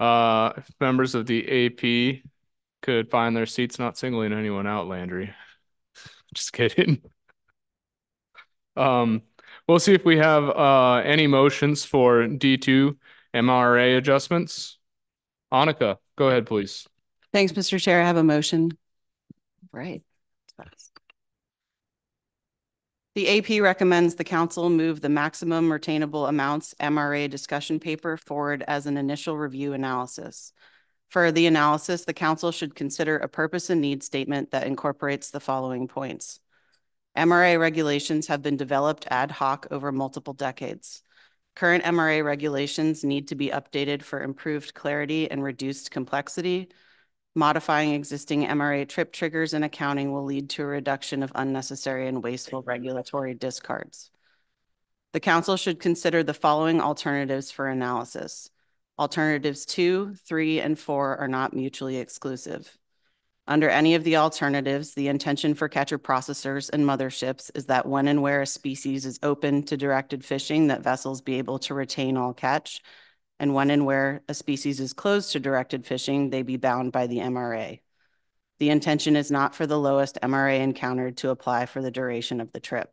Uh, if members of the AP could find their seats, not singling anyone out, Landry. Just kidding. Um, we'll see if we have uh any motions for D2 MRA adjustments. Annika, go ahead, please. Thanks, Mr. Chair. I have a motion. Right. The AP recommends the council move the maximum retainable amounts MRA discussion paper forward as an initial review analysis. For the analysis, the council should consider a purpose and need statement that incorporates the following points. MRA regulations have been developed ad hoc over multiple decades. Current MRA regulations need to be updated for improved clarity and reduced complexity. Modifying existing MRA trip triggers and accounting will lead to a reduction of unnecessary and wasteful regulatory discards. The council should consider the following alternatives for analysis. Alternatives two, three, and four are not mutually exclusive. Under any of the alternatives, the intention for catcher processors and motherships is that when and where a species is open to directed fishing, that vessels be able to retain all catch, and when and where a species is closed to directed fishing, they be bound by the MRA. The intention is not for the lowest MRA encountered to apply for the duration of the trip.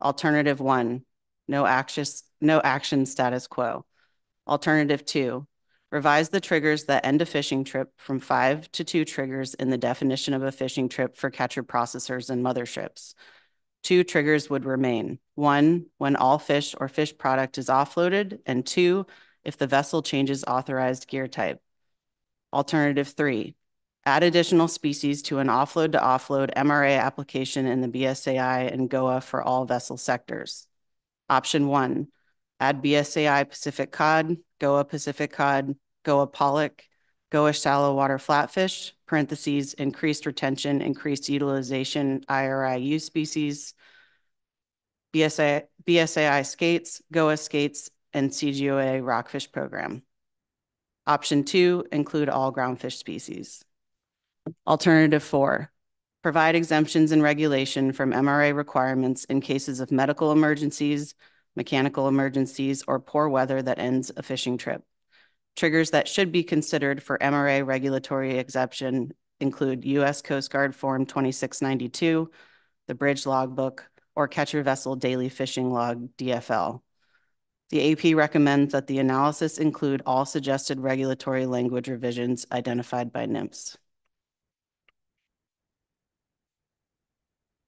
Alternative one, no action, no action status quo. Alternative two, Revise the triggers that end a fishing trip from five to two triggers in the definition of a fishing trip for catcher processors and motherships. Two triggers would remain. One, when all fish or fish product is offloaded, and two, if the vessel changes authorized gear type. Alternative three, add additional species to an offload to offload MRA application in the BSAI and GOA for all vessel sectors. Option one, add BSAI Pacific cod, GOA Pacific cod, GOA pollock, GOA shallow water flatfish, parentheses, increased retention, increased utilization, IRIU species, BSA, BSAI skates, GOA skates, and CGOA rockfish program. Option two, include all groundfish species. Alternative four, provide exemptions and regulation from MRA requirements in cases of medical emergencies, mechanical emergencies, or poor weather that ends a fishing trip. Triggers that should be considered for MRA regulatory exemption include U.S. Coast Guard Form 2692, the Bridge Logbook, or Catcher Vessel Daily Fishing Log, DFL. The AP recommends that the analysis include all suggested regulatory language revisions identified by NMFS.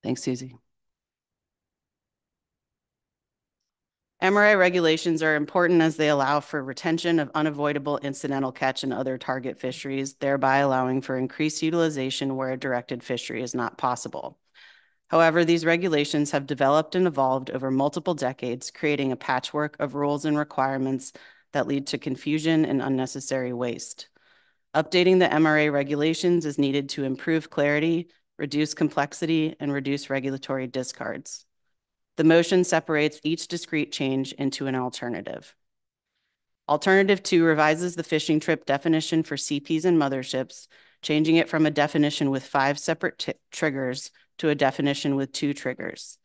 Thanks, Susie. MRA regulations are important as they allow for retention of unavoidable incidental catch and other target fisheries, thereby allowing for increased utilization where a directed fishery is not possible. However, these regulations have developed and evolved over multiple decades, creating a patchwork of rules and requirements that lead to confusion and unnecessary waste. Updating the MRA regulations is needed to improve clarity, reduce complexity, and reduce regulatory discards. The motion separates each discrete change into an alternative. Alternative two revises the fishing trip definition for CPs and motherships, changing it from a definition with five separate triggers to a definition with two triggers.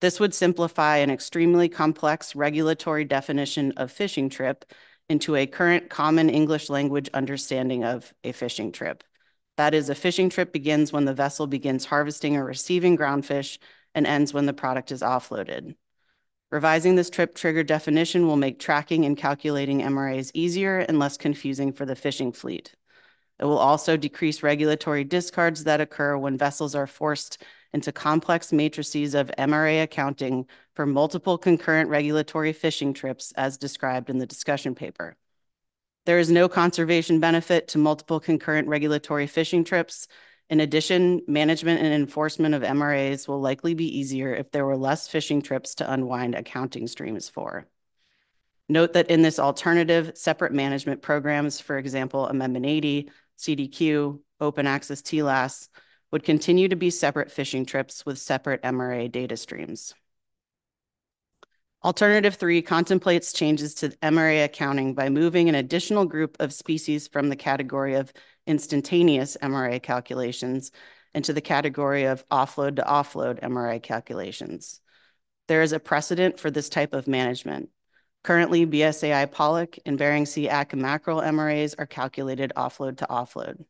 This would simplify an extremely complex regulatory definition of fishing trip into a current common English language understanding of a fishing trip. That is, a fishing trip begins when the vessel begins harvesting or receiving groundfish and ends when the product is offloaded. Revising this trip trigger definition will make tracking and calculating MRAs easier and less confusing for the fishing fleet. It will also decrease regulatory discards that occur when vessels are forced into complex matrices of MRA accounting for multiple concurrent regulatory fishing trips as described in the discussion paper. There is no conservation benefit to multiple concurrent regulatory fishing trips in addition, management and enforcement of MRAs will likely be easier if there were less fishing trips to unwind accounting streams for. Note that in this alternative, separate management programs, for example, Amendment 80, CDQ, Open Access TLAS, would continue to be separate fishing trips with separate MRA data streams. Alternative three contemplates changes to MRA accounting by moving an additional group of species from the category of instantaneous MRA calculations into the category of offload to offload MRA calculations. There is a precedent for this type of management. Currently, BSAI pollock and Bering Sea Atka mackerel MRAs are calculated offload to offload.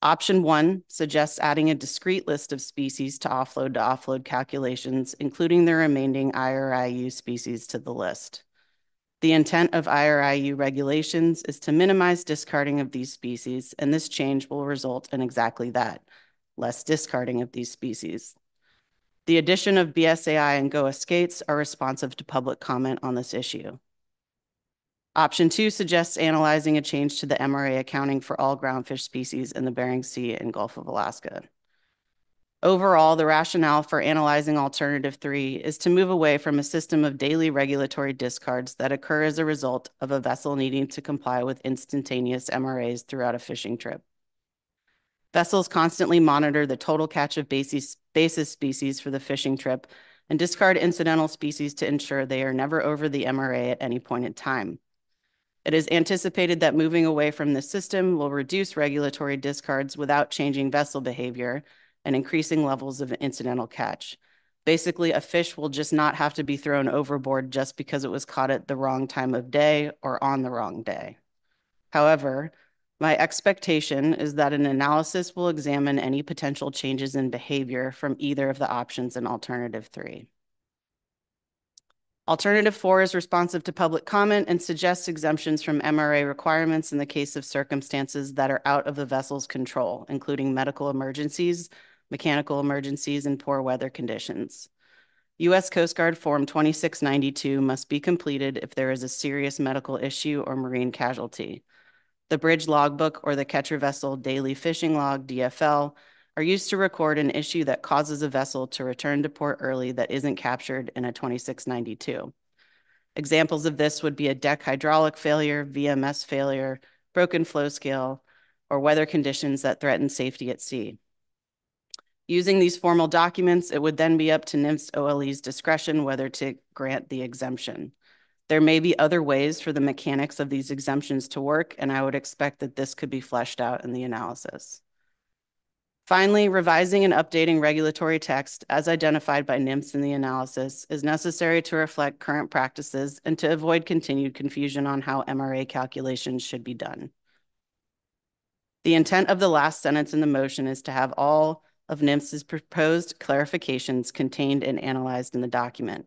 Option one suggests adding a discrete list of species to offload to offload calculations, including the remaining IRIU species to the list. The intent of IRIU regulations is to minimize discarding of these species, and this change will result in exactly that, less discarding of these species. The addition of BSAI and GOA skates are responsive to public comment on this issue. Option two suggests analyzing a change to the MRA accounting for all groundfish species in the Bering Sea and Gulf of Alaska. Overall, the rationale for analyzing alternative three is to move away from a system of daily regulatory discards that occur as a result of a vessel needing to comply with instantaneous MRAs throughout a fishing trip. Vessels constantly monitor the total catch of basis, basis species for the fishing trip and discard incidental species to ensure they are never over the MRA at any point in time. It is anticipated that moving away from this system will reduce regulatory discards without changing vessel behavior and increasing levels of incidental catch. Basically, a fish will just not have to be thrown overboard just because it was caught at the wrong time of day or on the wrong day. However, my expectation is that an analysis will examine any potential changes in behavior from either of the options in alternative three. Alternative four is responsive to public comment and suggests exemptions from MRA requirements in the case of circumstances that are out of the vessel's control, including medical emergencies, mechanical emergencies, and poor weather conditions. U.S. Coast Guard Form 2692 must be completed if there is a serious medical issue or marine casualty. The bridge logbook or the catcher vessel daily fishing log, DFL, are used to record an issue that causes a vessel to return to port early that isn't captured in a 2692. Examples of this would be a deck hydraulic failure, VMS failure, broken flow scale, or weather conditions that threaten safety at sea. Using these formal documents, it would then be up to NMFS OLE's discretion whether to grant the exemption. There may be other ways for the mechanics of these exemptions to work, and I would expect that this could be fleshed out in the analysis. Finally, revising and updating regulatory text as identified by NMFS in the analysis is necessary to reflect current practices and to avoid continued confusion on how MRA calculations should be done. The intent of the last sentence in the motion is to have all of NMFS's proposed clarifications contained and analyzed in the document.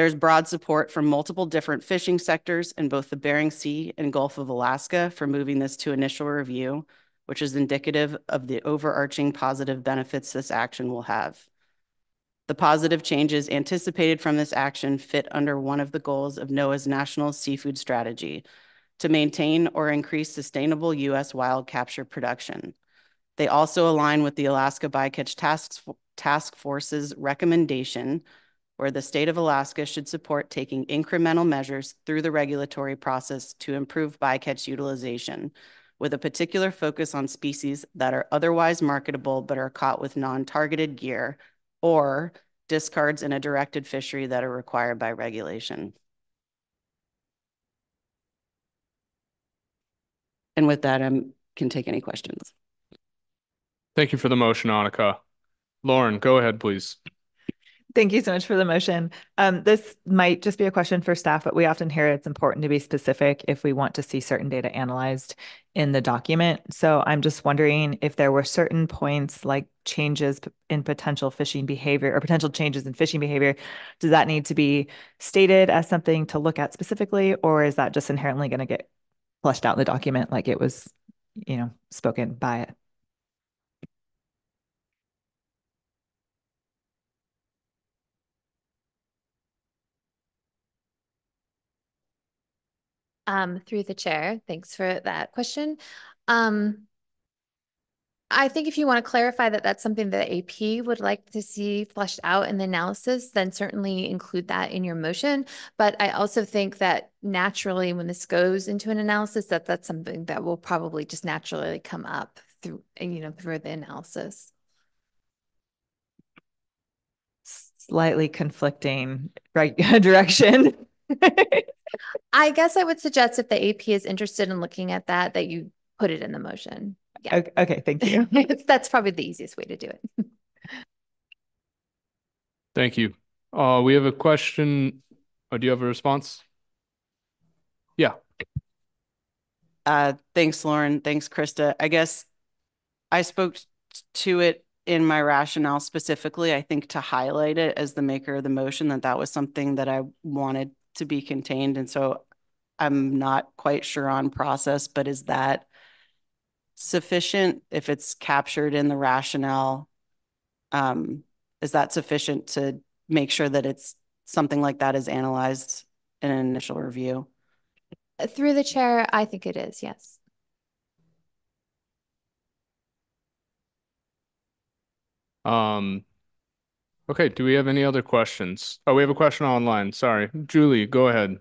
There's broad support from multiple different fishing sectors in both the Bering Sea and Gulf of Alaska for moving this to initial review, which is indicative of the overarching positive benefits this action will have. The positive changes anticipated from this action fit under one of the goals of NOAA's National Seafood Strategy to maintain or increase sustainable U.S. wild capture production. They also align with the Alaska Bycatch Task, Task Force's recommendation where the state of Alaska should support taking incremental measures through the regulatory process to improve bycatch utilization, with a particular focus on species that are otherwise marketable but are caught with non-targeted gear or discards in a directed fishery that are required by regulation. And with that, I can take any questions. Thank you for the motion, Annika. Lauren, go ahead, please. Thank you so much for the motion. Um, this might just be a question for staff, but we often hear it's important to be specific if we want to see certain data analyzed in the document. So I'm just wondering if there were certain points like changes in potential fishing behavior or potential changes in fishing behavior. Does that need to be stated as something to look at specifically, or is that just inherently going to get flushed out in the document like it was, you know, spoken by it? Um, through the chair, thanks for that question. Um, I think if you want to clarify that that's something that AP would like to see fleshed out in the analysis, then certainly include that in your motion. But I also think that naturally, when this goes into an analysis, that that's something that will probably just naturally come up through, you know, through the analysis. Slightly conflicting right direction. I guess I would suggest if the AP is interested in looking at that, that you put it in the motion. Yeah. Okay, okay thank you. That's probably the easiest way to do it. Thank you. Uh, we have a question Oh, do you have a response? Yeah. Uh, thanks, Lauren. Thanks, Krista. I guess I spoke to it in my rationale specifically, I think to highlight it as the maker of the motion, that that was something that I wanted to be contained. And so I'm not quite sure on process, but is that sufficient if it's captured in the rationale? Um, is that sufficient to make sure that it's something like that is analyzed in an initial review? Through the chair, I think it is, yes. Um, okay, do we have any other questions? Oh, we have a question online. Sorry. Julie, go ahead.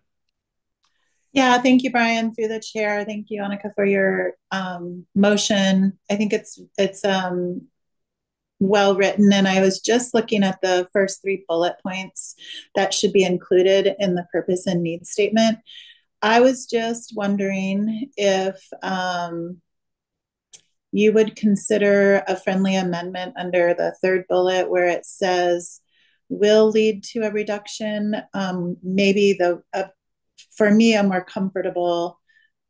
Yeah, thank you, Brian, through the chair. Thank you, Annika, for your um, motion. I think it's it's um, well written, and I was just looking at the first three bullet points that should be included in the purpose and need statement. I was just wondering if um, you would consider a friendly amendment under the third bullet where it says will lead to a reduction. Um, maybe the for me, a more comfortable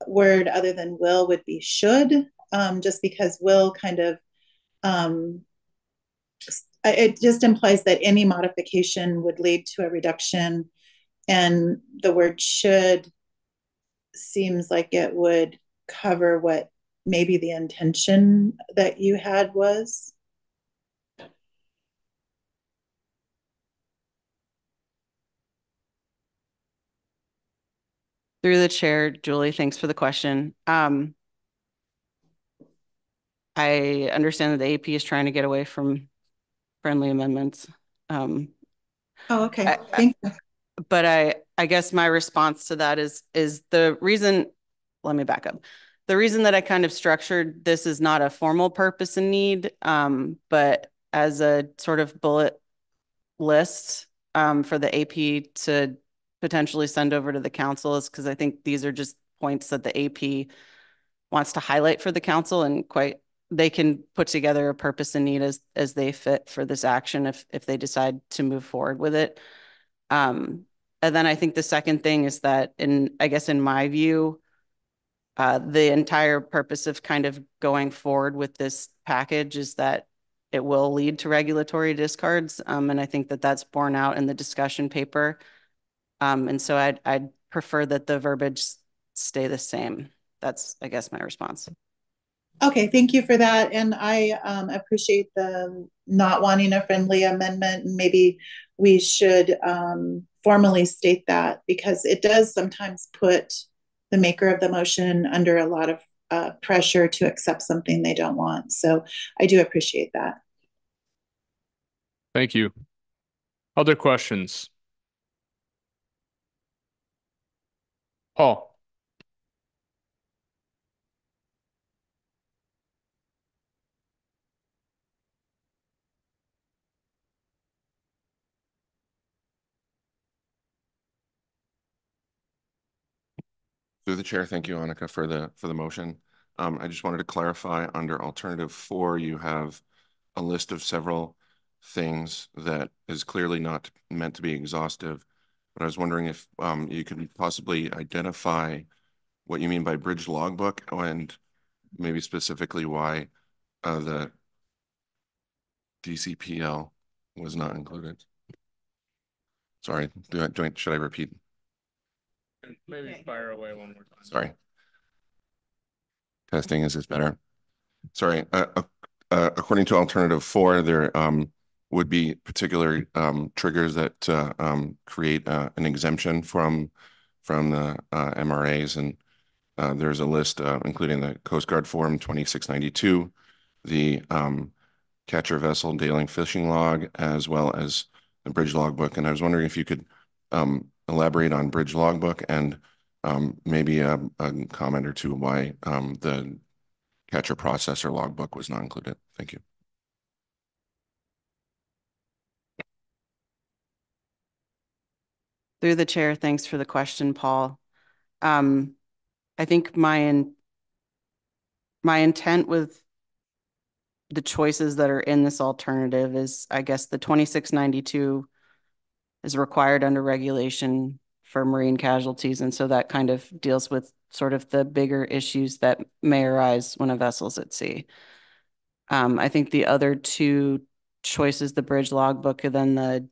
word other than will would be should, um, just because will kind of um, it just implies that any modification would lead to a reduction, and the word should seems like it would cover what maybe the intention that you had was. Through the chair, Julie, thanks for the question. Um, I understand that the AP is trying to get away from friendly amendments. Um, Oh, okay. I- Thank you. but I, I guess my response to that is, is the reason, let me back up. The reason that I kind of structured this is not a formal purpose and need, um, but as a sort of bullet list, um, for the AP to potentially send over to the council is because I think these are just points that the AP wants to highlight for the council and quite, they can put together a purpose and need as, as they fit for this action if, if they decide to move forward with it. Um, and then I think the second thing is that in, I guess in my view, uh, the entire purpose of kind of going forward with this package is that it will lead to regulatory discards. Um, and I think that that's borne out in the discussion paper. Um, and so I'd, I'd prefer that the verbiage stay the same. That's, I guess, my response. Okay, thank you for that. And I um, appreciate the not wanting a friendly amendment. Maybe we should um, formally state that because it does sometimes put the maker of the motion under a lot of uh, pressure to accept something they don't want. So I do appreciate that. Thank you. Other questions? Paul? Through the chair, thank you, Annika, for the, for the motion. Um, I just wanted to clarify, under alternative four, you have a list of several things that is clearly not meant to be exhaustive. But I was wondering if, um, you could possibly identify what you mean by bridge logbook and maybe specifically why, uh, the DCPL was not included. Sorry, do I, do I, should I repeat? Maybe fire away one more time. Sorry. Testing, is this better? Sorry, uh, uh, uh, according to alternative four, there, um, would be particular, um, triggers that, uh, um, create, uh, an exemption from, from the, uh, MRAs and, uh, there's a list, uh, including the Coast Guard Form twenty-six ninety-two, the, um, catcher vessel daily fishing log, as well as the bridge logbook. And I was wondering if you could, um, elaborate on bridge logbook and um, maybe a, a comment or two why um, the catcher processor logbook was not included. Thank you. Through the chair, thanks for the question, Paul. Um, I think my in, my intent with the choices that are in this alternative is, I guess, the twenty-six ninety-two is required under regulation for marine casualties. And so that kind of deals with sort of the bigger issues that may arise when a vessel's at sea. Um, I think the other two choices, the bridge logbook and then the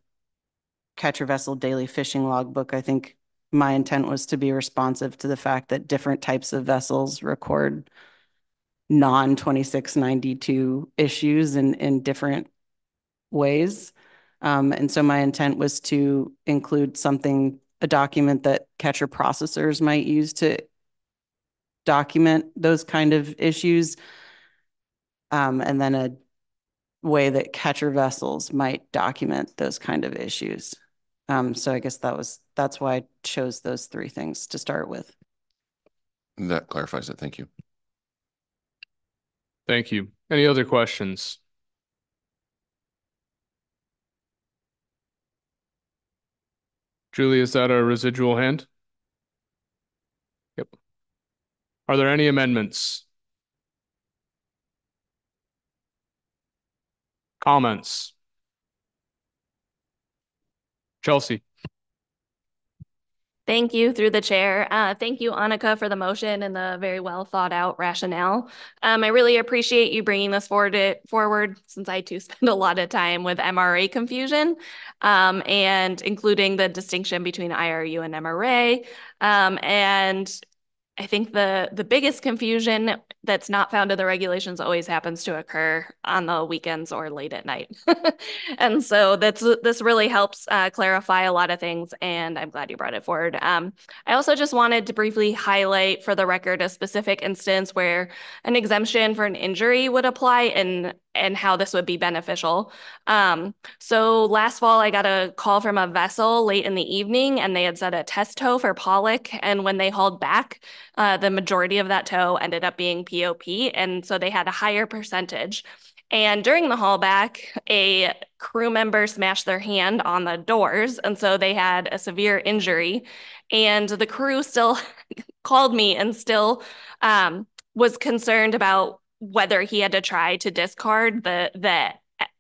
catcher vessel daily fishing logbook, I think my intent was to be responsive to the fact that different types of vessels record non 2692 issues in, in different ways. Um, and so my intent was to include something, a document that catcher processors might use to document those kind of issues. Um, and then a way that catcher vessels might document those kind of issues. Um, so I guess that was, that's why I chose those three things to start with. That clarifies it. Thank you. Thank you. Any other questions? Julie, is that a residual hand? Yep. Are there any amendments? Comments? Chelsea? Thank you through the chair. Uh, thank you, Annika, for the motion and the very well thought out rationale. Um, I really appreciate you bringing this forward, forward since I too spend a lot of time with MRA confusion um, and including the distinction between IRIU and MRA. Um, and I think the the biggest confusion that's not found in the regulations always happens to occur on the weekends or late at night, and so that's this really helps uh, clarify a lot of things. And I'm glad you brought it forward. Um, I also just wanted to briefly highlight for the record a specific instance where an exemption for an injury would apply, and and how this would be beneficial. Um, so last fall, I got a call from a vessel late in the evening, and they had set a test tow for pollock. And when they hauled back, uh, the majority of that tow ended up being POP, and so they had a higher percentage. And during the haul back, a crew member smashed their hand on the doors, and so they had a severe injury. And the crew still called me and still um, was concerned about whether he had to try to discard the the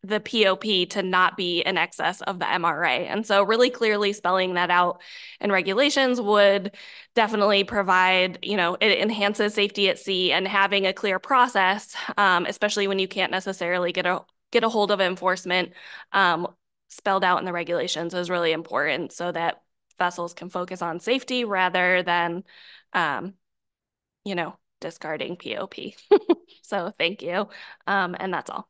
the POP to not be in excess of the MRA. And so really clearly spelling that out in regulations would definitely provide, you know, it enhances safety at sea and having a clear process, um, especially when you can't necessarily get a get a hold of enforcement um, spelled out in the regulations is really important so that vessels can focus on safety rather than, um, you know, discarding POP. so thank you. Um, and that's all.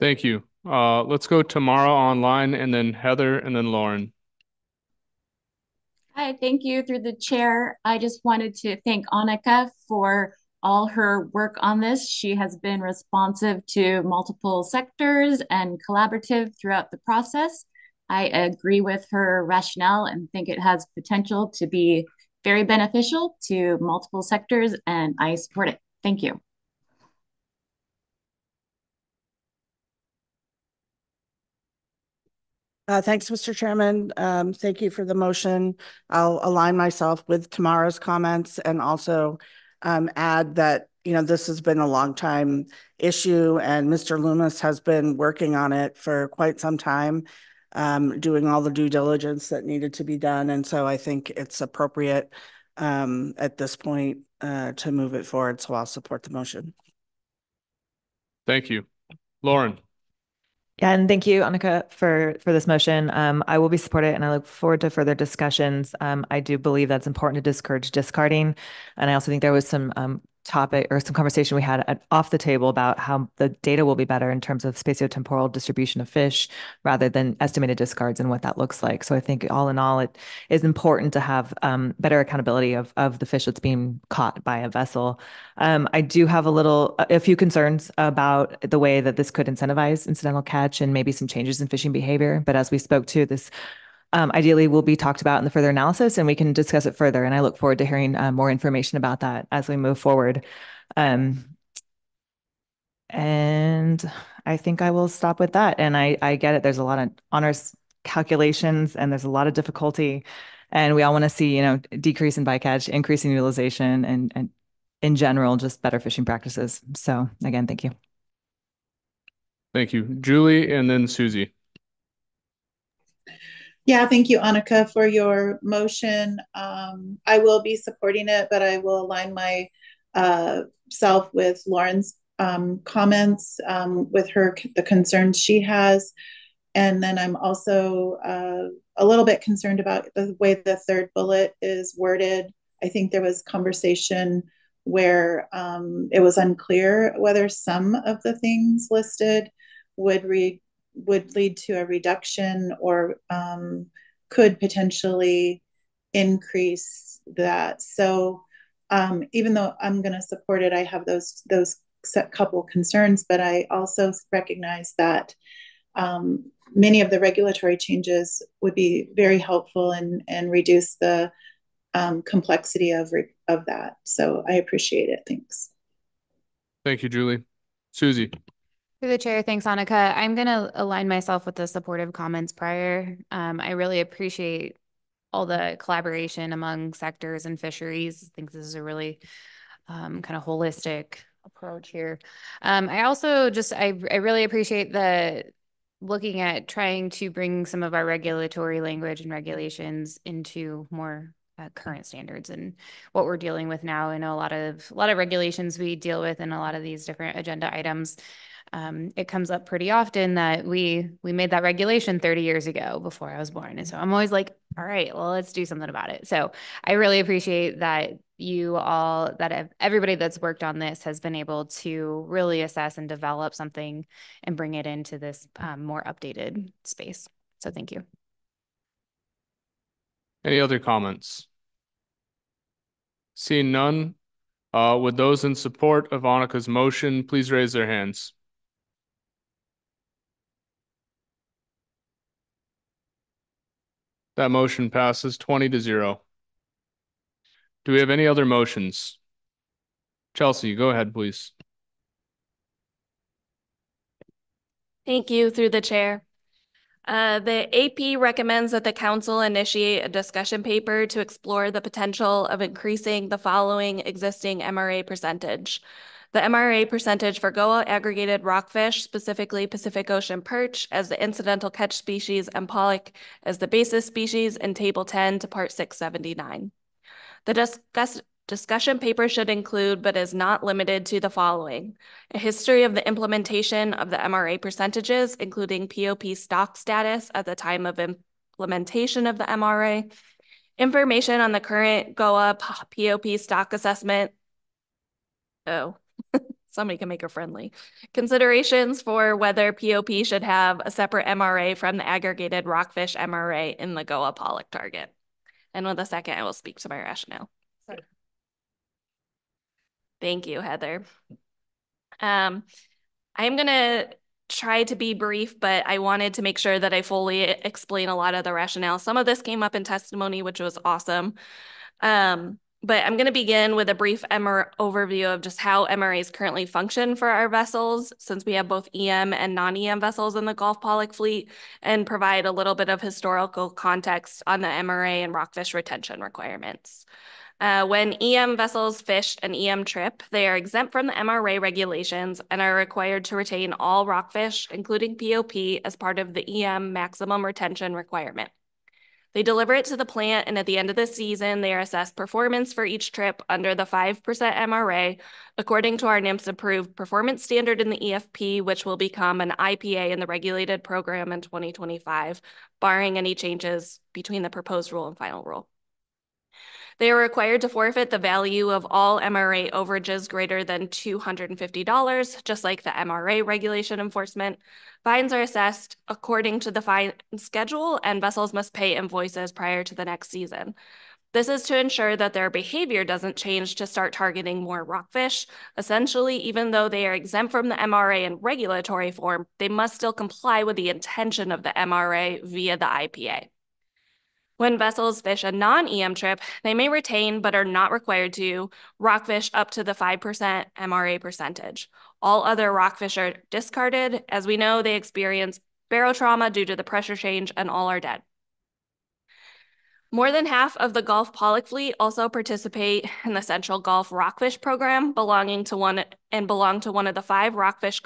Thank you. Uh, let's go Tamara online and then Heather and then Lauren. Hi, thank you through the chair. I just wanted to thank Annika for all her work on this. She has been responsive to multiple sectors and collaborative throughout the process. I agree with her rationale and think it has potential to be very beneficial to multiple sectors, and I support it. Thank you. Uh, thanks, Mr. Chairman. Um, thank you for the motion. I'll align myself with Tamara's comments and also um, add that, you know, this has been a long time issue and Mr. Loomis has been working on it for quite some time um, doing all the due diligence that needed to be done. And so I think it's appropriate um, at this point uh, to move it forward. So I'll support the motion. Thank you. Lauren. Yeah, and thank you, Annika, for for this motion. Um, I will be supported, and I look forward to further discussions. Um, I do believe that's important to discourage discarding, and I also think there was some um, topic or some conversation we had at, off the table about how the data will be better in terms of spatiotemporal distribution of fish rather than estimated discards and what that looks like. So I think all in all, it is important to have um, better accountability of, of the fish that's being caught by a vessel. Um, I do have a little, a few concerns about the way that this could incentivize incidental catch and maybe some changes in fishing behavior. But as we spoke to, this um, ideally will be talked about in the further analysis and we can discuss it further. And I look forward to hearing uh, more information about that as we move forward. Um, and I think I will stop with that. And I, I get it. There's a lot of honors calculations and there's a lot of difficulty. And we all want to see, you know, decrease in bycatch, increase in utilization, and, and in general, just better fishing practices. So again, thank you. Thank you. Julie and then Susie. Yeah, thank you, Annika, for your motion. Um, I will be supporting it, but I will align my uh, self with Lauren's um, comments um, with her the concerns she has, and then I'm also uh, a little bit concerned about the way the third bullet is worded. I think there was conversation where um, it was unclear whether some of the things listed would read would lead to a reduction or um, could potentially increase that. So um, even though I'm going to support it, I have those those couple concerns, but I also recognize that um, many of the regulatory changes would be very helpful and and reduce the um, complexity of of that. So I appreciate it. Thanks. Thank you, Julie. Susie. Through the chair, thanks, Annika. I'm going to align myself with the supportive comments prior. Um, I really appreciate all the collaboration among sectors and fisheries. I think this is a really um, kind of holistic approach here. Um, I also just, I, I really appreciate the looking at trying to bring some of our regulatory language and regulations into more uh, current standards and what we're dealing with now. I know a lot of a lot of regulations we deal with in a lot of these different agenda items um, it comes up pretty often that we we made that regulation 30 years ago before I was born. And so I'm always like, all right, well, let's do something about it. So I really appreciate that you all, that everybody that's worked on this has been able to really assess and develop something and bring it into this um, more updated space. So thank you. Any other comments? Seeing none, uh, would those in support of Annika's motion please raise their hands? That motion passes twenty to zero. Do we have any other motions? Chelsea, go ahead, please. Thank you through the chair. Uh, the AP recommends that the council initiate a discussion paper to explore the potential of increasing the following existing MRA percentage. The MRA percentage for GOA aggregated rockfish, specifically Pacific Ocean perch, as the incidental catch species and pollock as the basis species in Table 10 to Part 679. The discuss discussion paper should include, but is not limited to the following. A history of the implementation of the MRA percentages, including POP stock status at the time of implementation of the MRA, information on the current GOA POP stock assessment. Oh, somebody can make her friendly. Considerations for whether POP should have a separate MRA from the aggregated rockfish MRA in the GOA pollock target. And with a second, I will speak to my rationale. Sorry. Thank you, Heather. Um, I'm going to try to be brief, but I wanted to make sure that I fully explain a lot of the rationale. Some of this came up in testimony, which was awesome. Um, but I'm going to begin with a brief MR overview of just how MRAs currently function for our vessels, since we have both EM and non-EM vessels in the Gulf Pollock fleet, and provide a little bit of historical context on the MRA and rockfish retention requirements. Uh, when EM vessels fish an EM trip, they are exempt from the MRA regulations and are required to retain all rockfish, including POP, as part of the EM maximum retention requirement. They deliver it to the plant, and at the end of the season, they are assessed performance for each trip under the 5% MRA, according to our NMFS approved performance standard in the EFP, which will become an IPA in the regulated program in 2025, barring any changes between the proposed rule and final rule. They are required to forfeit the value of all MRA overages greater than $250, just like the MRA regulation enforcement. Fines are assessed according to the fine schedule, and vessels must pay invoices prior to the next season. This is to ensure that their behavior doesn't change to start targeting more rockfish. Essentially, even though they are exempt from the MRA in regulatory form, they must still comply with the intention of the MRA via the IPA. When vessels fish a non-EM trip, they may retain, but are not required to, rockfish up to the 5% MRA percentage. All other rockfish are discarded. As we know, they experience barotrauma due to the pressure change and all are dead. More than half of the Gulf pollock fleet also participate in the Central Gulf Rockfish Program, belonging to one and belong to one of the five rockfish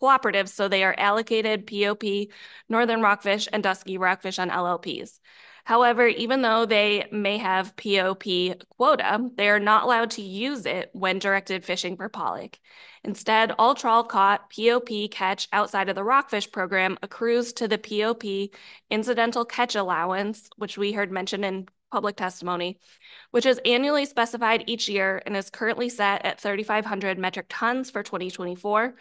cooperatives, so they are allocated POP, Northern Rockfish, and Dusky Rockfish on LLPs. However, even though they may have POP quota, they are not allowed to use it when directed fishing for pollock. Instead, all trawl caught POP catch outside of the rockfish program accrues to the POP incidental catch allowance, which we heard mentioned in public testimony, which is annually specified each year and is currently set at 3,500 metric tons for 2024,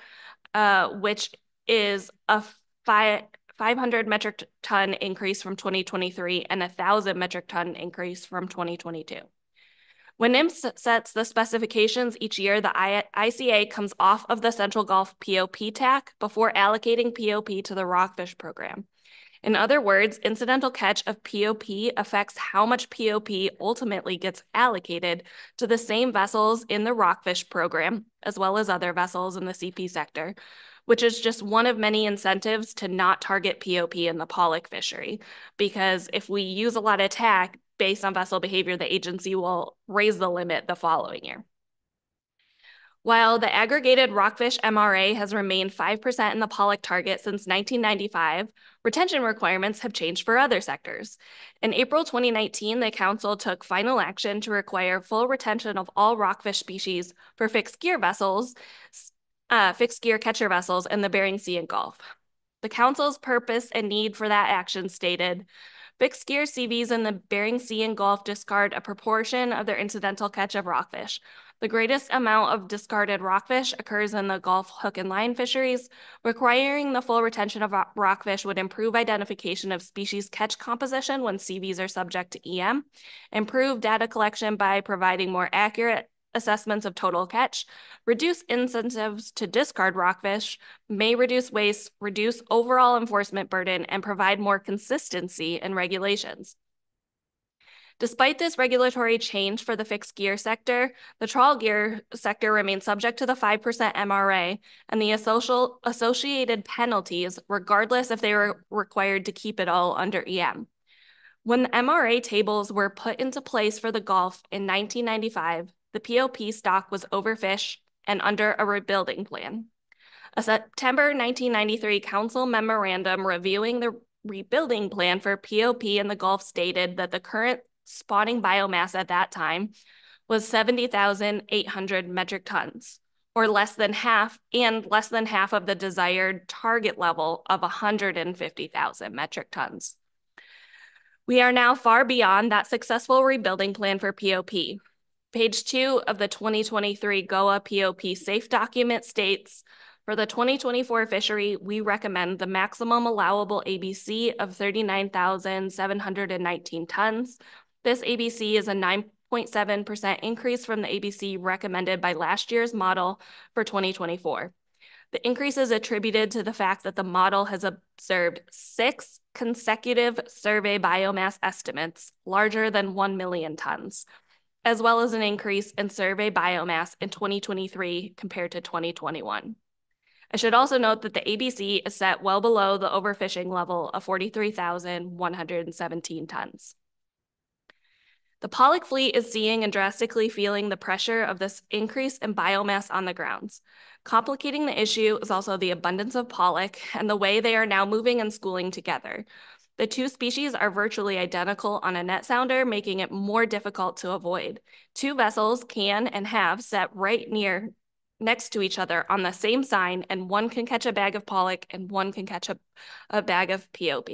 uh, which is a five 500 metric ton increase from 2023 and a 1,000 metric ton increase from 2022. When NMFS sets the specifications each year, the ICA comes off of the Central Gulf POP TAC before allocating POP to the Rockfish program. In other words, incidental catch of POP affects how much POP ultimately gets allocated to the same vessels in the Rockfish program, as well as other vessels in the CP sector, which is just one of many incentives to not target POP in the pollock fishery. Because if we use a lot of TAC based on vessel behavior, the agency will raise the limit the following year. While the aggregated rockfish MRA has remained 5% in the pollock target since 1995, retention requirements have changed for other sectors. In April 2019, the Council took final action to require full retention of all rockfish species for fixed gear vessels uh, fixed gear catcher vessels in the Bering Sea and Gulf. The Council's purpose and need for that action stated Fixed gear CVs in the Bering Sea and Gulf discard a proportion of their incidental catch of rockfish. The greatest amount of discarded rockfish occurs in the Gulf hook and line fisheries. Requiring the full retention of rockfish would improve identification of species catch composition when CVs are subject to EM, improve data collection by providing more accurate assessments of total catch, reduce incentives to discard rockfish, may reduce waste, reduce overall enforcement burden, and provide more consistency in regulations. Despite this regulatory change for the fixed gear sector, the trawl gear sector remains subject to the 5% MRA and the associated penalties, regardless if they were required to keep it all under EM. When the MRA tables were put into place for the Gulf in 1995, the POP stock was overfished and under a rebuilding plan. A September 1993 council memorandum reviewing the rebuilding plan for POP in the Gulf stated that the current spawning biomass at that time was 70,800 metric tons, or less than half, and less than half of the desired target level of 150,000 metric tons. We are now far beyond that successful rebuilding plan for POP. Page two of the 2023 GOA POP SAFE document states, for the 2024 fishery, we recommend the maximum allowable ABC of 39,719 tons. This ABC is a 9.7% increase from the ABC recommended by last year's model for 2024. The increase is attributed to the fact that the model has observed six consecutive survey biomass estimates larger than 1 million tons as well as an increase in survey biomass in 2023 compared to 2021. I should also note that the ABC is set well below the overfishing level of 43,117 tons. The pollock fleet is seeing and drastically feeling the pressure of this increase in biomass on the grounds. Complicating the issue is also the abundance of pollock and the way they are now moving and schooling together. The two species are virtually identical on a net sounder, making it more difficult to avoid. Two vessels can and have set right near next to each other on the same sign, and one can catch a bag of pollock and one can catch a, a bag of POP.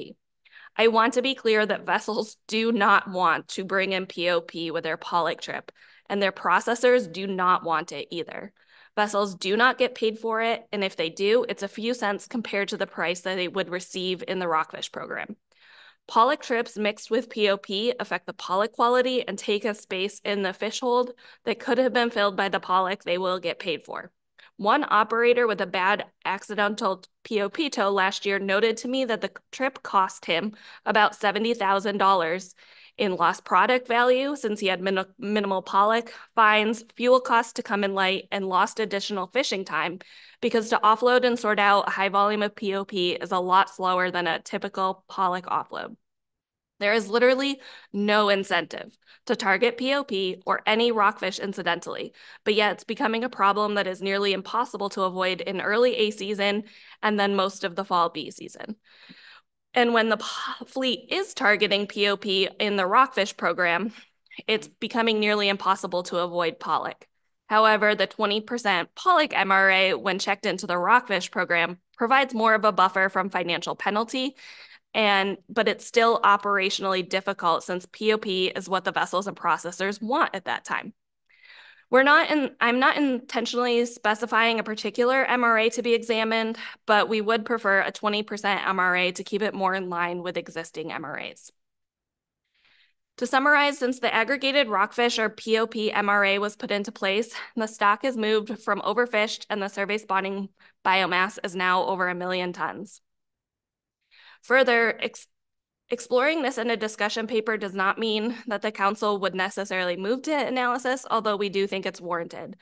I want to be clear that vessels do not want to bring in POP with their pollock trip, and their processors do not want it either. Vessels do not get paid for it, and if they do, it's a few cents compared to the price that they would receive in the Rockfish program. Pollock trips mixed with POP affect the pollock quality and take a space in the fish hold that could have been filled by the pollock they will get paid for. One operator with a bad accidental POP tow last year noted to me that the trip cost him about $70,000 in lost product value since he had min minimal pollock, fines, fuel costs to come in light, and lost additional fishing time because to offload and sort out a high volume of POP is a lot slower than a typical pollock offload. There is literally no incentive to target POP or any rockfish incidentally, but yet it's becoming a problem that is nearly impossible to avoid in early A season and then most of the fall B season. And when the fleet is targeting POP in the rockfish program, it's becoming nearly impossible to avoid pollock. However, the 20% pollock MRA when checked into the rockfish program provides more of a buffer from financial penalty and but it's still operationally difficult since POP is what the vessels and processors want at that time. We're not in, I'm not intentionally specifying a particular MRA to be examined, but we would prefer a 20% MRA to keep it more in line with existing MRAs. To summarize, since the aggregated rockfish or POP MRA was put into place, the stock has moved from overfished and the survey spawning biomass is now over a million tons. Further, exploring this in a discussion paper does not mean that the council would necessarily move to analysis, although we do think it's warranted.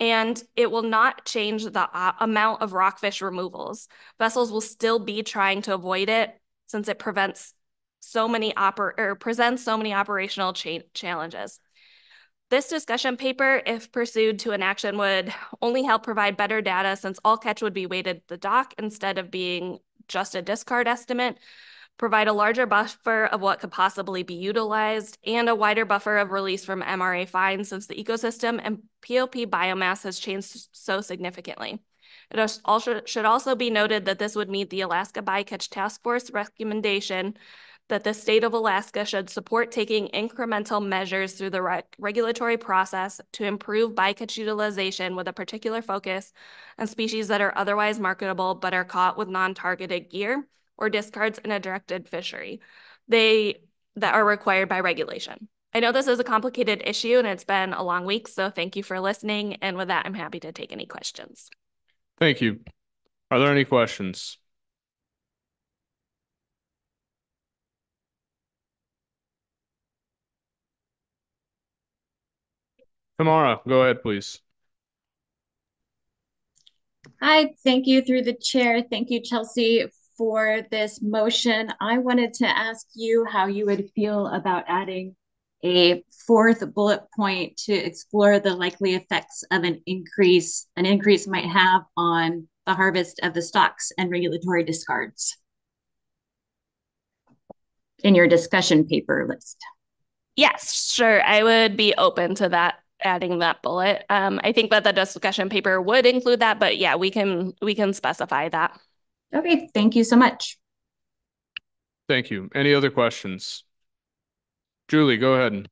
And it will not change the uh, amount of rockfish removals. Vessels will still be trying to avoid it since it prevents so many oper or presents so many operational cha challenges. This discussion paper, if pursued to an action, would only help provide better data since all catch would be weighted the dock instead of being just a discard estimate, provide a larger buffer of what could possibly be utilized, and a wider buffer of release from MRA fines since the ecosystem and POP biomass has changed so significantly. It also should also be noted that this would meet the Alaska Bycatch Task Force recommendation that the state of Alaska should support taking incremental measures through the re regulatory process to improve bycatch utilization with a particular focus on species that are otherwise marketable but are caught with non-targeted gear or discards in a directed fishery. They that are required by regulation. I know this is a complicated issue and it's been a long week, so thank you for listening. And with that, I'm happy to take any questions. Thank you. Are there any questions? Tamara, go ahead, please. Hi, thank you through the chair. Thank you, Chelsea, for this motion. I wanted to ask you how you would feel about adding a fourth bullet point to explore the likely effects of an increase an increase might have on the harvest of the stocks and regulatory discards in your discussion paper list. Yes, sure. I would be open to that adding that bullet. Um, I think that the discussion paper would include that, but yeah, we can we can specify that. Okay, thank you so much. Thank you. Any other questions? Julie, go ahead.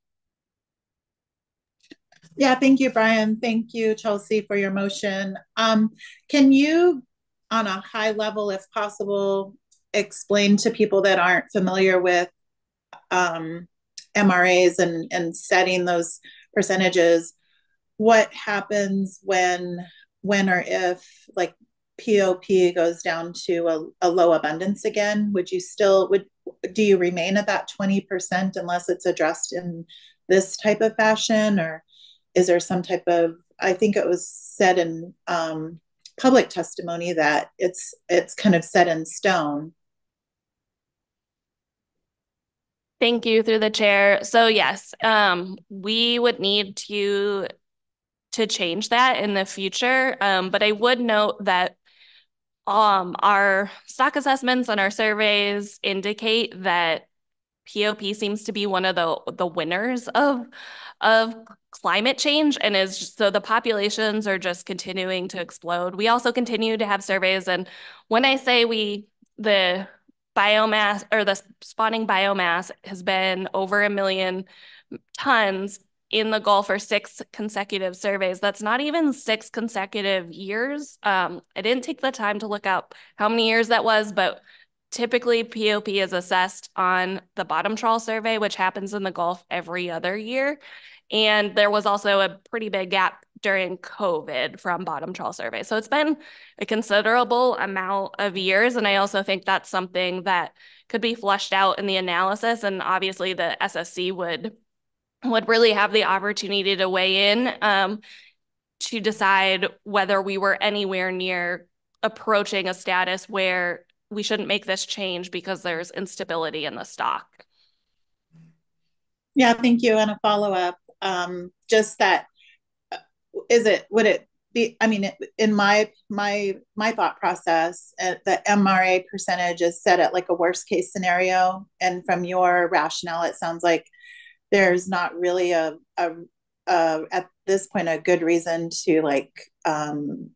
Yeah, thank you, Brian. Thank you, Chelsea, for your motion. Um, can you, on a high level, if possible, explain to people that aren't familiar with um, MRAs and, and setting those percentages what happens when when or if like pop goes down to a, a low abundance again would you still would do you remain at that 20% unless it's addressed in this type of fashion or is there some type of i think it was said in um, public testimony that it's it's kind of set in stone Thank you through the chair. So yes, um, we would need to to change that in the future. Um, but I would note that um, our stock assessments and our surveys indicate that POP seems to be one of the the winners of of climate change and is just, so the populations are just continuing to explode. We also continue to have surveys and when I say we the biomass or the spawning biomass has been over a million tons in the Gulf for six consecutive surveys. That's not even six consecutive years. Um, I didn't take the time to look up how many years that was, but typically POP is assessed on the bottom trawl survey, which happens in the Gulf every other year. And there was also a pretty big gap during COVID from bottom trawl survey. So it's been a considerable amount of years. And I also think that's something that could be flushed out in the analysis. And obviously the SSC would would really have the opportunity to weigh in um, to decide whether we were anywhere near approaching a status where we shouldn't make this change because there's instability in the stock. Yeah, thank you. And a follow-up, um, just that, uh, it, would it be, I mean, in my, my, my thought process, uh, the MRA percentage is set at like a worst case scenario. And from your rationale, it sounds like there's not really a, a, a, at this point, a good reason to like, um,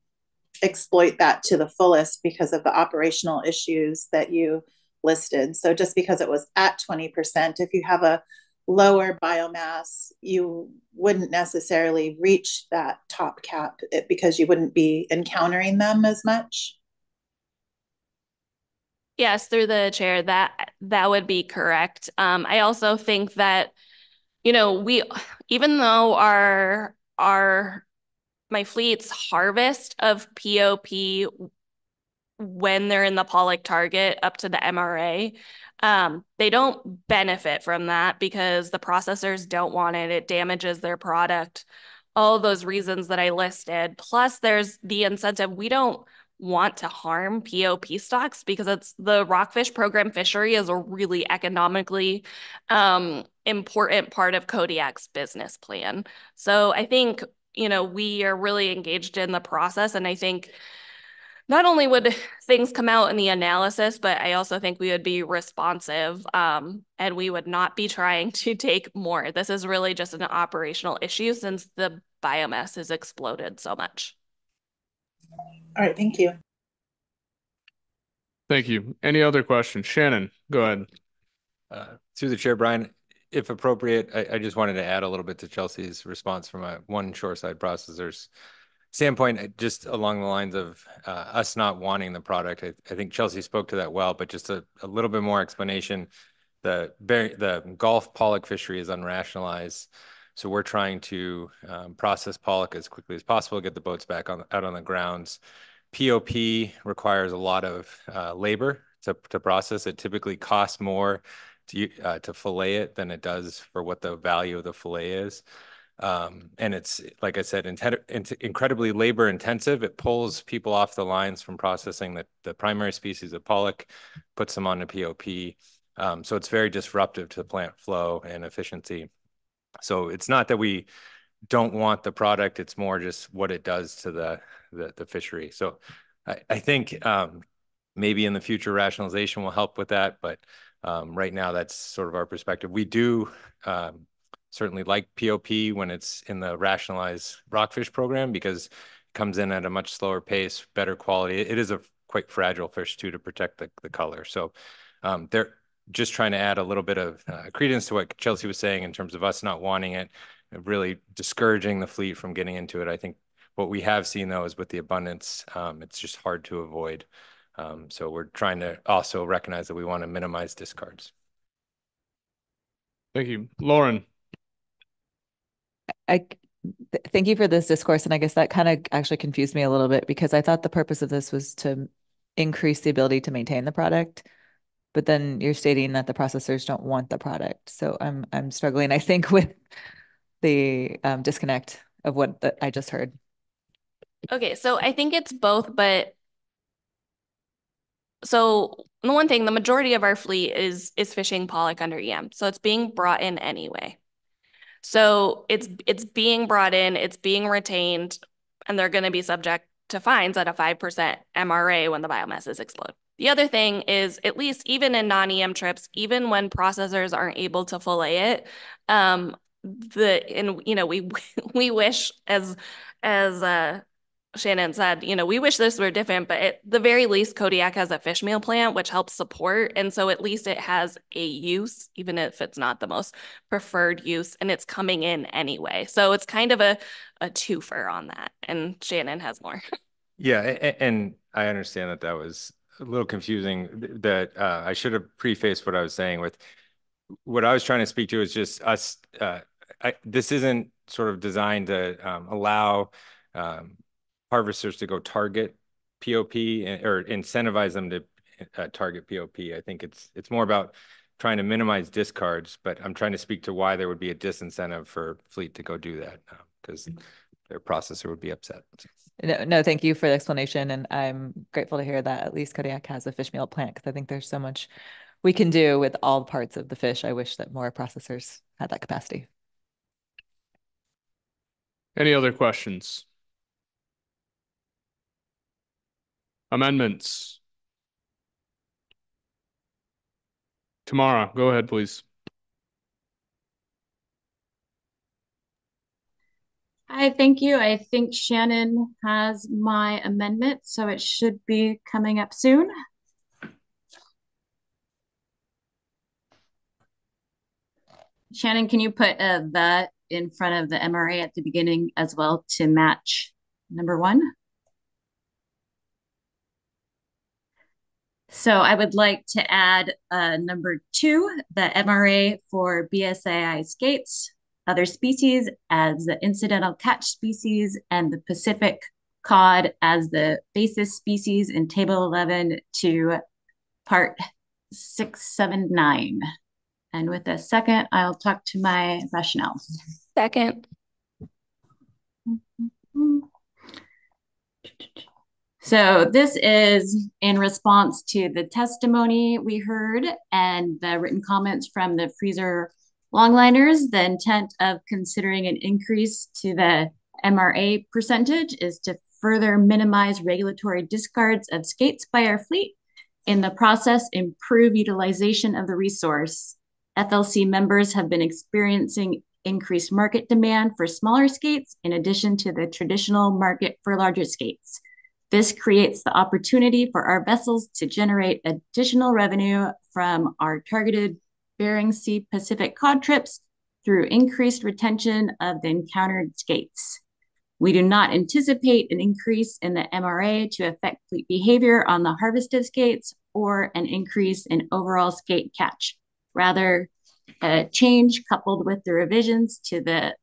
exploit that to the fullest because of the operational issues that you listed. So just because it was at 20%, if you have a lower biomass, you wouldn't necessarily reach that top cap because you wouldn't be encountering them as much. Yes, through the chair, that that would be correct. Um, I also think that, you know, we even though our our my fleet's harvest of POP when they're in the pollock target up to the MRA, um, they don't benefit from that because the processors don't want it. It damages their product. All those reasons that I listed. Plus, there's the incentive. We don't want to harm POP stocks because it's the rockfish program fishery is a really economically um, important part of Kodiak's business plan. So I think, you know, we are really engaged in the process. And I think not only would things come out in the analysis, but I also think we would be responsive um, and we would not be trying to take more. This is really just an operational issue since the biomass has exploded so much. All right, thank you. Thank you. Any other questions? Shannon, go ahead. Uh, through the chair, Brian, if appropriate, I, I just wanted to add a little bit to Chelsea's response from a one shoreside processor's standpoint, uh, just along the lines of uh, us not wanting the product. I, I, think Chelsea spoke to that well, but just a, a little bit more explanation. The the Gulf pollock fishery is unrationalized. So we're trying to um, process pollock as quickly as possible, get the boats back on out on the grounds. POP requires a lot of uh, labor to, to process. It typically costs more to, uh, to fillet it than it does for what the value of the fillet is. Um, and it's, like I said, incredibly labor intensive. It pulls people off the lines from processing the, the primary species of pollock, puts them on the POP. Um, so it's very disruptive to the plant flow and efficiency. So it's not that we don't want the product, it's more just what it does to the, the, the fishery. So I, I think um, maybe in the future rationalization will help with that, but um, right now that's sort of our perspective. We do um, certainly like POP when it's in the rationalized rockfish program because it comes in at a much slower pace, better quality. It is a quite fragile fish too to protect the, the color. So um, they're just trying to add a little bit of uh, credence to what Chelsea was saying in terms of us not wanting it, really discouraging the fleet from getting into it. I think what we have seen though is with the abundance, um, it's just hard to avoid. Um, so we're trying to also recognize that we want to minimize discards. Thank you. Lauren. I th thank you for this discourse. And I guess that kind of actually confused me a little bit because I thought the purpose of this was to increase the ability to maintain the product. But then you're stating that the processors don't want the product. So I'm I'm struggling, I think, with the um, disconnect of what the, I just heard. Okay, so I think it's both, but so the one thing, the majority of our fleet is is fishing pollock under EM, so it's being brought in anyway. So it's it's being brought in, it's being retained, and they're going to be subject to fines at a 5% MRA when the biomasses explode. The other thing is, at least even in non-EM trips, even when processors aren't able to fillet it, um, the and you know we we wish as as uh Shannon said, you know, we wish this were different, but at the very least, Kodiak has a fish meal plant, which helps support. And so at least it has a use, even if it's not the most preferred use, and it's coming in anyway. So it's kind of a, a twofer on that. And Shannon has more. yeah. And I understand that that was a little confusing, that uh, I should have prefaced what I was saying with what I was trying to speak to is just us. Uh, I, this isn't sort of designed to um, allow um, harvesters to go target POP or incentivize them to uh, target POP. I think it's it's more about trying to minimize discards, but I'm trying to speak to why there would be a disincentive for fleet to go do that because uh, their processor would be upset. No, no, thank you for the explanation, and I'm grateful to hear that at least Kodiak has a fish meal plant because I think there's so much we can do with all parts of the fish. I wish that more processors had that capacity. Any other questions? Amendments? Tamara, go ahead, please. Hi, thank you. I think Shannon has my amendment, so it should be coming up soon. Shannon, can you put uh, the in front of the MRA at the beginning as well to match number one? So I would like to add uh, number two, the MRA for BSAI skates, other species as the incidental catch species, and the Pacific cod as the basis species in Table 11 to Part 679. And with a second, I'll talk to my rationale. Second. So this is in response to the testimony we heard and the written comments from the freezer longliners. The intent of considering an increase to the MRA percentage is to further minimize regulatory discards of skates by our fleet. In the process, improve utilization of the resource. FLC members have been experiencing increased market demand for smaller skates in addition to the traditional market for larger skates. This creates the opportunity for our vessels to generate additional revenue from our targeted Bering Sea Pacific cod trips through increased retention of the encountered skates. We do not anticipate an increase in the MRA to affect fleet behavior on the harvested skates or an increase in overall skate catch. Rather, a change coupled with the revisions to the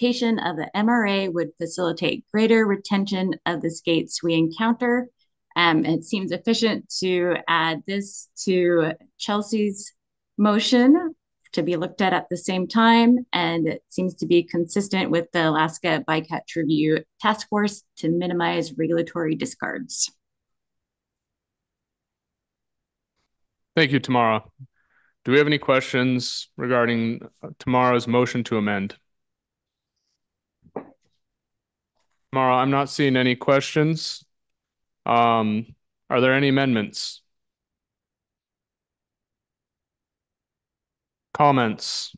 of the MRA would facilitate greater retention of the skates we encounter. Um, it seems efficient to add this to Chelsea's motion to be looked at at the same time, and it seems to be consistent with the Alaska Bycatch Review Task Force to minimize regulatory discards. Thank you, Tamara. Do we have any questions regarding Tamara's motion to amend? Tamara, I'm not seeing any questions. Um, are there any amendments? Comments?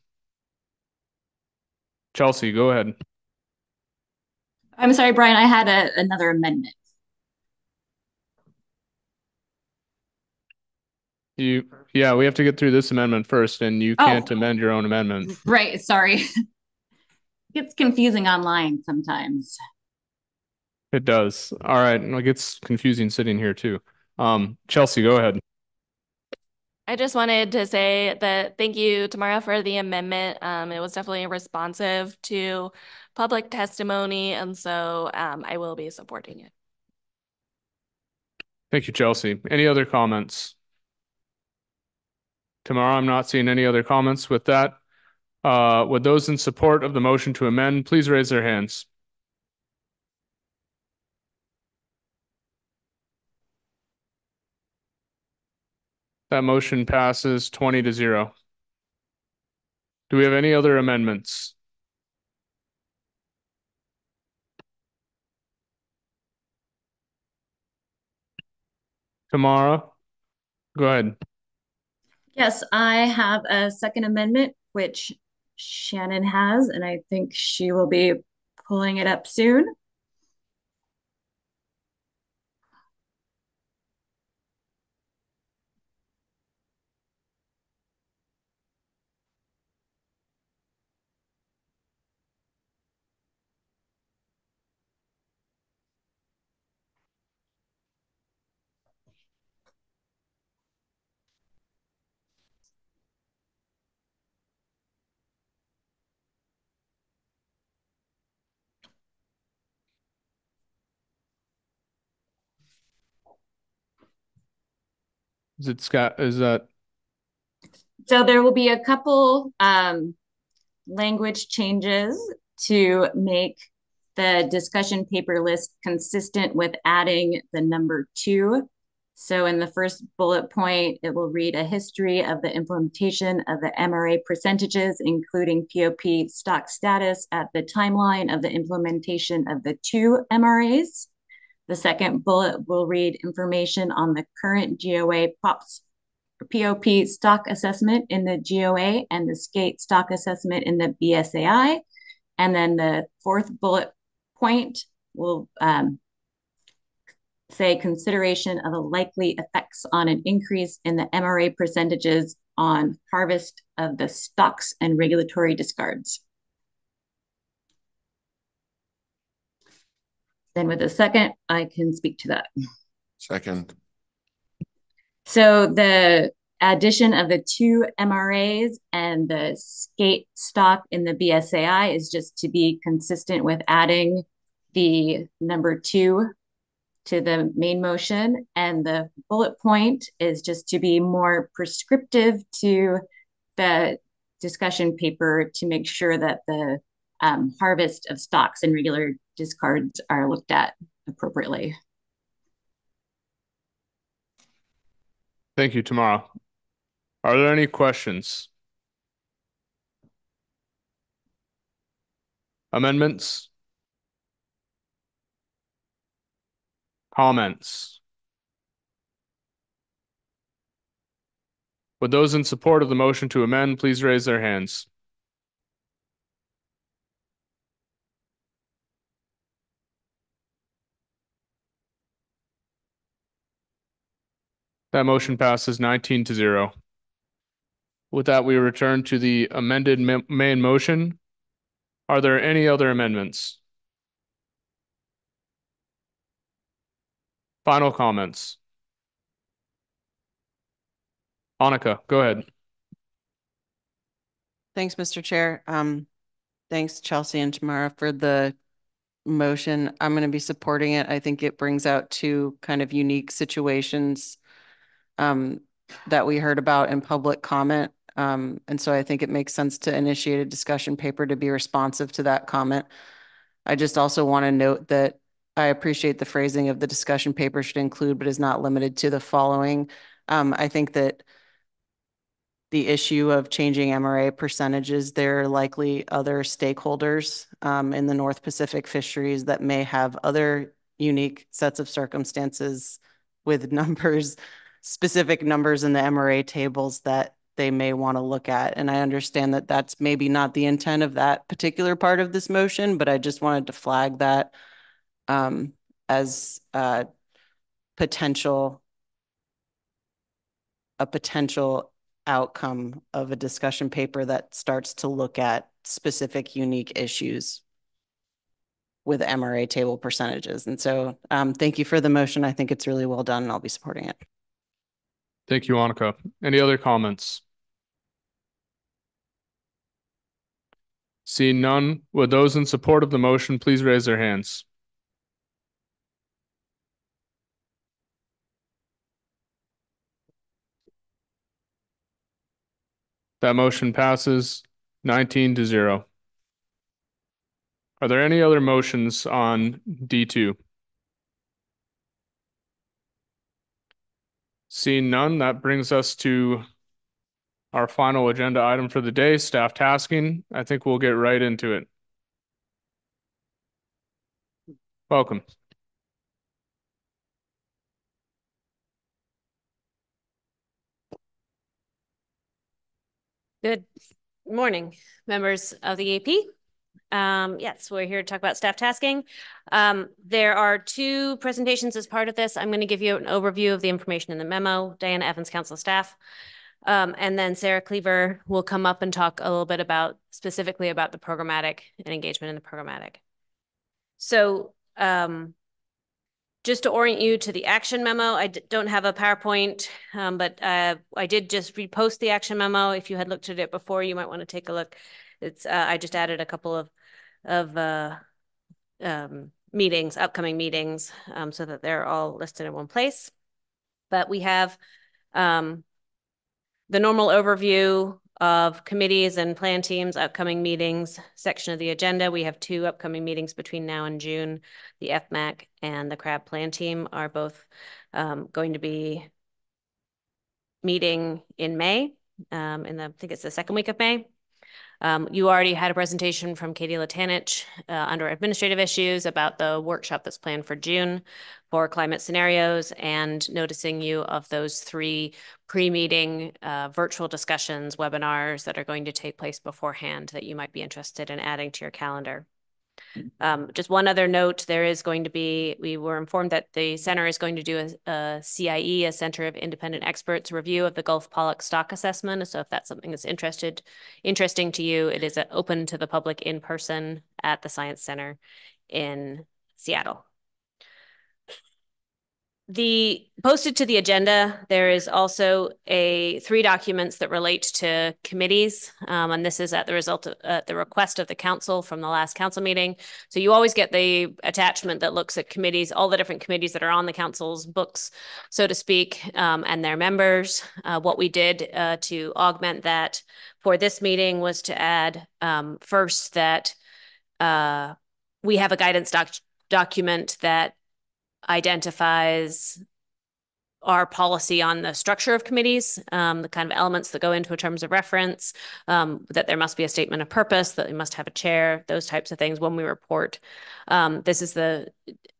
Chelsea, go ahead. I'm sorry, Brian, I had a, another amendment. You, yeah, we have to get through this amendment first, and you Oh. can't amend your own amendment. Right, sorry. Gets confusing online sometimes. It does. All right, and it gets confusing sitting here too. Um, Chelsea, go ahead. I just wanted to say that thank you, Tamara, for the amendment. Um, it was definitely responsive to public testimony, and so um, I will be supporting it. Thank you, Chelsea. Any other comments? Tamara, I'm not seeing any other comments with that. Uh, would those in support of the motion to amend, please raise their hands. That motion passes twenty to zero. Do we have any other amendments? Tamara, go ahead. Yes, I have a second amendment, which Shannon has, and I think she will be pulling it up soon. Is it Scott? Is that So there will be a couple um, language changes to make the discussion paper list consistent with adding the number two So in the first bullet point, it will read a history of the implementation of the MRA percentages, including POP stock status at the timeline of the implementation of the two MRAs. The second bullet will read information on the current GOA POPs POP stock assessment in the GOA and the skate stock assessment in the BSAI. And then the fourth bullet point will um, say consideration of the likely effects on an increase in the MRA percentages on harvest of the stocks and regulatory discards. Then with a second, I can speak to that. Second. So the addition of the two MRAs and the skate stock in the BSAI is just to be consistent with adding the number two to the main motion. And the bullet point is just to be more prescriptive to the discussion paper to make sure that the um, harvest of stocks and regular discards are looked at appropriately. Thank you, Tamara. Are there any questions? Amendments? Comments? Would those in support of the motion to amend please raise their hands? That motion passes nineteen to zero. With that, we return to the amended main motion. Are there any other amendments? Final comments. Annika, go ahead. Thanks, Mr. Chair. Um, thanks Chelsea and Tamara for the motion. I'm going to be supporting it. I think it brings out two kind of unique situations um, that we heard about in public comment. Um, and so I think it makes sense to initiate a discussion paper to be responsive to that comment. I just also want to note that I appreciate the phrasing of the discussion paper should include, but is not limited to the following. Um, I think that the issue of changing MRA percentages, there are likely other stakeholders um, in the North Pacific fisheries that may have other unique sets of circumstances with numbers specific numbers in the MRA tables that they may want to look at. And I understand that that's maybe not the intent of that particular part of this motion, but I just wanted to flag that um, as a potential a potential outcome of a discussion paper that starts to look at specific unique issues with MRA table percentages. And so um, thank you for the motion. I think it's really well done and I'll be supporting it. Thank you, Annika. Any other comments? Seeing none, would those in support of the motion please raise their hands? That motion passes 19 to 0. Are there any other motions on D2? Seeing none, that brings us to our final agenda item for the day, staff tasking. I think we'll get right into it. Welcome. Good morning, members of the AP. Um, yes, we're here to talk about staff tasking. Um, there are two presentations as part of this. I'm going to give you an overview of the information in the memo, Diana Evans, Council staff. Um, and then Sarah Cleaver will come up and talk a little bit about specifically about the programmatic and engagement in the programmatic. So um, just to orient you to the action memo, I don't have a PowerPoint, um, but uh, I did just repost the action memo. If you had looked at it before, you might want to take a look. It's uh, I just added a couple of of uh, um, meetings, upcoming meetings, um, so that they're all listed in one place. But we have um, the normal overview of committees and plan teams, upcoming meetings section of the agenda. We have two upcoming meetings between now and June. The FMAC and the CRAB plan team are both um, going to be meeting in May, um, in the, I think it's the second week of May. Um, you already had a presentation from Katie Latanich uh, under administrative issues about the workshop that's planned for June for climate scenarios and noticing you of those three pre-meeting uh, virtual discussions, webinars that are going to take place beforehand that you might be interested in adding to your calendar. Um, just one other note, there is going to be, we were informed that the center is going to do a, a CIE, a Center of Independent Experts review of the Gulf Pollock stock assessment. So if that's something that's interested, interesting to you, it is open to the public in person at the Science Center in Seattle. The posted to the agenda, there is also a three documents that relate to committees. Um, and this is at the result of uh, the request of the council from the last council meeting. So you always get the attachment that looks at committees, all the different committees that are on the council's books, so to speak, um, and their members. Uh, what we did uh, to augment that for this meeting was to add um, first that uh, we have a guidance doc document that identifies our policy on the structure of committees, um, the kind of elements that go into a terms of reference, um, that there must be a statement of purpose, that we must have a chair, those types of things when we report. Um, this is the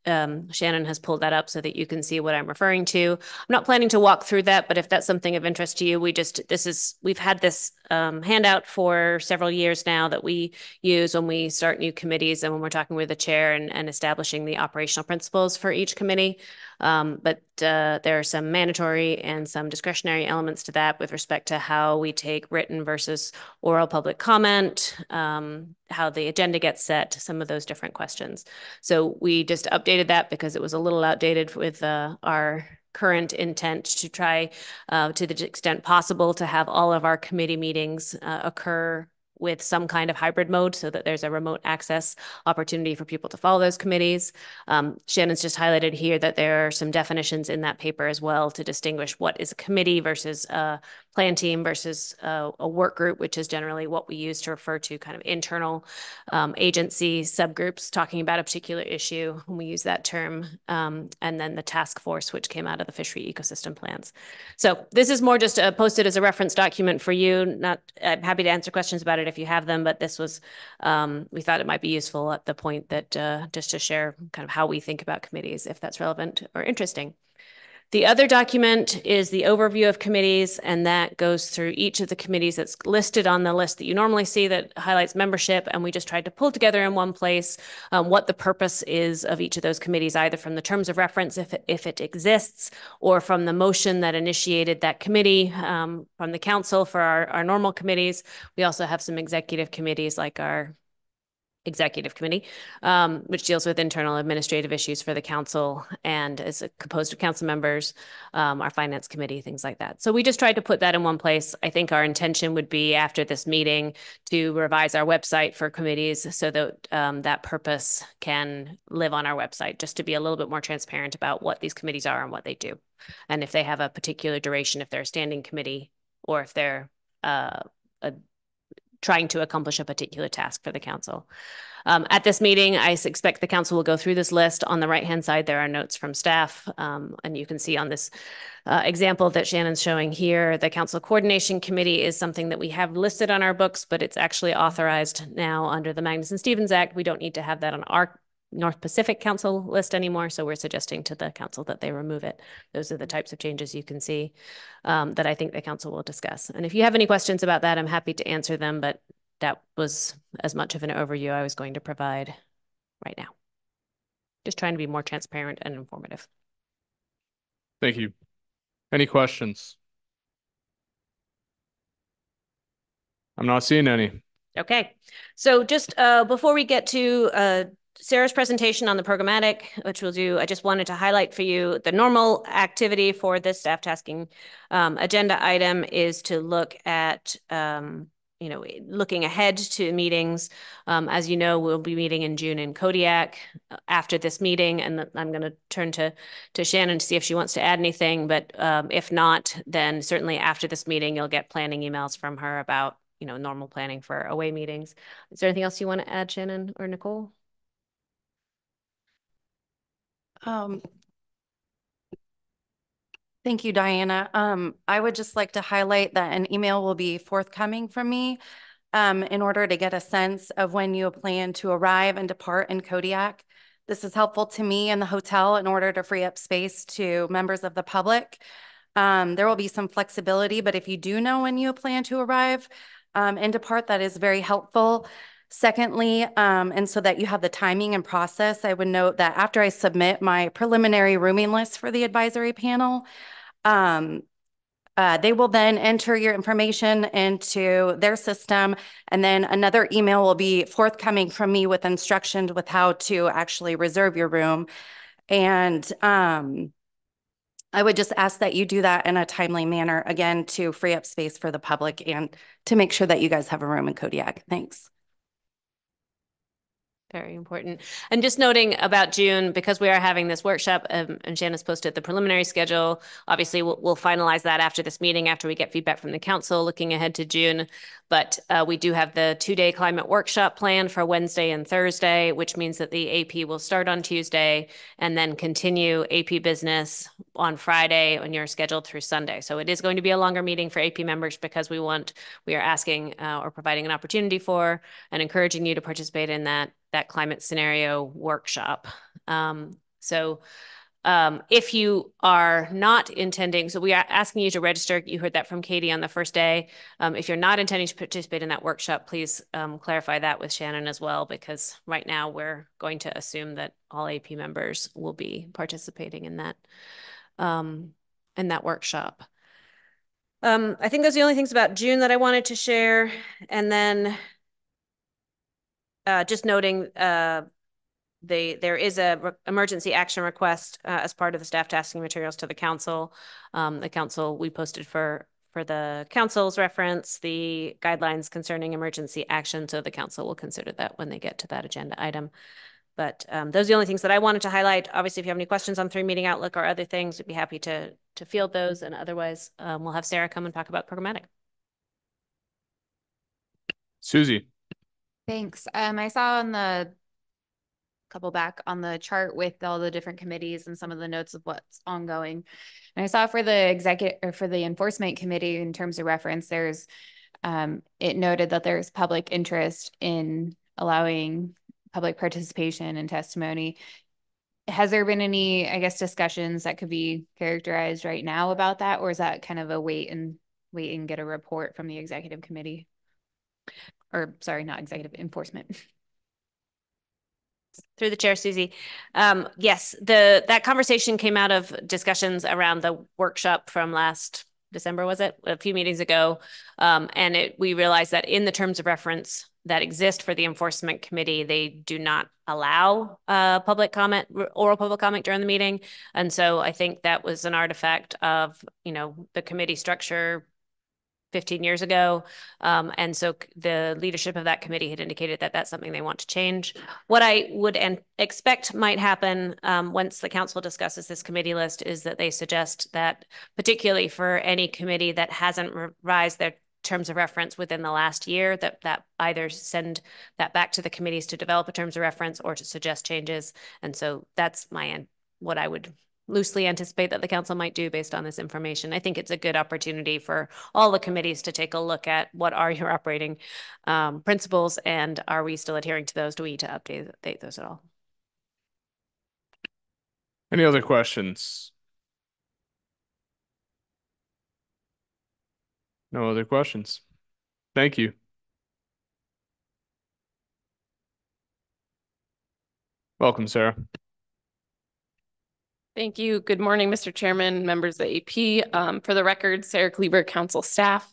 um, Shannon has pulled that up so that you can see what I'm referring to. I'm not planning to walk through that, but if that's something of interest to you, we just, this is, we've had this um, handout for several years now that we use when we start new committees and when we're talking with the chair and, and establishing the operational principles for each committee. Um, but uh, there are some mandatory and some discretionary elements to that with respect to how we take written versus oral public comment, um, how the agenda gets set, some of those different questions. So we just updated that because it was a little outdated with uh, our current intent to try uh, to the extent possible to have all of our committee meetings uh, occur with some kind of hybrid mode so that there's a remote access opportunity for people to follow those committees. Um, Shannon's just highlighted here that there are some definitions in that paper as well to distinguish what is a committee versus a plan team versus a, a work group, which is generally what we use to refer to kind of internal um, agency subgroups talking about a particular issue when we use that term. Um, and then the task force, which came out of the fishery ecosystem plans. So this is more just uh, posted as a reference document for you. Not, I'm happy to answer questions about it it if you have them, but this was, um, we thought it might be useful at the point that uh, just to share kind of how we think about committees, if that's relevant or interesting. The other document is the overview of committees, and that goes through each of the committees that's listed on the list that you normally see that highlights membership. And we just tried to pull together in one place um, what the purpose is of each of those committees, either from the terms of reference, if it, if it exists, or from the motion that initiated that committee um, from the council for our, our normal committees. We also have some executive committees like our executive committee, um, which deals with internal administrative issues for the council and is composed of council members, um, our finance committee, things like that. So we just tried to put that in one place. I think our intention would be after this meeting to revise our website for committees so that um, that purpose can live on our website, just to be a little bit more transparent about what these committees are and what they do. And if they have a particular duration, if they're a standing committee or if they're uh, a trying to accomplish a particular task for the council. Um, at this meeting, I expect the council will go through this list. On the right-hand side, there are notes from staff. Um, and you can see on this uh, example that Shannon's showing here, the Council Coordination Committee is something that we have listed on our books, but it's actually authorized now under the Magnuson-Stevens Act. We don't need to have that on our North Pacific Council list anymore, so we're suggesting to the council that they remove it. Those are the types of changes you can see um, that I think the council will discuss. And if you have any questions about that, I'm happy to answer them, but that was as much of an overview I was going to provide right now. Just trying to be more transparent and informative. Thank you. Any questions? I'm not seeing any. Okay, so just uh, before we get to uh, Sarah's presentation on the programmatic, which we'll do, I just wanted to highlight for you the normal activity for this staff tasking um, agenda item is to look at um, you know, looking ahead to meetings. Um, as you know, we'll be meeting in June in Kodiak uh, after this meeting, and I'm going to turn to to Shannon to see if she wants to add anything. But um, if not, then certainly after this meeting, you'll get planning emails from her about you know normal planning for away meetings. Is there anything else you want to add, Shannon or Nicole? Um, Thank you, Diana. Um, I would just like to highlight that an email will be forthcoming from me um, in order to get a sense of when you plan to arrive and depart in Kodiak. This is helpful to me and the hotel in order to free up space to members of the public. Um, there will be some flexibility, but if you do know when you plan to arrive um, and depart, that is very helpful. Secondly, um, and so that you have the timing and process, I would note that after I submit my preliminary rooming list for the advisory panel, um, uh, they will then enter your information into their system, and then another email will be forthcoming from me with instructions with how to actually reserve your room. And um, I would just ask that you do that in a timely manner, again, to free up space for the public and to make sure that you guys have a room in Kodiak. Thanks. Very important. And just noting about June, because we are having this workshop um, and Shannon's posted the preliminary schedule, obviously we'll, we'll, finalize that after this meeting, after we get feedback from the council looking ahead to June. But uh, we do have the two-day climate workshop planned for Wednesday and Thursday, which means that the AP will start on Tuesday and then continue AP business on Friday when you're scheduled through Sunday. So it is going to be a longer meeting for AP members because we want, we are asking uh, or providing an opportunity for and encouraging you to participate in that that climate scenario workshop. Um, so um, if you are not intending, so we are asking you to register. You heard that from Katie on the first day. Um, if you're not intending to participate in that workshop, please um, clarify that with Shannon as well, because right now we're going to assume that all AP members will be participating in that um, in that workshop. Um, I think those are the only things about June that I wanted to share. And then uh, just noting uh, the there is a emergency action request uh, as part of the staff tasking materials to the council. Um, the council we posted for for the council's reference the guidelines concerning emergency action, so the council will consider that when they get to that agenda item. But um, those are the only things that I wanted to highlight. Obviously, if you have any questions on three meeting outlook or other things, we'd be happy to to field those. And otherwise, um, we'll have Sarah come and talk about programmatic. Susie. Thanks. Um, I saw on the couple back on the chart with all the different committees and some of the notes of what's ongoing. And I saw for the executive or for the enforcement committee in terms of reference, there's um, it noted that there's public interest in allowing public participation and testimony. Has there been any, I guess, discussions that could be characterized right now about that, or is that kind of a wait and wait and get a report from the executive committee? Or sorry, not executive enforcement. Through the chair, Susie. Um, yes, the that conversation came out of discussions around the workshop from last December, was it? A few meetings ago. Um, and it, we realized that in the terms of reference that exist for the enforcement committee, they do not allow uh, public comment, oral public comment during the meeting. And so I think that was an artifact of, you know, the committee structure 15 years ago. Um, and so the leadership of that committee had indicated that that's something they want to change. What I would expect might happen um, once the council discusses this committee list is that they suggest that particularly for any committee that hasn't revised their terms of reference within the last year that that either send that back to the committees to develop a terms of reference or to suggest changes and so that's my what i would loosely anticipate that the council might do based on this information. I think it's a good opportunity for all the committees to take a look at what are your operating um, principles and are we still adhering to those? Do we need to update, update those at all? Any other questions? No other questions. Thank you. Welcome, Sarah. Thank you. Good morning, Mr. Chairman, members of the AP. Um, for the record, Sarah Cleaver, council staff.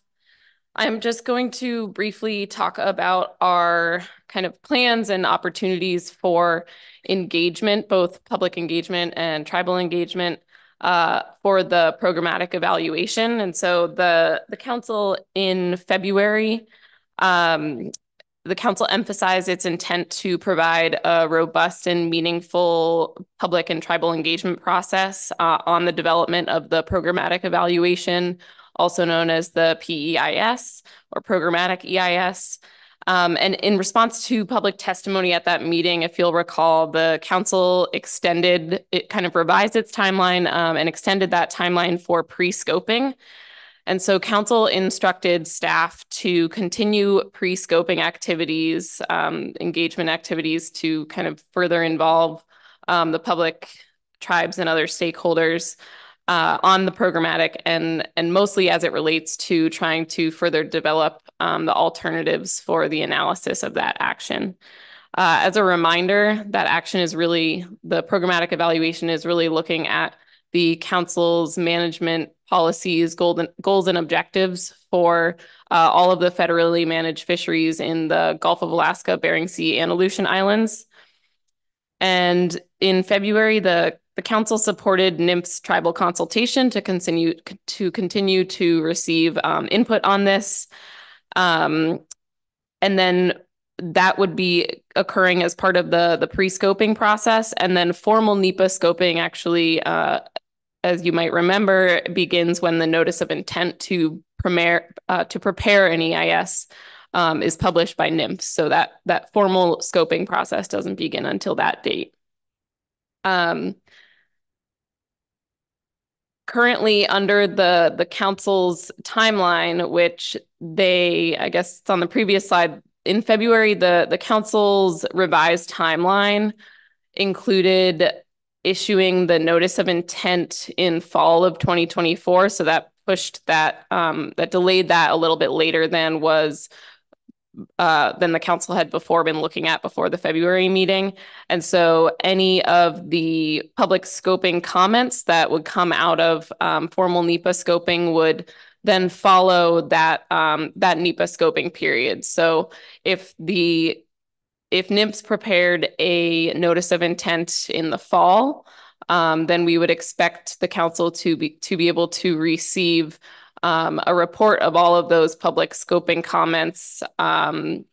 I'm just going to briefly talk about our kind of plans and opportunities for engagement, both public engagement and tribal engagement uh, for the programmatic evaluation. And so the, the council in February Um, the council emphasized its intent to provide a robust and meaningful public and tribal engagement process uh, on the development of the programmatic evaluation, also known as the PEIS or programmatic EIS. Um, and in response to public testimony at that meeting, if you'll recall, the council extended, it kind of revised its timeline um, and extended that timeline for pre-scoping. And so council instructed staff to continue pre-scoping activities, um, engagement activities to kind of further involve um, the public, tribes, and other stakeholders uh, on the programmatic and, and mostly as it relates to trying to further develop um, the alternatives for the analysis of that action. Uh, as a reminder, that action is really, the programmatic evaluation is really looking at the council's management policies, goals, and, goals and objectives for uh, all of the federally managed fisheries in the Gulf of Alaska, Bering Sea, and Aleutian Islands. And in February, the, the council supported NMFS tribal consultation to continue to continue to receive um, input on this. Um, and then that would be occurring as part of the the pre-scoping process and then formal NEPA scoping actually uh, as you might remember, begins when the notice of intent to prepare uh, to prepare an EIS um, is published by NMFS. So that that formal scoping process doesn't begin until that date. Um, currently under the the council's timeline, which they, I guess it's on the previous slide, in February, the the council's revised timeline included issuing the notice of intent in fall of 2024. So that pushed that, um, that delayed that a little bit later than was uh, than the council had before been looking at before the February meeting. And so any of the public scoping comments that would come out of um, formal NEPA scoping would then follow that um, that NEPA scoping period. So if the if NMFS prepared a notice of intent in the fall, um, then we would expect the council to be to be able to receive um, a report of all of those public scoping comments um,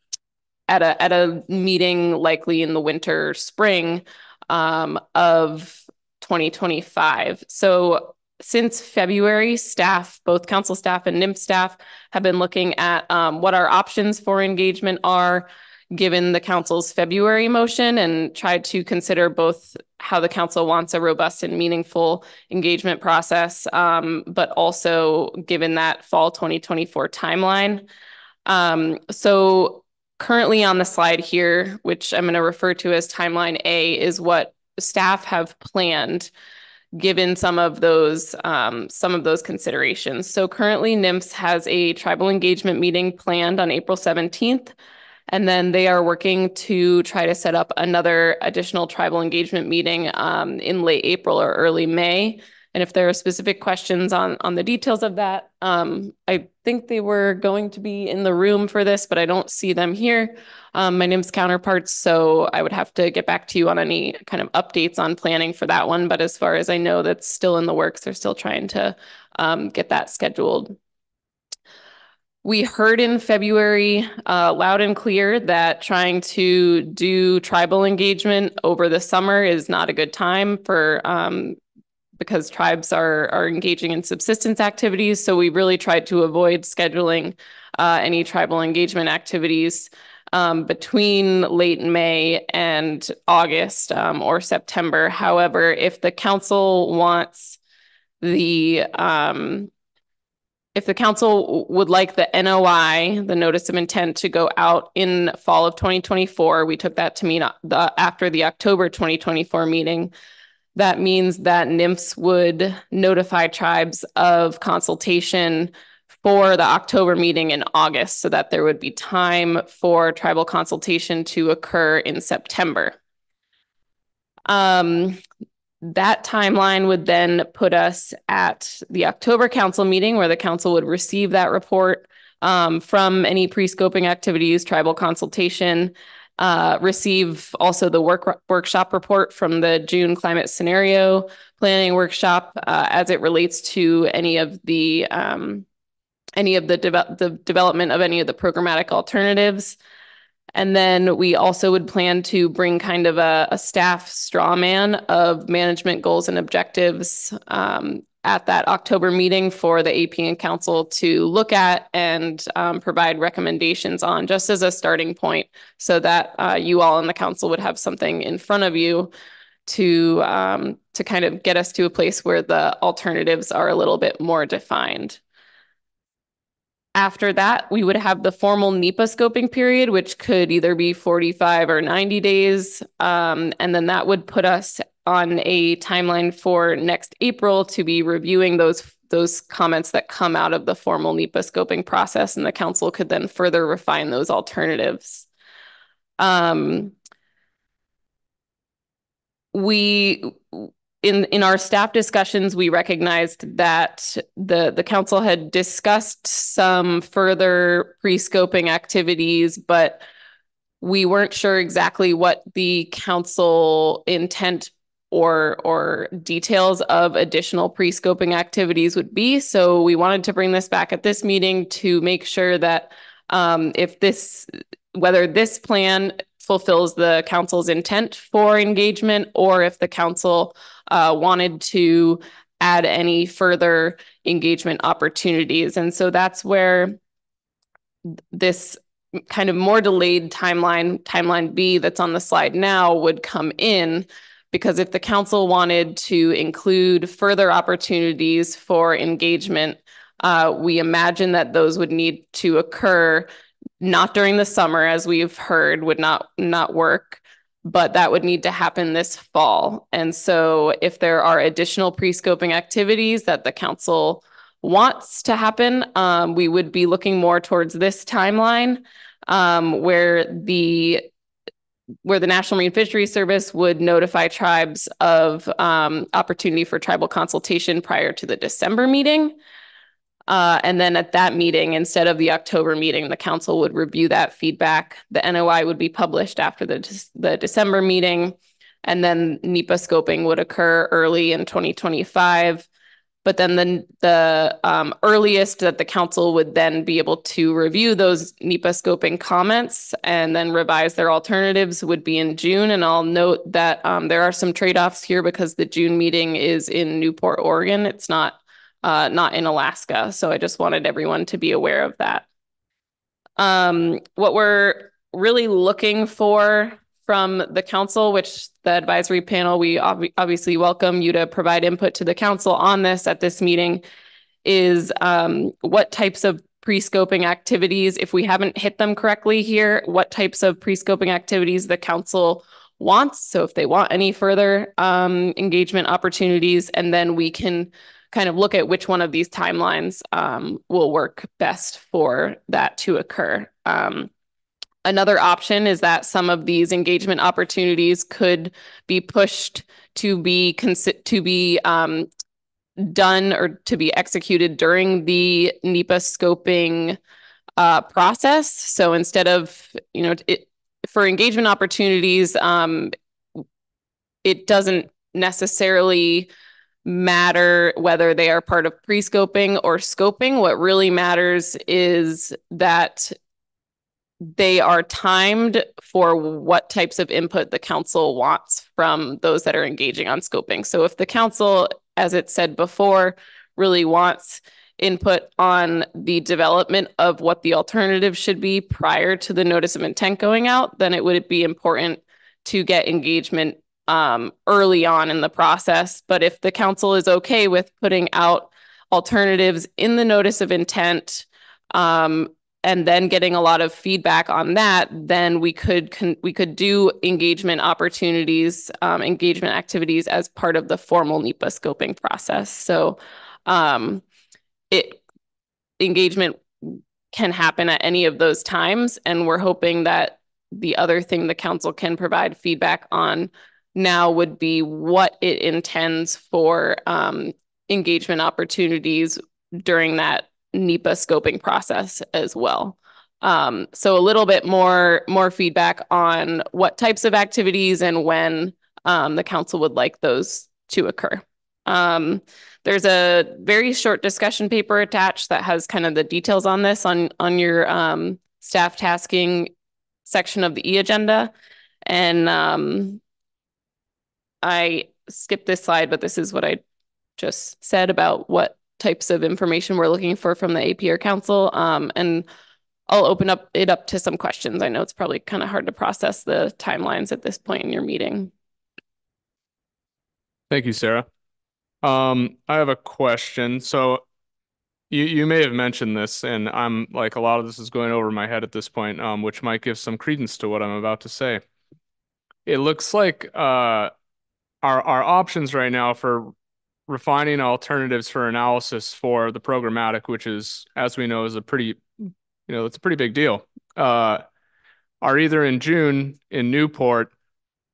at a at a meeting likely in the winter spring um, of 2025. So since February, staff, both council staff and NMFS staff, have been looking at um, what our options for engagement are given the council's February motion and tried to consider both how the council wants a robust and meaningful engagement process, um, but also given that fall 2024 timeline. Um, so currently on the slide here, which I'm going to refer to as timeline A, is what staff have planned given some of those um, some of those considerations. So currently NMFS has a tribal engagement meeting planned on April 17th and then they are working to try to set up another additional tribal engagement meeting um, in late April or early May. And if there are specific questions on, on the details of that, um, I think they were going to be in the room for this, but I don't see them here. Um, my NMFS counterparts, so I would have to get back to you on any kind of updates on planning for that one. But as far as I know, that's still in the works. They're still trying to um, get that scheduled. We heard in February uh, loud and clear that trying to do tribal engagement over the summer is not a good time for um, because tribes are are engaging in subsistence activities. So we really tried to avoid scheduling uh, any tribal engagement activities um, between late May and August um, or September. However, if the council wants the um, if the council would like the NOI, the notice of intent to go out in fall of 2024, we took that to mean uh, the, after the October 2024 meeting. That means that NMFS would notify tribes of consultation for the October meeting in August so that there would be time for tribal consultation to occur in September. Um, that timeline would then put us at the October council meeting where the council would receive that report um, from any pre-scoping activities, tribal consultation, uh, receive also the work workshop report from the June climate scenario planning workshop uh, as it relates to any of the um, any of the develop, the development of any of the programmatic alternatives. And then we also would plan to bring kind of a, a staff straw man of management goals and objectives um, at that October meeting for the AP and council to look at and um, provide recommendations on, just as a starting point, so that uh, you all in the council would have something in front of you to um, to kind of get us to a place where the alternatives are a little bit more defined. After that, we would have the formal NEPA scoping period, which could either be 45 or 90 days. Um, and then that would put us on a timeline for next April to be reviewing those those comments that come out of the formal NEPA scoping process, and the council could then further refine those alternatives. Um, we in in our staff discussions we recognized that the the council had discussed some further pre-scoping activities but we weren't sure exactly what the council intent or or details of additional pre-scoping activities would be. So we wanted to bring this back at this meeting to make sure that um, if this whether this plan fulfills the council's intent for engagement or if the council uh, wanted to add any further engagement opportunities. And so that's where this kind of more delayed timeline, timeline B that's on the slide now would come in because if the council wanted to include further opportunities for engagement, uh, we imagine that those would need to occur not during the summer, as we've heard, would not not work, but that would need to happen this fall. And so if there are additional pre-scoping activities that the council wants to happen, um, we would be looking more towards this timeline um, where the where the National Marine Fisheries Service would notify tribes of um, opportunity for tribal consultation prior to the December meeting. Uh, and then at that meeting, instead of the October meeting, the council would review that feedback. The NOI would be published after the, the December meeting. And then NEPA scoping would occur early in 2025. But then the, the um, earliest that the council would then be able to review those NEPA scoping comments and then revise their alternatives would be in June. And I'll note that um, there are some trade-offs here because the June meeting is in Newport, Oregon. It's not uh, not in Alaska. So I just wanted everyone to be aware of that. Um, what we're really looking for from the council, which the advisory panel, we ob obviously welcome you to provide input to the council on this at this meeting, is um, what types of pre-scoping activities, if we haven't hit them correctly here, what types of pre-scoping activities the council wants. So if they want any further um, engagement opportunities, and then we can kind of look at which one of these timelines um, will work best for that to occur. Um, another option is that some of these engagement opportunities could be pushed to be to be um, done or to be executed during the NEPA scoping uh, process. So instead of, you know, it, for engagement opportunities, um, it doesn't necessarily matter whether they are part of pre-scoping or scoping. What really matters is that they are timed for what types of input the council wants from those that are engaging on scoping. So if the council, as it said before, really wants input on the development of what the alternative should be prior to the notice of intent going out, then it would be important to get engagement um, early on in the process. But if the council is okay with putting out alternatives in the notice of intent um, and then getting a lot of feedback on that, then we could we could do engagement opportunities, um, engagement activities as part of the formal NEPA scoping process. So um, it engagement can happen at any of those times, and we're hoping that the other thing the council can provide feedback on now would be what it intends for um, engagement opportunities during that NEPA scoping process as well. Um, so a little bit more more feedback on what types of activities and when um, the council would like those to occur. Um, there's a very short discussion paper attached that has kind of the details on this on, on your um, staff tasking section of the e-agenda. And um, I skipped this slide, but this is what I just said about what types of information we're looking for from the AP or council. Um, and I'll open up it up to some questions. I know it's probably kind of hard to process the timelines at this point in your meeting. Thank you, Sarah. Um, I have a question. So you you may have mentioned this, and I'm like a lot of this is going over my head at this point, um, which might give some credence to what I'm about to say. It looks like uh our our options right now for refining alternatives for analysis for the programmatic, which is, as we know, is a pretty, you know, it's a pretty big deal, uh, are either in June in Newport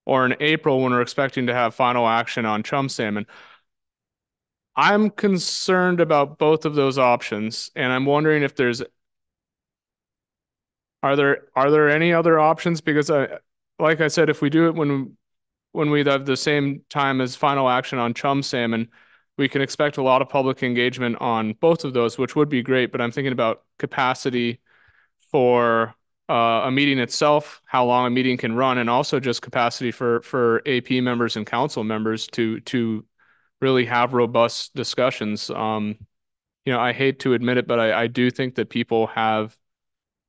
or in April when we're expecting to have final action on chum salmon. I'm concerned about both of those options, and I'm wondering if there's are there are there any other options? Because I, like I said, if we do it when when we have the same time as final action on chum salmon, we can expect a lot of public engagement on both of those, which would be great. But I'm thinking about capacity for uh, a meeting itself, how long a meeting can run, and also just capacity for for AP members and council members to to really have robust discussions. Um, you know, I hate to admit it, but I, I do think that people have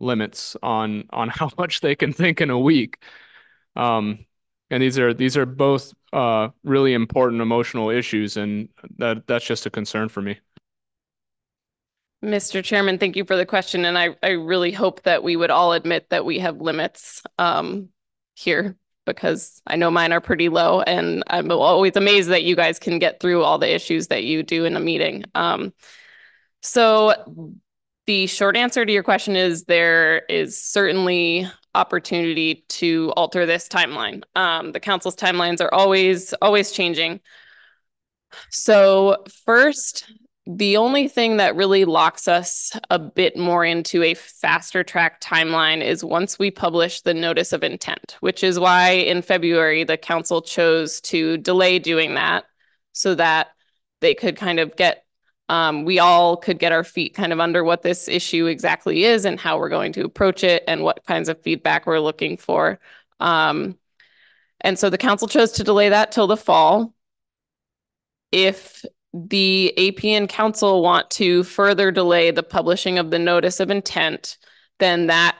limits on on how much they can think in a week. Um, and these are these are both uh, really important emotional issues, and that that's just a concern for me. Mr. Chairman, thank you for the question, and I I really hope that we would all admit that we have limits um, here because I know mine are pretty low, and I'm always amazed that you guys can get through all the issues that you do in a meeting. Um, so the short answer to your question is there is certainly opportunity to alter this timeline. Um, the council's timelines are always, always changing. So first, the only thing that really locks us a bit more into a faster track timeline is once we publish the notice of intent, which is why in February the council chose to delay doing that so that they could kind of get um, we all could get our feet kind of under what this issue exactly is and how we're going to approach it and what kinds of feedback we're looking for. Um, and so the council chose to delay that till the fall. If the AP and council want to further delay the publishing of the notice of intent, then that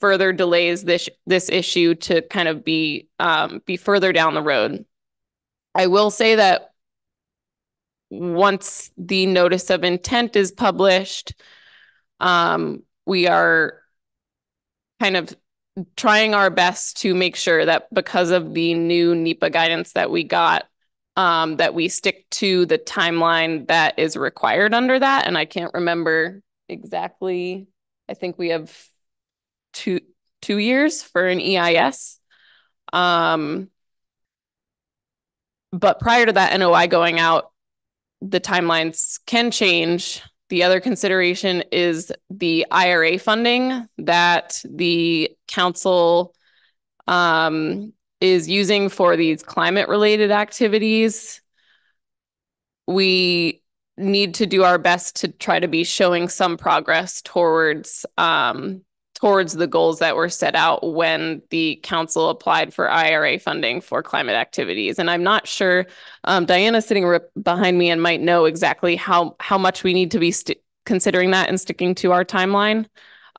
further delays this this issue to kind of be um, be further down the road. I will say that once the notice of intent is published, um, we are kind of trying our best to make sure that because of the new NEPA guidance that we got, um, that we stick to the timeline that is required under that. And I can't remember exactly. I think we have two two years for an EIS. Um, but prior to that NOI going out, the timelines can change. The other consideration is the IRA funding that the council um, is using for these climate related activities. We need to do our best to try to be showing some progress towards um, towards the goals that were set out when the council applied for IRA funding for climate activities. And I'm not sure, um, Diana sitting behind me and might know exactly how, how much we need to be considering that and sticking to our timeline.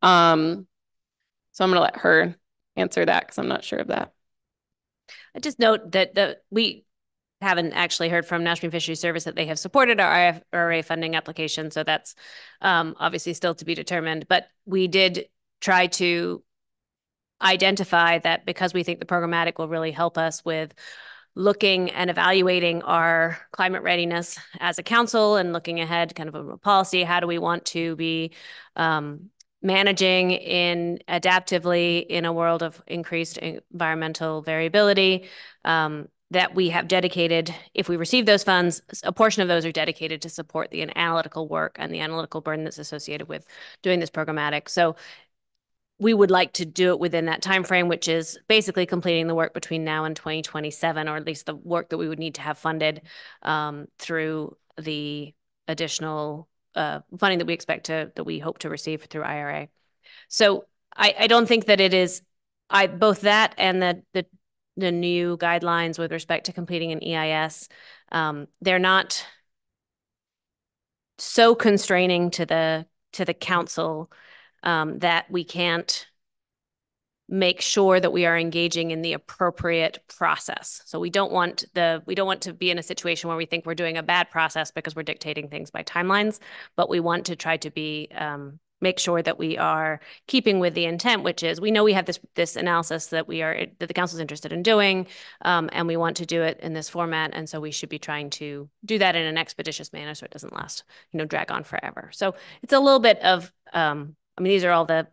Um, so I'm going to let her answer that because I'm not sure of that. I just note that the we haven't actually heard from National Fisheries Service that they have supported our IRA funding application. So that's um, obviously still to be determined. But we did try to identify that because we think the programmatic will really help us with looking and evaluating our climate readiness as a council and looking ahead kind of a policy how do we want to be um, managing in adaptively in a world of increased environmental variability um, that we have dedicated, if we receive those funds, a portion of those are dedicated to support the analytical work and the analytical burden that's associated with doing this programmatic. So we would like to do it within that time frame, which is basically completing the work between now and 2027, or at least the work that we would need to have funded um, through the additional uh, funding that we expect to that we hope to receive through IRA. So I, I don't think that it is I both that and the the the new guidelines with respect to completing an EIS. Um, they're not so constraining to the to the council um, that we can't make sure that we are engaging in the appropriate process. So we don't want the we don't want to be in a situation where we think we're doing a bad process because we're dictating things by timelines, but we want to try to be um, make sure that we are keeping with the intent, which is we know we have this this analysis that we are that the council is interested in doing, um, and we want to do it in this format, and so we should be trying to do that in an expeditious manner so it doesn't last, you know, drag on forever. So it's a little bit of um, I mean, these are all the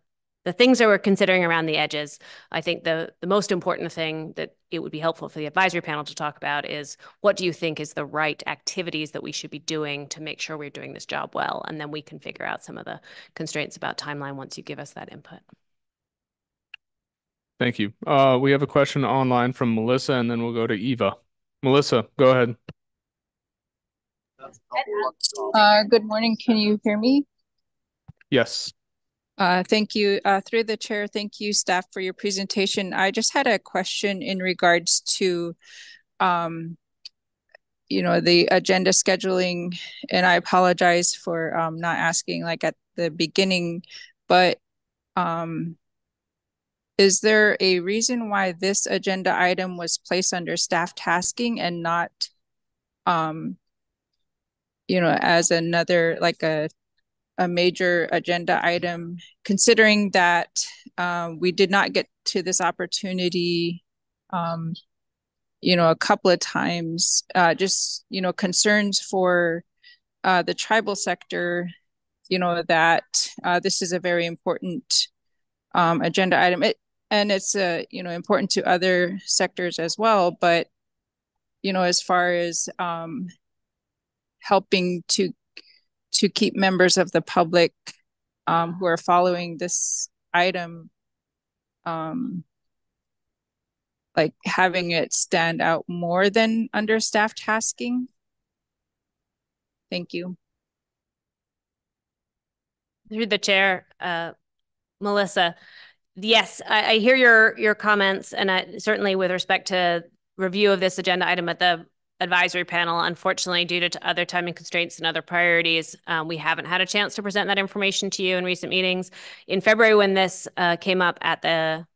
the things that we're considering around the edges. I think the the most important thing that it would be helpful for the advisory panel to talk about is what do you think is the right activities that we should be doing to make sure we're doing this job well, and then we can figure out some of the constraints about timeline once you give us that input. Thank you. Uh, we have a question online from Melissa, and then we'll go to Eva. Melissa, go ahead. Uh, good morning. Can you hear me? Yes. Uh, thank you. Uh, through the chair, thank you, staff, for your presentation. I just had a question in regards to, um, you know, the agenda scheduling, and I apologize for um, not asking like at the beginning, but um, is there a reason why this agenda item was placed under staff tasking and not, um, you know, as another like a a major agenda item, considering that um, we did not get to this opportunity, um, you know, a couple of times, uh, just, you know, concerns for uh, the tribal sector, you know, that uh, this is a very important um, agenda item. It, and it's, uh, you know, important to other sectors as well. But, you know, as far as um, helping to to keep members of the public um, who are following this item um, like having it stand out more than under staff tasking. Thank you. Through the chair, uh, Melissa, yes, I, I hear your your comments, and I, certainly with respect to review of this agenda item at the advisory panel. Unfortunately, due to other timing constraints and other priorities, um, we haven't had a chance to present that information to you in recent meetings. In February, when this uh, came up at the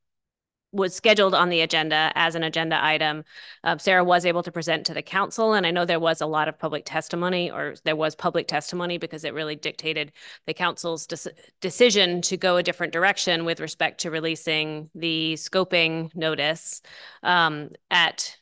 was scheduled on the agenda as an agenda item. Uh, Sarah was able to present to the council, and I know there was a lot of public testimony, or there was public testimony because it really dictated the council's de decision to go a different direction with respect to releasing the scoping notice um, at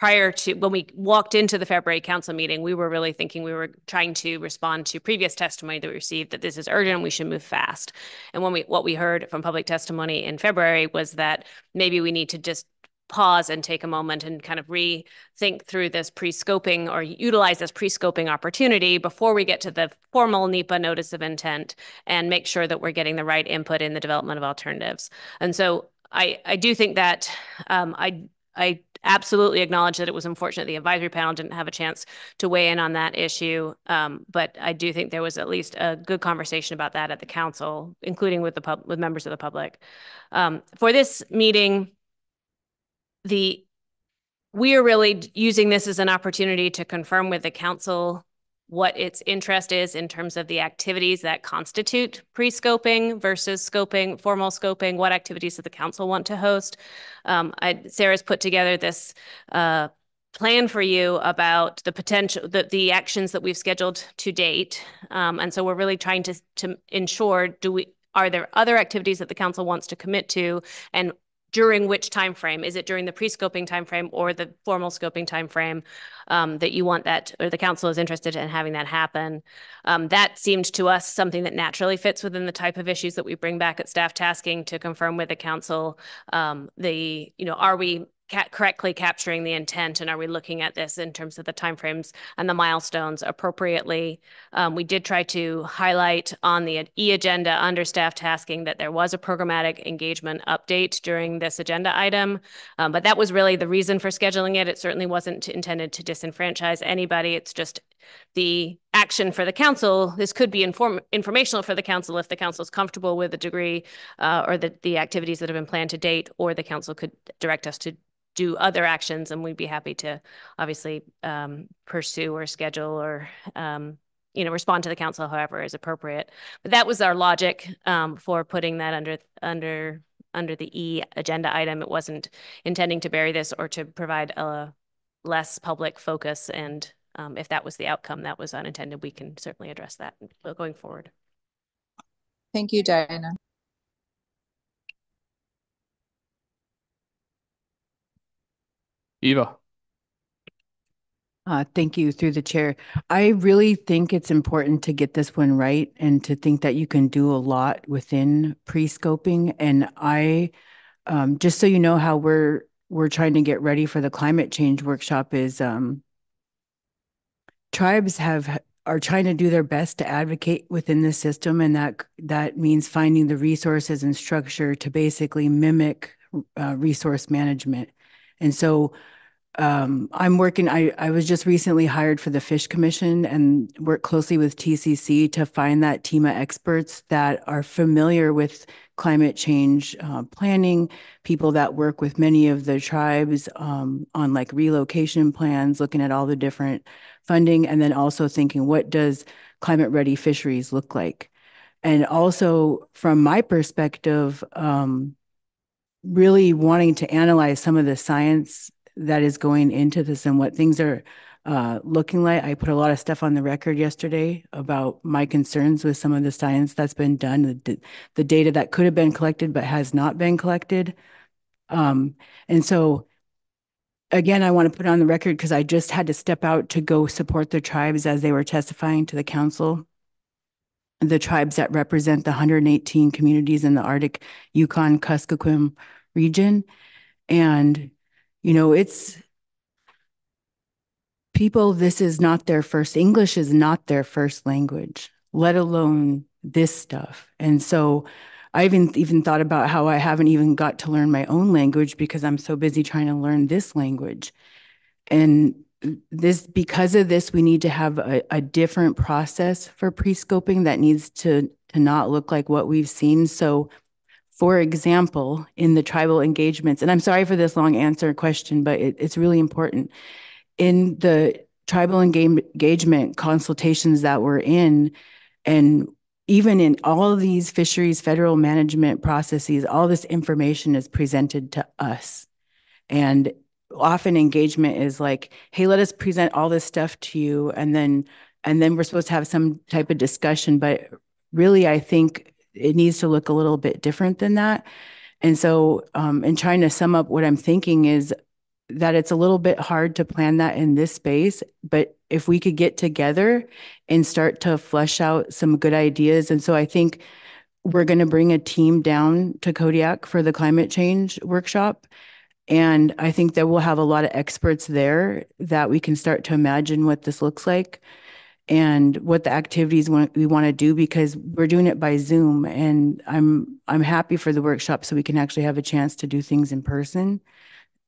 prior to when we walked into the February council meeting, we were really thinking we were trying to respond to previous testimony that we received that this is urgent, we should move fast. And when we what we heard from public testimony in February was that maybe we need to just pause and take a moment and kind of rethink through this pre-scoping or utilize this pre-scoping opportunity before we get to the formal NEPA notice of intent and make sure that we're getting the right input in the development of alternatives. And so I, I do think that um, I I absolutely acknowledge that it was unfortunate the advisory panel didn't have a chance to weigh in on that issue. Um, but I do think there was at least a good conversation about that at the council, including with the pub with members of the public. Um, for this meeting, the we are really using this as an opportunity to confirm with the council what its interest is in terms of the activities that constitute pre-scoping versus scoping, formal scoping, what activities does the council want to host. Um, I, Sarah's put together this uh, plan for you about the potential, the, the actions that we've scheduled to date. Um, and so we're really trying to, to ensure, do we, are there other activities that the council wants to commit to and during which time frame? Is it during the pre-scoping time frame or the formal scoping time frame um, that you want that, or the council is interested in having that happen? Um, that seemed to us something that naturally fits within the type of issues that we bring back at staff tasking to confirm with the council. Um, the, you know, are we ca- correctly capturing the intent? And are we looking at this in terms of the timeframes and the milestones appropriately? Um, we did try to highlight on the e-agenda under staff tasking that there was a programmatic engagement update during this agenda item. Um, but that was really the reason for scheduling it. It certainly wasn't intended to disenfranchise anybody. It's just the action for the council. This could be inform informational for the council if the council is comfortable with the degree uh, or the, the activities that have been planned to date, or the council could direct us to do other actions and we'd be happy to obviously um, pursue or schedule or um, you know respond to the council however is appropriate but that was our logic um, for putting that under under under the e agenda item it wasn't intending to bury this or to provide a less public focus and um, if that was the outcome that was unintended, we can certainly address that going forward. Thank you, Diana. Eva. Uh, thank you through the chair. I really think it's important to get this one right and to think that you can do a lot within pre-scoping. And I, um, just so you know how we're we're trying to get ready for the climate change workshop is um, tribes have are trying to do their best to advocate within the system and that that means finding the resources and structure to basically mimic uh, resource management and so um, I'm working, I, I was just recently hired for the Fish Commission and work closely with TCC to find that team of experts that are familiar with climate change uh, planning, people that work with many of the tribes um, on like relocation plans, looking at all the different funding, and then also thinking what does climate ready fisheries look like? And also from my perspective, um, really wanting to analyze some of the science that is going into this and what things are uh, looking like. I put a lot of stuff on the record yesterday about my concerns with some of the science that's been done, the, the data that could have been collected but has not been collected. Um, and so, again, I want to put on the record because I just had to step out to go support the tribes as they were testifying to the council. The tribes that represent the 118 communities in the Arctic Yukon Kuskokwim region. And you know, it's people, this is not their first, English is not their first language, let alone this stuff. And so I even even thought about how I haven't even got to learn my own language because I'm so busy trying to learn this language. And this because of this, we need to have a, a different process for pre-scoping that needs to to not look like what we've seen. So for example, in the tribal engagements, and I'm sorry for this long answer question, but it, it's really important. In the tribal engagement consultations that we're in, and even in all these fisheries federal management processes, all this information is presented to us. And often engagement is like, hey, let us present all this stuff to you, and then and then we're supposed to have some type of discussion. But really, I think it needs to look a little bit different than that. And so, um, in trying to sum up what I'm thinking is that it's a little bit hard to plan that in this space, but if we could get together and start to flesh out some good ideas. And so I think we're going to bring a team down to Kodiak for the climate change workshop. And I think that we'll have a lot of experts there that we can start to imagine what this looks like and what the activities we want to do because we're doing it by Zoom. And I'm I'm happy for the workshop so we can actually have a chance to do things in person.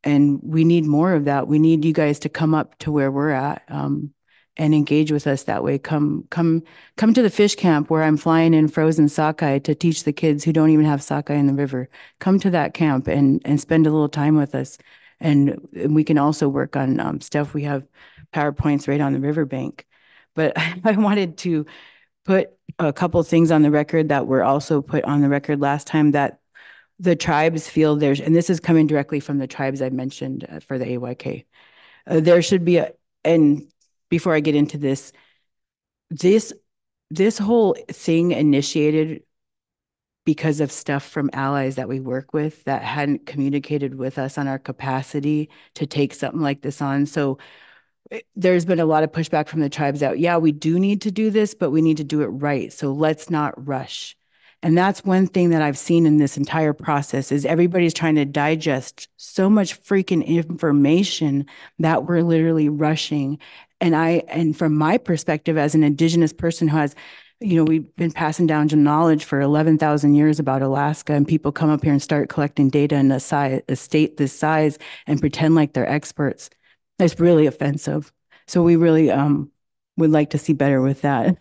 And we need more of that. We need you guys to come up to where we're at. Um, and engage with us that way. Come come come to the fish camp where I'm flying in frozen sockeye to teach the kids who don't even have sockeye in the river. Come to that camp and and spend a little time with us. And, and we can also work on um, stuff. We have PowerPoints right on the riverbank. But I wanted to put a couple things on the record that were also put on the record last time that the tribes feel there's, and this is coming directly from the tribes I mentioned uh, for the AYK. Uh, there should be a, and before I get into this, this this whole thing initiated because of stuff from allies that we work with that hadn't communicated with us on our capacity to take something like this on. So eh, there's been a lot of pushback from the tribes out. Yeah, we do need to do this, but we need to do it right. So let's not rush. And that's one thing that I've seen in this entire process is everybody's trying to digest so much freaking information that we're literally rushing. And I, and from my perspective as an indigenous person who has you know, we've been passing down knowledge for 11,000 years about Alaska, and people come up here and start collecting data in a, a state this size and pretend like they're experts. It's really offensive. So we really um, would like to see better with that.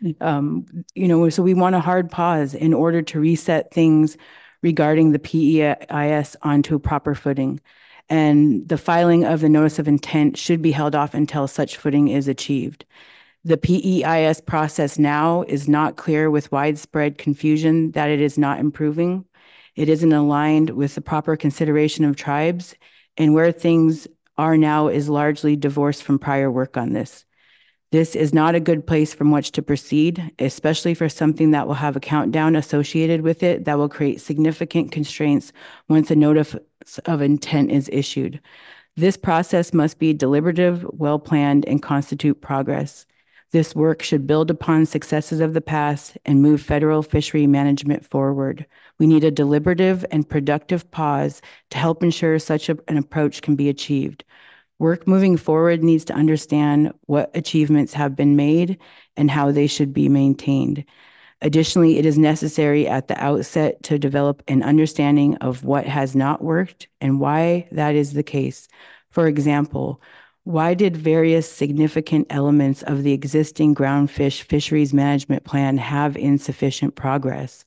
um, you know, so we want a hard pause in order to reset things regarding the PEIS onto a proper footing. And the filing of the notice of intent should be held off until such footing is achieved. The PEIS process now is not clear with widespread confusion that it is not improving. It isn't aligned with the proper consideration of tribes, and where things are now is largely divorced from prior work on this. This is not a good place from which to proceed, especially for something that will have a countdown associated with it that will create significant constraints once a notice of intent is issued. This process must be deliberative, well planned, and constitute progress. This work should build upon successes of the past and move federal fishery management forward. We need a deliberative and productive pause to help ensure such a, an approach can be achieved. Work moving forward needs to understand what achievements have been made and how they should be maintained. Additionally, it is necessary at the outset to develop an understanding of what has not worked and why that is the case. For example, why did various significant elements of the existing groundfish fisheries management plan have insufficient progress?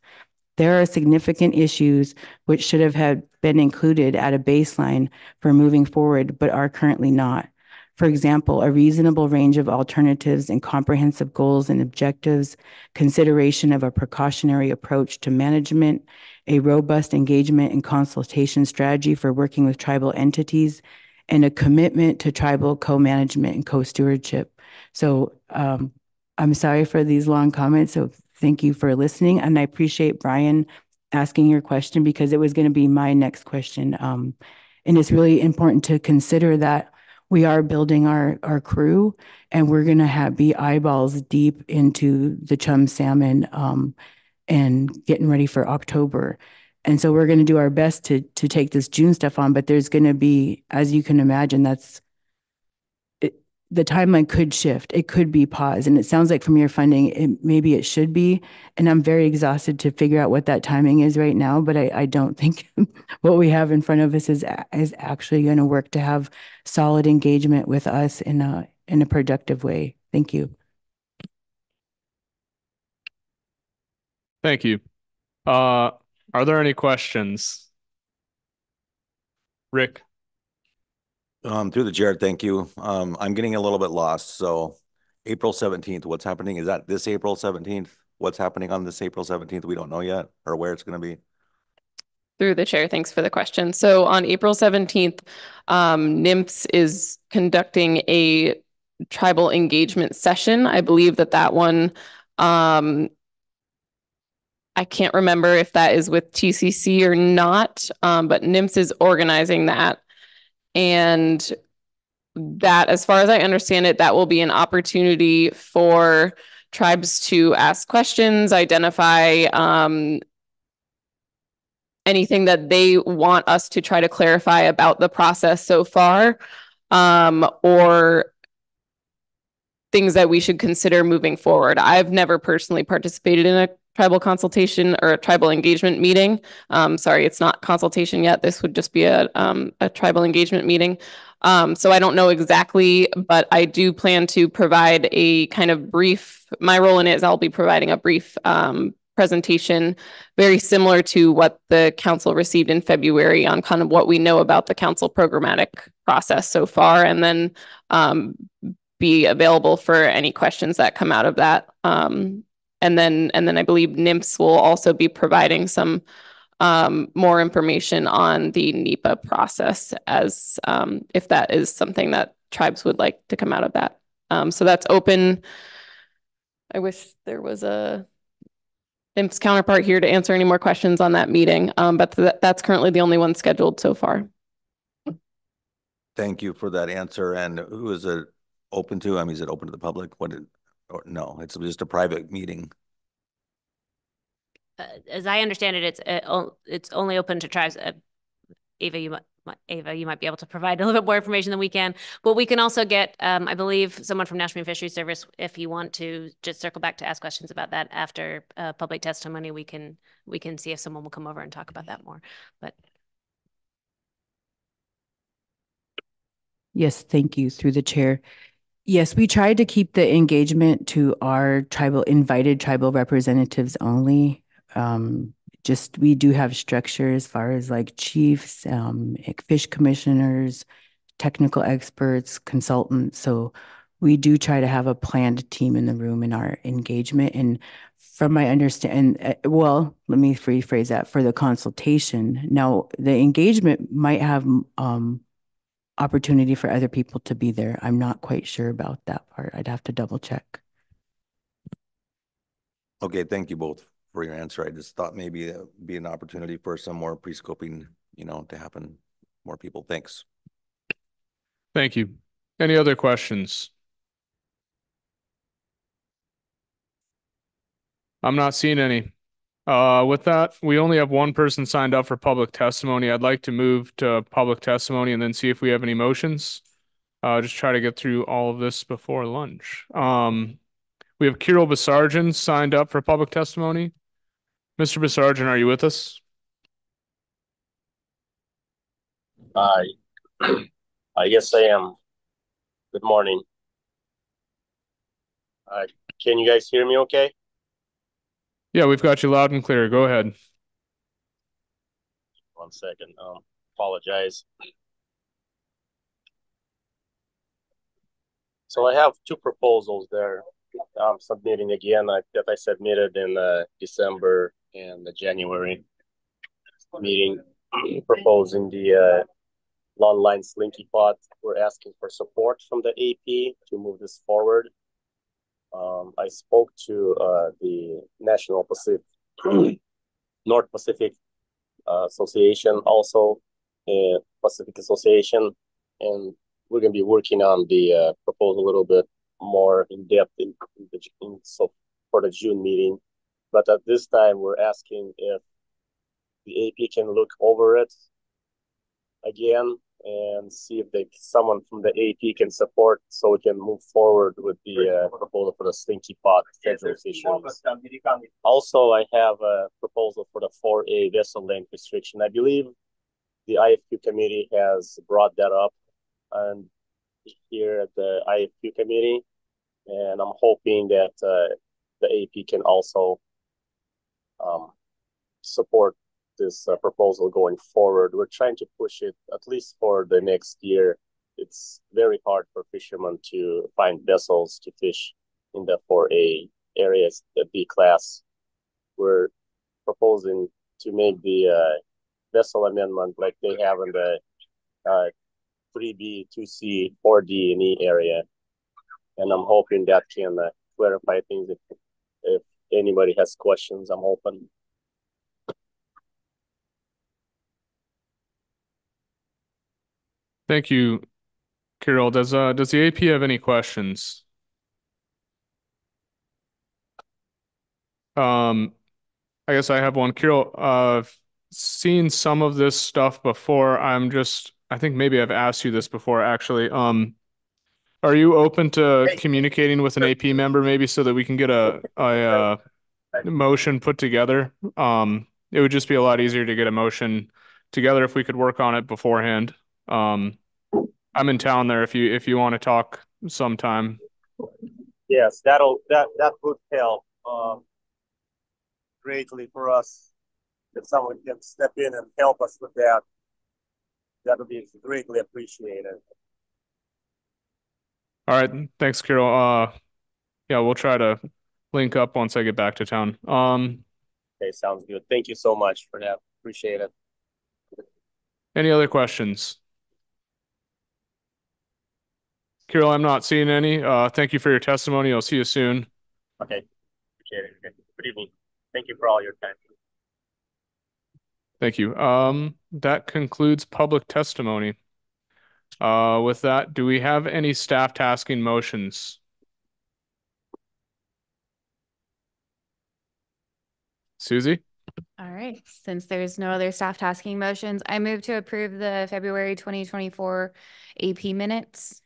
There are significant issues which should have been included at a baseline for moving forward, but are currently not. For example, a reasonable range of alternatives and comprehensive goals and objectives, consideration of a precautionary approach to management, a robust engagement and consultation strategy for working with tribal entities, and a commitment to tribal co-management and co-stewardship. So um, I'm sorry for these long comments. So Thank you for listening. And I appreciate Brian asking your question because it was going to be my next question. Um, and it's really important to consider that we are building our, our crew and we're going to have be eyeballs deep into the chum salmon um, and getting ready for October. And so we're going to do our best to to take this June stuff on, but there's going to be, as you can imagine, that's the timeline could shift. It could be paused. And it sounds like from your funding, it, maybe it should be. And I'm very exhausted to figure out what that timing is right now. But I, I don't think what we have in front of us is, is actually going to work to have solid engagement with us in a, in a productive way. Thank you. Thank you. Uh, are there any questions? Rick? Um, through the chair, thank you. Um, I'm getting a little bit lost. So April 17th, what's happening? Is that this April 17th? What's happening on this April 17th? We don't know yet or where it's going to be. Through the chair, thanks for the question. So on April 17th, um, NMFS is conducting a tribal engagement session. I believe that that one, um, I can't remember if that is with TCC or not, um, but NMFS is organizing that. And that, as far as I understand it, that will be an opportunity for tribes to ask questions, identify um, anything that they want us to try to clarify about the process so far, um, or things that we should consider moving forward. I've never personally participated in a tribal consultation or a tribal engagement meeting. Um, sorry, it's not consultation yet. This would just be a, um, a tribal engagement meeting. Um, so I don't know exactly, but I do plan to provide a kind of brief, my role in it is I'll be providing a brief um, presentation very similar to what the council received in February on kind of what we know about the council programmatic process so far, and then um, be available for any questions that come out of that. Um, and then and then I believe NMFS will also be providing some um, more information on the NEPA process as um, if that is something that tribes would like to come out of that. Um, so that's open. I wish there was a NMFS counterpart here to answer any more questions on that meeting, um, but th that's currently the only one scheduled so far. Thank you for that answer. And who is it open to? I mean, is it open to the public? What? Did, or no, it's just a private meeting. uh, as I understand it, it's, uh, it's only open to tribes. uh, Ava, you might, might- Ava, you might be able to provide a little bit more information than we can. But we can also get, um, I believe, someone from National Marine Fisheries Service, if you want to just circle back to ask questions about that after, uh, public testimony, we can, we can see if someone will come over and talk about that more. But Yes, thank you through the chair. Yes, we tried to keep the engagement to our tribal invited tribal representatives only. Um, just we do have structure as far as like chiefs, um, fish commissioners, technical experts, consultants. So we do try to have a planned team in the room in our engagement. And from my understand, uh, well, let me rephrase that for the consultation. Now, the engagement might have um, opportunity for other people to be there. I'm not quite sure about that part. I'd have to double check. Okay, thank you both for your answer. I just thought maybe it'd be an opportunity for some more pre-scoping, you know, to happen. More people. Thanks. Thank you. Any other questions? I'm not seeing any. Uh, with that, we only have one person signed up for public testimony. I'd like to move to public testimony and then see if we have any motions. Uh, just try to get through all of this before lunch. Um, we have Kirill Basarjan signed up for public testimony. Mr. Basarjan, are you with us? Hi. Uh, yes, I am. Good morning. Uh, can you guys hear me okay? Yeah, we've got you loud and clear. Go ahead. One second. Um, apologize. So I have two proposals there. I'm submitting again uh, that I submitted in uh, December and the January meeting proposing the uh, online slinky pot. We're asking for support from the AP to move this forward. Um, I spoke to uh, the National Pacific, North Pacific uh, Association, also uh, Pacific Association, and we're going to be working on the uh, proposal a little bit more in depth in, in the in, so for the June meeting. But at this time, we're asking if the AP can look over it again and see if they someone from the AP can support so we can move forward with the uh, proposal for the slinky pot federal fisheries. Also, I have a proposal for the 4A vessel length restriction. I believe the IFQ committee has brought that up and here at the IFQ committee, and I'm hoping that uh, the AP can also um, support this uh, proposal going forward. We're trying to push it at least for the next year. It's very hard for fishermen to find vessels to fish in the 4A areas, the B class. We're proposing to make the uh, vessel amendment like they have in the uh, 3B, 2C, 4D, and E area. And I'm hoping that can uh, clarify things. If, if anybody has questions, I'm open. Thank you, Carol. Does uh does the AP have any questions? Um, I guess I have one. Carol, uh, I've seen some of this stuff before. I'm just, I think maybe I've asked you this before, actually. Um, are you open to communicating with an AP member maybe so that we can get a a uh, motion put together? Um, it would just be a lot easier to get a motion together if we could work on it beforehand. Um, I'm in town there if you if you want to talk sometime. Yes, that'll that that would help um, greatly for us. If someone can step in and help us with that, that would be greatly appreciated. All right, thanks, Carol. Uh, yeah, we'll try to link up once I get back to town. Um, Okay, sounds good. Thank you so much for that. Appreciate it. any other questions? Carol, I'm not seeing any. Uh, thank you for your testimony. I'll see you soon. Okay, appreciate it. Okay. Good evening. Thank you for all your time. Thank you. Um, that concludes public testimony. Uh, with that, do we have any staff tasking motions? Susie? All right, since there's no other staff tasking motions, I move to approve the February twenty twenty-four AP minutes.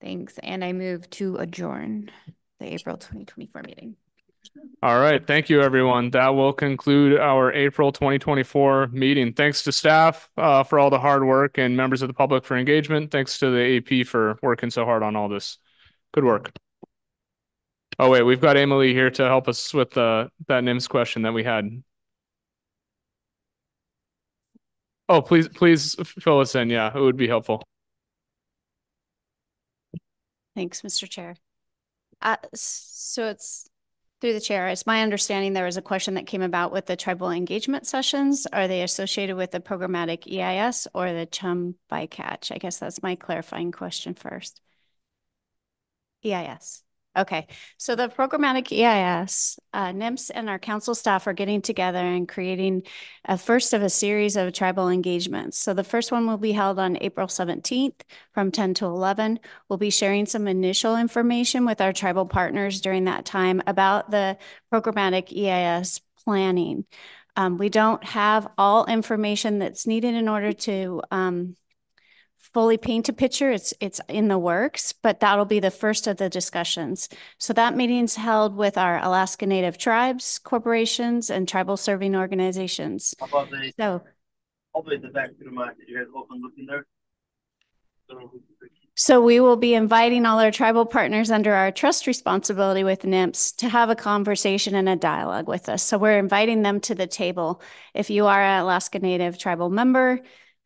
Thanks, and I move to adjourn the April twenty twenty-four meeting. All right, thank you, everyone. That will conclude our April twenty twenty-four meeting. Thanks to staff uh, for all the hard work and members of the public for engagement. Thanks to the AP for working so hard on all this. Good work. Oh, wait, we've got Emily here to help us with uh, that NMFS question that we had. Oh, please, please fill us in. Yeah, it would be helpful. Thanks, Mr. Chair. Uh, so it's through the chair. It's my understanding there was a question that came about with the tribal engagement sessions. Are they associated with the programmatic EIS or the chum bycatch? I guess that's my clarifying question first. EIS. Okay, so the programmatic EIS, uh, NMFS and our council staff are getting together and creating a first of a series of tribal engagements. So the first one will be held on April 17th from 10 to 11. We'll be sharing some initial information with our tribal partners during that time about the programmatic EIS planning. Um, we don't have all information that's needed in order to um, fully paint a picture. It's it's in the works, but that'll be the first of the discussions. So that meeting's held with our Alaska Native tribes, corporations, and tribal serving organizations. How about the, So the the back to the mic, you guys open looking there? So we will be inviting all our tribal partners under our trust responsibility with NMFS to have a conversation and a dialogue with us. So we're inviting them to the table. If you are an Alaska Native tribal member,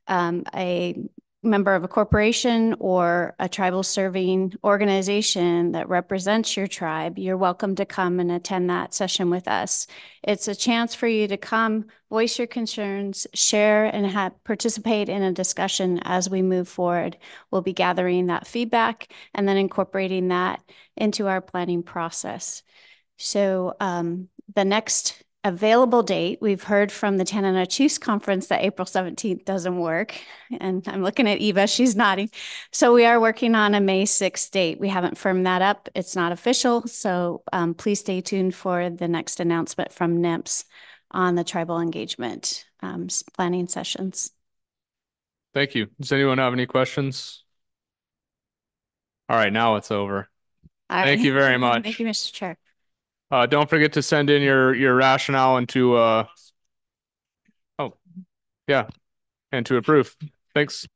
um, a member of a corporation or a tribal serving organization that represents your tribe, you're welcome to come and attend that session with us. It's a chance for you to come, voice your concerns, share and have, participate in a discussion as we move forward. We'll be gathering that feedback and then incorporating that into our planning process. So um, the next available date, we've heard from the Tanana Chiefs Conference that April 17th doesn't work. And I'm looking at Eva, she's nodding. So we are working on a May 6th date. We haven't firmed that up. It's not official. So um, please stay tuned for the next announcement from NMFS on the tribal engagement um, planning sessions. Thank you. Does anyone have any questions? All right, now it's over. All Thank right. you very much. Thank you, Mr. Chair. Uh, don't forget to send in your, your rationale and to, uh, oh, yeah, and to approve. Thanks.